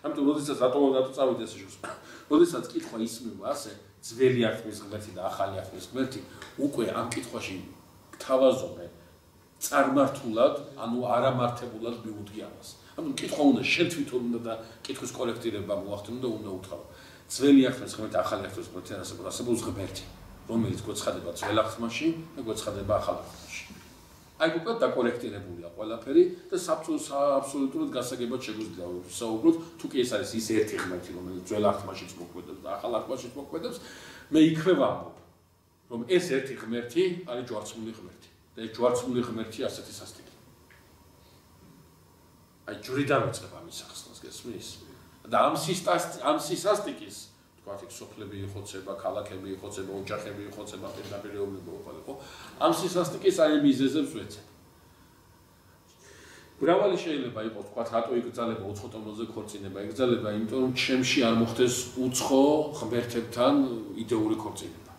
ამიტომ როდესაც რატო რატო წავიდე ეს შეხს როდესაც კითხვა ისმება ასე ძველი აღთქმის ღმერთი და ახალი აღთქმის ღმერთი უკვე ამ კითხვაში თავაზობენ წარმართულად, ანუ არამართებულად მიუდგე ამას. ანუ კითხვა უნდა შენ თვითონ უნდა და კითხვის კოლექტირება მოახდინო და უნდა უთხრა. ძველი ახლის ღმერთი, ახალი ახლის ღმერთი არსებობს, არსებობს ღმერთი, რომელიც გვეცხადება ძველ ახსმაში და გვეცხადება ახალ ახსმაში. აი უკვე დაკოლექტირებულია ყველაფერი და აბსოლუტურად გასაგებად შეგვიძლია საუბროთ, თუ კი ეს არის ის ერთი ღმერთი, რომელიც ძველ ახსმაშიც მოქმედებს და ახალ ახსმაშიც მოქმედებს, მე ვამბობ, რომ ეს ერთი ღმერთი არის ჯვარცმული ღმერთი. და ჯვარცმული ღმერთი ასეთი სასტიკი. აი ჯური დავიწყებ ამის ახსნას გესმის? და ამ სისტას ამ სისტასტიკის თქვა იქ სოფლები იხოცება, ქალაქები იხოცება, ოჯახები იხოცება, პირდაპირეობები ყოფილი ხო? ამ სისტასტიკის აი მიზეზებს ვეცე. ბრავალი შეიძლება იყოს თქვა რატო იგრძალება უცხო ტომოზე ქორწინება, იგრძალება იმიტომ რომ ჩემში არ მოხდეს უცხო ღმერთებთან იდეური ქორწინება.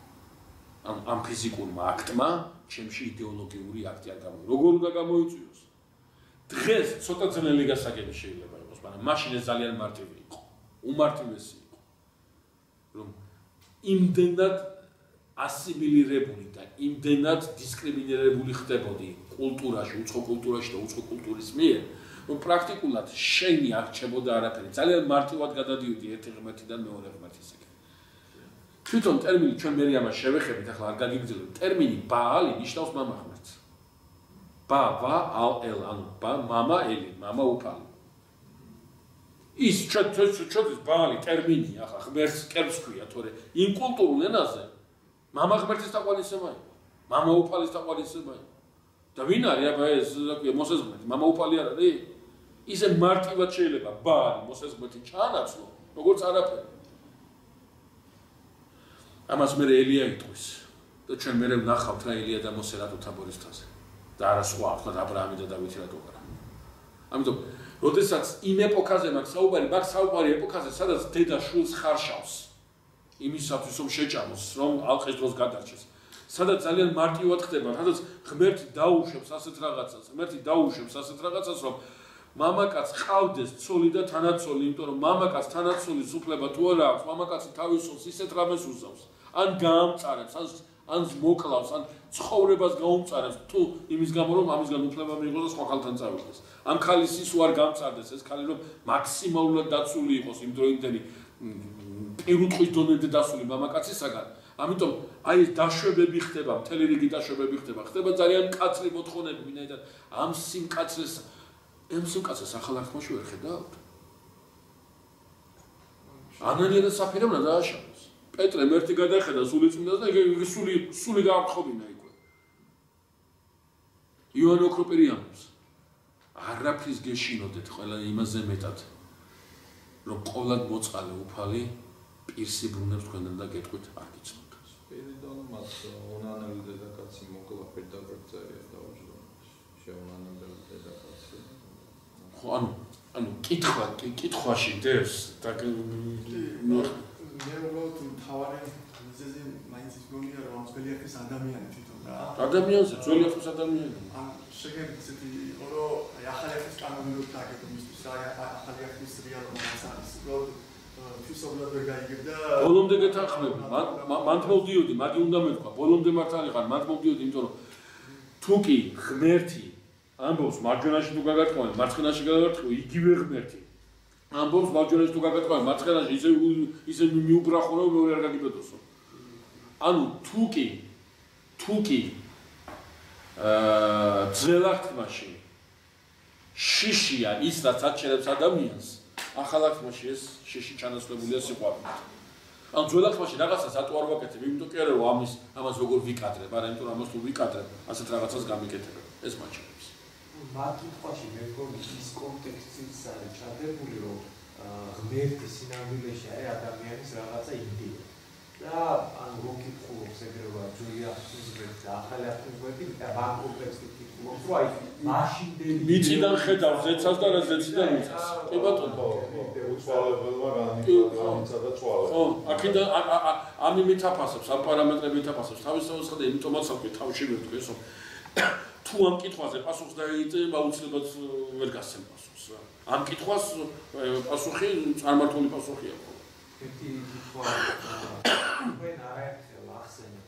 ამ ამ ფიზიკურმა აქტმა ჩემში იდეოლოგიური აქტი არ გამოიწვიოს. როგორ უნდა გამოიწვიოს? დღეს ცოტა ძნელი გასაგები შეიძლება იყოს, მაგრამ მაშინ ეს ძალიან მარტივი იყო. უმარტივესი იყო. რომ იმდენად ასიმილირებული და იმდენად дискრიმინირებული ხდებოდი კულტურაში, უცხო კულტურაში და უცხო კულტურის მიერ, რომ პრაქტიკულად შენი არ ჩებოდა არაფერი. ძალიან მარტივად გადადიოდი ერთი ღმერთიდან მეორე ღმერთისაკენ. თვითონ ტერმინი ჩვენ მე ამას შევეხებით ახლა არ გაგიგრძელებ ტერმინი ბაალი ნიშნავს мама ღმერთს ბავა ალ ელ ანუ ბა мама ელი мама უფალი ის ჩვენ ჩვენ ბაალი ტერმინი ახლა ღმერთს კერპს ქვია თორე იმ კულტურულ ენაზე мама ღმერთის თაყვანისებაა мама უფალის თაყვანისებაა და ვინ არის აბა ეს რა მოსეს ღმერთი мама უფალი არ არის ისე მარტივად შეიძლება ბაალი მოსეს ღმერთი ჩაანაცვლო როგორც არაფერი ამას მე ელია იტყვის. და ჩვენ მე ვნახავთ რა ელია და მოსე რატო თაბორის თაზე და არა სხვა თქვა ა ブラ ამი და დავითი რატო არა. ამიტომ როდესაც იმ ეპოქაზე მაქვს საუბარი მაქვს საუბარი ეპოქაზე სადაც დედა შულს ხარშავს იმისათვის რომ შეჭამოს რომ ალყის დროს გადარჩეს სადაც ძალიან მარტივად ხდება სადაც ღმერთი დაუშვებს ასეთ რაღაცას ღმერთი დაუშვებს ასეთ რაღაცას რომ მამაკაც ყავდეს ცოლი და თანაცოლი იმიტომ რომ მამაკაც თანაცოლის უფლება თუ არა აქვს მამაკაცი თავის სულს ისეთ რამეს უსავს ან გაამწარებს ან ან მოკლავს, ან ცხოვრებას გაუმწარებს თუ იმის გამო რომ ამისგან უფლება მიიღოს და სხვა ხალხთან წავიდეს. ამ ხალის ის უარ გამწარდეს, ეს ხალი რომ მაქსიმალურად დაცული იყოს იმ დროინდელი პირუტყვის დონემდე დასული მამაკაცისაგან. ამიტომ აი ეს დაშვებები ხდება, მთელი რიგი დაშვებები ხდება. ხდება ძალიან კაცრი მოთხოვნები, ვინაიდან ამ სიმკაცრეს ამ სიმკაცრეს ახალ ახმაში ვერ ხედავთ. ანანია და საფირა უნდა დააშავოს. პეტრე მერტი გადახედა სული წმინდას და იგი სული სული გაახრობინა იქვე. იოანე ოქროპერიანს არაფრის გეშინოდეთ ყველა იმაზე მეტად რომ ყოვლად მოწყალე უფალი პირსი ბრუნებს თქვენთან და გეტყვით არ გიცნობთ. პირიდან მას უნანელი დედაკაცი მოკლა პედაგოგწერია დაუჯდა. შეუნანელი დედაკაცი. ხო ანუ ანუ კითხვა კითხვაში დევს და მე უბრალოდ თავარი მიზეზი მაინც ის გონია რომ ძველი ახლის ადამიანი თვითონ რა. ადამიანზე ძველი ახლის ადამიანი. ან შეგები ისეთი იყო რომ აი ახალი ახლის კანონიურად დაგეგმო მისთვის რა ახალი ახლის რეალობას არის უბრალოდ ფისობლად ვერ გაიგებდა. ბოლომდე გეთანხმები. მან მოვდიოდი მაგი უნდა მეთქვა. ბოლომდე მართალი ხარ მან მოვდიოდი იმიტომ რომ თუ კი ღმერთი ამბობს მარჯვენაში თუ გაგატყოვენ მარცხენაში გაგატყოვენ იგივე ღმერთი ამბობს მაჯურეს თუ გაგატყავი მაცხენაში ისე ისე მიუბრახურო მეორე არ გაგიბეთოსო ანუ თუ კი თუ კი აა ძველაქთმაში შიშია ის რაც აჩერებს ადამიანს ახალაქთმაში ეს შიში ჩანაცვლებულია სიყვარულით ან ძველაქთმაში რაღაცას ატო არ ვაკეთებ იმიტომ კი არა რომ ამის ამას როგორ ვიკადრებ არა იმიტომ რომ ამას თუ ვიკადრებ ასეთ რაღაცას გამიკეთებ ეს მაჩერებს მათ კითხვაში მე მგონი ის კონტექსტიც არის ჩადებული რომ ღმერთი სინამდვილეში არის ადამიანის რაღაცა იდეა. და ან როკითხულობს ეგრევა ჯული ახსნით და ახალი ახსნით და მაგ კონტექსტით კითხულობს რომ აი მაშინდელი მიწიდან ხედავს ზეცას და რა ზეციდან მიწას კი ბატონო უცვალებელმა განიცადა ცვალება ხო. აქედან ამ იმით აფასებს ამ პარამეტრებით აფასებს თავისთავად ხდება იმიტომაც აკვი თავში მეთქეს რომ თუ ამ კითხვაზე პასუხს დაიწება, უცლებად ვერ გასცემ პასუხს რა. ამ კითხვას პასუხი წარმართული პასუხია. ერთი კითხვა ვენ არაერთხელ ახსენე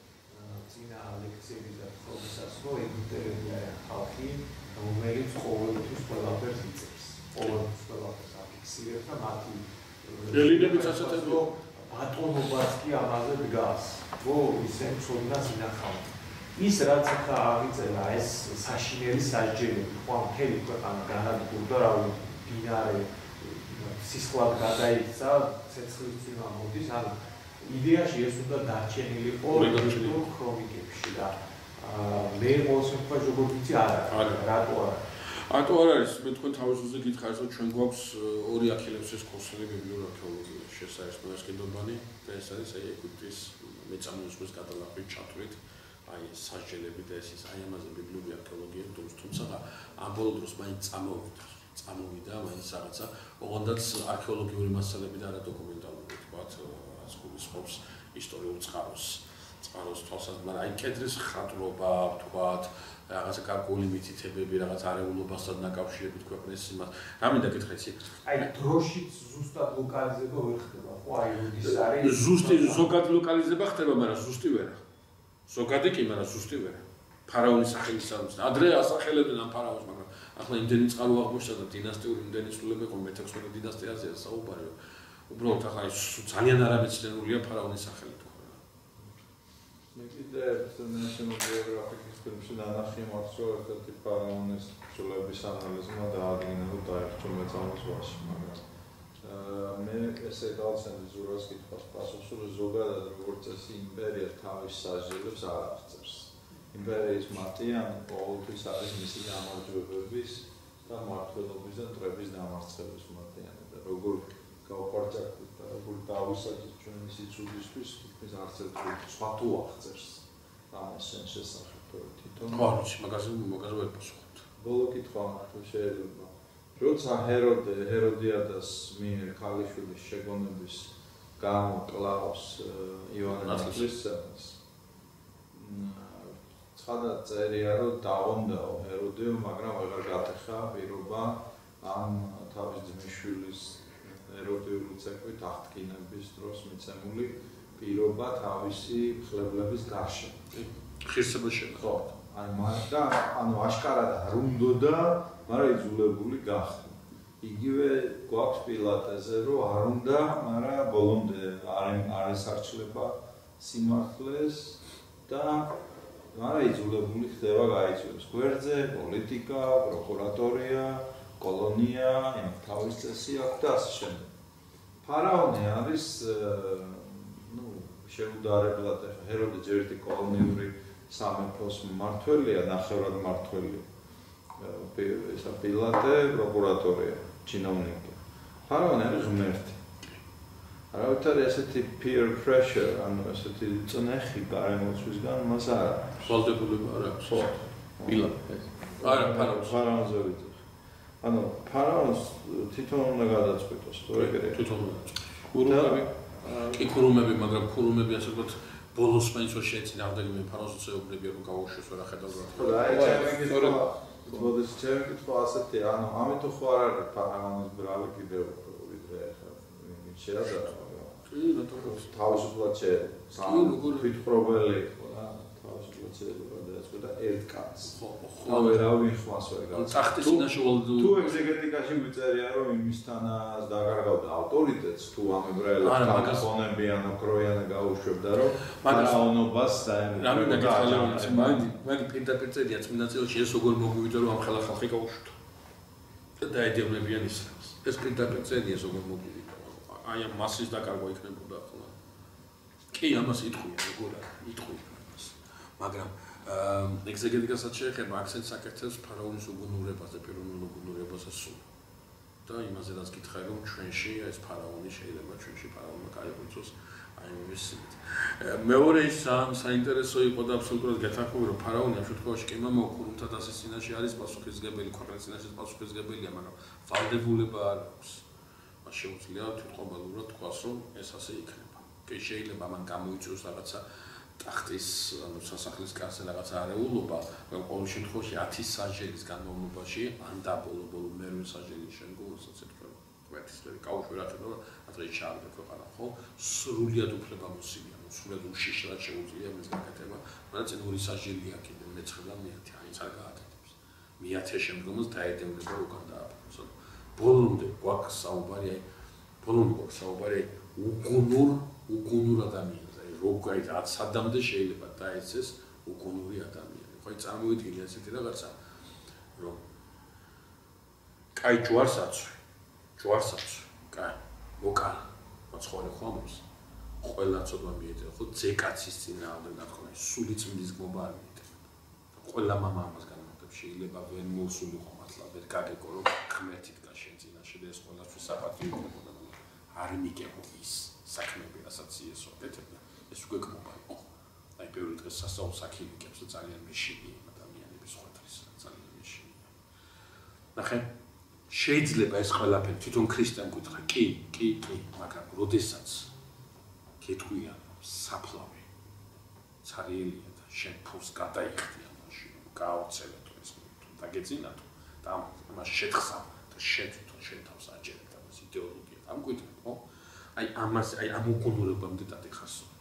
ძინა ლექციები და პროფესორს რო ეგუტერებია ხალხი, რომელიც ყოველთვის ყველაფერს იწევს. ყოველთვის ყველაფერს აფიქსირებს და მათი ელინებიც ასეთებია. ბატონობაც კი ამაზე დგას. ო ისე ცოდნას ინახავთ. ის რაც ახლა აღიწერა ეს საშინელი სასჯელები ხო ამ მთელი ქვეყანა განადგურდა რა დინარე სისხლად გადაიქცა ცეცხლის წინა მოდის ან იდეაში ეს უნდა დარჩენილიყო რეგულარულ ქრონიკებში და მე მოსულფა როგორ ვიცი არა რატო არა ატო არ არის მე თქვენ თავისუფლზე გითხარით რომ ჩვენ გვაქვს ორი აქილევსის კურსელი ბიბლიურ არქეოლოგიაში შესაძლოა ეს კიდობანი და ეს არის აი ეგვიპტის მეწამულობის კატალოგში ჩათვლით აი სასჯელები და ეს ის აი ამაზე ბიბლიური არქეოლოგია თუმცა თუმცა ამ ბოლო დროს მაინც წამოვიდა წამოვიდა მაინც რაღაცა. ოღონდაც არქეოლოგიური მასალები და არა დოკუმენტალური თქვა რაც გულისხმობს ისტორიულ წყაროს წყაროს თვალსაზრისით. მაგრამ აი კედრის ხატრობა თქვა რაღაცა კარგული მითითებები რაღაც არეულობასთან დაკავშირებით ქვეყნის იმას. რა მინდა გითხრით აი დროშიც ზუსტად ლოკალიზება ვერ ხდება ხო? აი როდის არის? ზუსტი ზოგად ლოკალიზება ხდება მაგრამ ზუსტი ვერა ზოგადი კი, მაგრამ ზუსტი ვერა. ფარაონის სახელის სამს. ადრე ასახელებდნენ ამ ფარაონს, მაგრამ ახლა იმდენი წყარო აღმოჩნდა და დინასტიური იმდენი სულები ყო მე-16 დინასტიაზეა საუბარი. უბრალოდ ახლა ის ძალიან არამეცნიერულია ფარაონის სახელი თქვა. მე კიდე ნაციონალურ გეოგრაფიკის ფილმში დანახი მართლა ერთ-ერთი ფარაონის სულების ანალიზმა და აღინიშნა დაერჩო მეცამოს ვაში, მაგრამ მე ესე გავცემ ზურას კითხვას პასუხს რომ ზოგადად როგორც ეს იმპერია თავის საჟელებს არ აღწევს. იმპერიის მარტიან ყოველთვის არის მისი გამარჯვებების და მართლობის და ტრების დამარცხების მარტიანი და როგორ გავყარჭაქვით და როგორ დავისაჯეთ ჩვენი სიცოცხლისთვის ის არც ერთ სხვა თუ აღწევს ამას შესახებ თვითონ ხო მაგაზე მაგაზე ვერ პასუხობთ. ბოლო კითხვა თუ შეიძლება როცა ჰეროდე ჰეროდიადას მიერ ქალიშვილის შეგონების გამო კლაუს ივანე ნათლისმცემელს ცხადა წერია რომ დაონდაო ჰეროდეო მაგრამ აღარ გატეხა პირობა ამ თავის ძმისშვილის ჰეროდიული ცეკვით აღტკინების დროს მიცემული პირობა თავისი ხლებლების გარშემო. ხირსება შენა. ხო. აი მაგდა ანუ აშკარად არ უნდოდა, მაგრამ იძულებული გახდა. იგივე გვაქვს პილატეზე, რომ არ უნდა, მაგრამ ბოლომდე არ არ ესარჩლება სიმართლეს და მაგრამ იძულებული ხდება გაიწვიოს გვერდზე, პოლიტიკა, პროკურატორია, კოლონია, იმ თავის წესი აქვს და ასე შემდეგ. ფარაონი არის ну შეუდარებლად ახლა ჰეროდე ჯერტი კოლონიური სამეფოს მმართველია, ნახევრად მმართველია. ესა პილატე, პროკურატორია, ჩინოვნიკი. ფარაონი არის ღმერთი. არავითარი ესეთი peer pressure, ანუ ესეთი წნეხი გარემოცვისგან მას არ აქვს. ვალდებულება არ აქვს. ხო. პილატე. არა, ფარაონს. ფარაონზე ვიცი. ანუ ფარაონს თვითონ უნდა გადაწყვიტოს, თუ ეგრე. თვითონ. ქურუმები. კი ქურუმები, მაგრამ ქურუმები ასე ვთქვათ ბოლოს მაინც ვერ შეეცინა რამდენიმე ფარაონს უცეობლები რომ გაუშვეს რა ხედავთ. ხო, და აი ჩემი მოდი ჩემი კითხვა ასეთი, ანუ ამიტომ ხო არ არის ფარაონის ბრალი კიდევ ვიდრე ახლა შეაზარა. კი, ბატონო. თავისუფლად შე როგორ თვითპრობელი იყო რა, თავისუფლად შეიძლება და ერთ კაცს. ხო, ხო. ხო, ვერავინ ხმას ვერ გავს. წახტის წინაშე ვალდო. თუ ეგზეგეტიკაში მიწერია რომ იმისთანაც დაგარგავდა ავტორიტეტს თუ ამ ებრაელებს კანონები ან ოკროიანა გაუშვებდა რომ ფარაონობას რამე მეკითხა დაემუქრა. მაგ მაგ პირდაპირ წერია წმინდა წელში ეს როგორ მოგვივიდა რომ ამ ხელა ხალხი გაუშვთო. და დაედევნებიან ისრაელს. ეს პირდაპირ წერია როგორ მოგვივიდა. აი ამ მასის დაკარგვა იქნებოდა ახლა. კი, ამას იტყვია როგორ არის, იტყვია ამას. მაგრამ ეგზეგეტიკასაც შეეხება აქცენტს აკეთებს ფარაონის უგუნურებაზე, პიროვნულ უგუნურებაზე სულ. და იმაზე რაც გითხარი რომ ჩვენში ეს ფარაონი შეიძლება ჩვენში ფარაონმა გაიღვიძოს აი იმის მეორე ის საინტერესო იყო და აბსოლუტურად გეთანხმები რომ ფარაონი ამ შემთხვევაში კი მამა ოქრუმთა დასის წინაშე არის პასუხისგებელი ქვეყნის წინაშე პასუხისგებელია მაგრამ ვალდებულება არ აქვს. მას შეუძლია თვითყობალურად თქვას რომ ეს ასე იქნება. კი შეიძლება მან გამოიწვიოს რაღაცა ტახტის ანუ სასახლის კარზე რაღაც არეულობა, ყოველ შემთხვევაში 10 საჯერის განმავლობაში ან და ბოლო-ბოლო მერვე საჯერის შემდგომ კვეთისლები კაუშვერა თქო, ადრე ჩააგდა ქვეყანა, ხო? სრულიად უფლება მოსილია, სრულიად უშიშრად შეუძლია მის გაკეთება, მაგრამ წინ ორი საჯერია კიდე მეცხრე და მეათე, აი ეს არ გააკეთებს. მეათე შემდგომაც დაედევნება უკან დააფროს. ბოლომდე გვაქვს საუბარი, აი ბოლომდე გვაქვს საუბარი უგუნურ, უგუნურ ადამიანს როგორი რაც სადამდე შეიძლება დაეცეს უკუნური ადამიანი. ხო, წარმოვიდგინე ასეთი რაღაცა, რომ კაი ჯვარსაცვი, ჯვარსაცვი, კაი, მოკა, მოცხორი ხომს. ყველა ცოტა მიეწერა, ხო, ძეკაცის წინააღმდეგ ნახო, სული წმინდის გმობა არ მიეწერა. ყველა мама ამას განმარტებს, შეიძლება ვერ მოსული ხომ მართლა ვერ გაგეკო, რომ ღმერთით გაშენ წინაშე და ეს ყველასთვის საპატიო იქნებოდა. არ მიგებო ის საქმეები, რასაც იესო აკეთებდა. ეს უკვე კმობა იყო. აი პირველ დღეს სასწაულს აქილიკებს და ძალიან მეშინი ადამიანების ხვეთრის ძალიან მეშინი. ნახე შეიძლება ეს ყველაფერი თვითონ ქრისტიან გითხრა, კი, კი, კი, მაგრამ როდესაც კეთქვია საფლავი цаრიელია და შენ ფულს გადაიხდია მაშინ, გაოცელეთ ეს დაგეძინათ და ამას შეთხსა და შენ თვითონ შენ თავს აჯერებ და ეს იდეოლოგია. ამ გითხრა, ხო? აი ამას აი ამ უკუნურებამდე დადიხასო.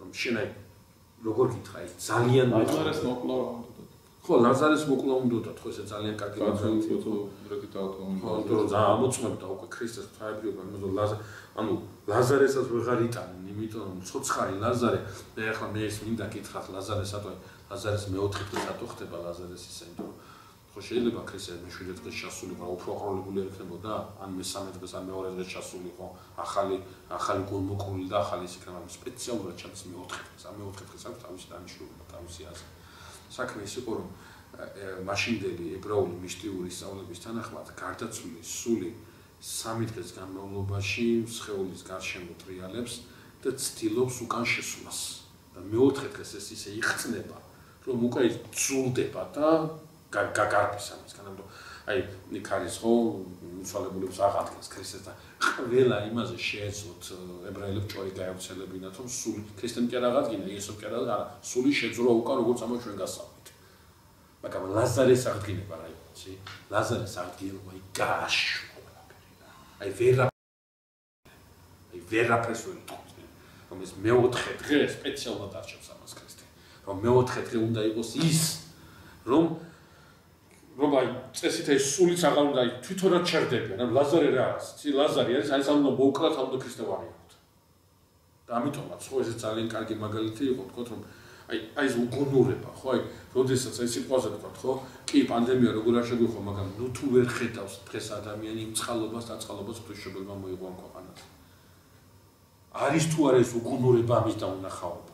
რომ შენ აი როგორ გითხრა აი ძალიან ლაზარეს მოკლა რა უნდა ხო ლაზარეს მოკლა უნდა ხო ესე ძალიან კარგი რაღაცა თუ რეკიტავთ ხო თუ რა ამოწმებდა უკვე ქრისტეს ფაებრიობა იმაზე ლაზარ ანუ ლაზარესაც ვეღარ იტანენ იმიტომ რომ ცოცხალი ლაზარე მე ახლა მე ეს მინდა გითხრა ლაზარესად ლაზარეს მეოთხე დღეს ატო ხდება ლაზარეს ისე იმიტომ რომ ხო შეიძლება ქრისტე მეშვიდე დღეს ჩასულიყო, უფრო აყროლებული ერქნებოდა, ან მესამე დღეს ან მეორე დღეს ჩასულიყო, ახალი ახალი გულმოკლული და ახალი ის იქნება, სპეციალურად ჩადის მეოთხე დღეს, ამ მეოთხე დღეს აქვს თავისი დანიშნულება, თავისი აზრი. საქმე ის იყო, რომ მაშინდელი ებრაული მისტიური სწავლების თანახმად გარდაცვლილი სული სამი დღის განმავლობაში სხეულის გარშემო ტრიალებს და ცდილობს უკან შესვლას. და მეოთხე დღეს ეს ისე იხცნება, რომ უკვე ძულდება და გაგარფის ამის განამდო აი იქ არის ხო მიცვალებულებს აღადგენს ქრისტეს და ყველა იმაზე შეეძლოთ ებრაელებს ჭორი გაევრცელებინათ რომ სულ ქრისტემ კი არ აღადგინა იესო კი არ აღადგინა სული შეძრო უკან როგორც ამ ჩვენ გასავლით მაგრამ ლაზარეს აღდგინება რა იცი ლაზარეს აღდგინება აი გააშვა აი ვერა აი ვერაფერს ვერ თქვი რომ ეს მეოთხე დღე სპეციალურად არჩევს ამას ქრისტე. რომ მეოთხე დღე უნდა იყოს ის რომ რომ აი წესით ეს სულიც აღარ უნდა თვითონაც ჩერდებიან. ან ლაზარე რა არის? ცი ლაზარი არის, აი სამ უნდა მოუკლათ ამ ქრისტე ვარიანტ. და ამიტომაც ხო ეს ძალიან კარგი მაგალითი იყო, თქო რომ აი აი ეს უგუნურება, ხო აი, როდესაც აი სიტყვაზე თქვა, ხო? კი, პანდემია როგორ არ შეგვიხო, მაგრამ ნუ თუ ვერ ხედავს დღეს ადამიანი მწყალობას, დაწყალობას ღვთისმშობელმა მოიგო ამ ქვეყანას. არის თუ არა ეს უგუნურება ამის დაუნახაობა?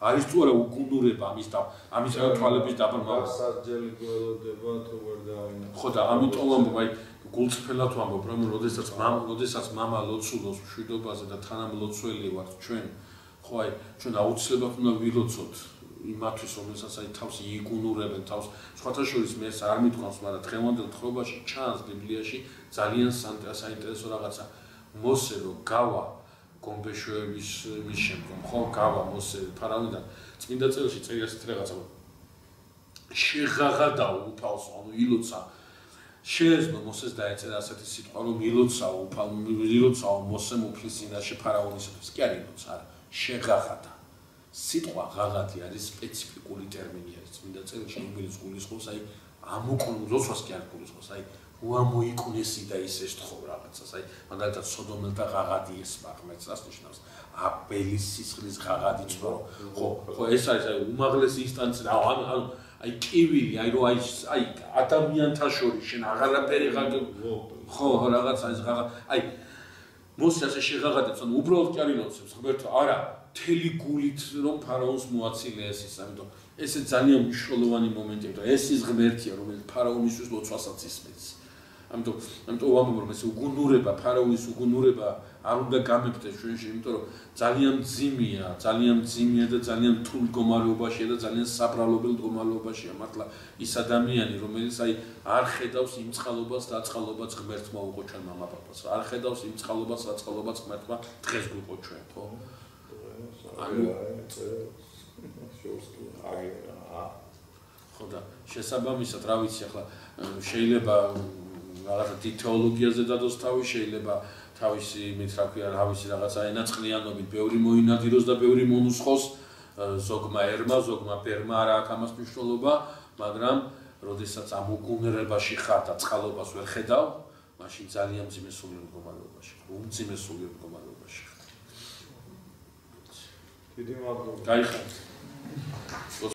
არის თუ არა უგუნურება ამის და ამის თვალების დაბალმა სასჯელი გველოდება თუ ვერ დავინა ხო და ამიტომ ამბობ აი გულწრფელად ვამბობ რომ როდესაც მამა როდესაც მამა ლოცულობს მშვიდობაზე და თანამლოცველი ვართ ჩვენ ხო აი ჩვენ აუცილებლად უნდა ვილოცოთ იმათვის რომელსაც აი თავს იგუნურებენ თავს სხვათა შორის მე ეს არ მithqავს მაგრამ დღევანდელ თხრობაში ჩანს ბიბლიაში ძალიან საინტერესო რაღაცა. მოსე რომ გავა გომბეშვების მის შემდგომ ხო? გავა მოსე ფარავიდან წმინდა წელში წერია ასეთ რაღაცა შეღაღადა უფალს ანუ ილოცა. შეეძლო მოსეს დაეწერა ასეთი სიტყვა რომ ილოცა უფალ ილოცა მოსე მუფლის წინაშე ფარავნისათვის კი არ ილოცა შეღაღადა სიტყვა ღაღადი არის სპეციფიკური ტერმინი არის წმინდა წერილში რომელიც გულისხმობს აი ამოკლუ როცვას კი არ გულისხმობს აი უამოიკუნესი და ის ეს თქო რაღაცას. აი მაგალითად სოდომელთა ღაღადი ეს მაგმეც ასნიშნავს აბელის სისხლის ღაღადი წრო ხო ხო. ეს არის აი უმაღლესი ინსტანცია ანუ ანუ აი კივილი აი რო აი აი ადამიანთა შორის შენ აღარაფერი ღაღ ხო რაღაცა ეს ღაღა აი მოსი ასე შეღაღადებს ანუ უბრალოდ კი არ ილოცებს ღმერთო არა თელი გულით რომ ფარაონს მოაცილეს ის ამიტომ ესე ძალიან მნიშვნელოვანი მომენტია და ეს ის ღმერთია რომელიც ფარაონისთვის ლოცვასაც ისმის ამიტომ ამიტომ ვამბობ რომ ეს უგუნურება, ფარაონის უგუნურება არ უნდა გამეფდეს ჩვენში, იმიტომ რომ ძალიან ძიმია, ძალიან ძიმია და ძალიან რთულ მდგომარეობაშია და ძალიან საბრალობელ მდგომარეობაშია მართლა ის ადამიანი, რომელიც აი არ ხედავს იმ წყალობას, დაწყალობას ღმერთმა უყო ჩვენ მამაპაპას. არ ხედავს იმ წყალობას, დაწყალობას ღმერთმა დღეს გვიყო ჩვენ, ხო? ანუ შორსკი აი ხო და შესაბამისად, რა ვიცი ახლა შეიძლება რაღაცა თეოლოგიაზე დადოს თავი შეიძლება თავისი იმით რა ქვია რა ვიცი რაღაცა ენაწყლიანობით ბევრი მოინადიროს და ბევრი მონუსხოს ზოგმა ერმა ზოგმა პერმა არა აქვს ამას მნიშვნელობა მაგრამ როდესაც ამ უგუნერებაში ხარ და წყალობას ვერ ხედავ მაშინ ძალიან ძიმე სულიერ მდგომარეობაში უმძიმე სულიერ მდგომარეობაში დიდი მადლობა. გაიხარეთ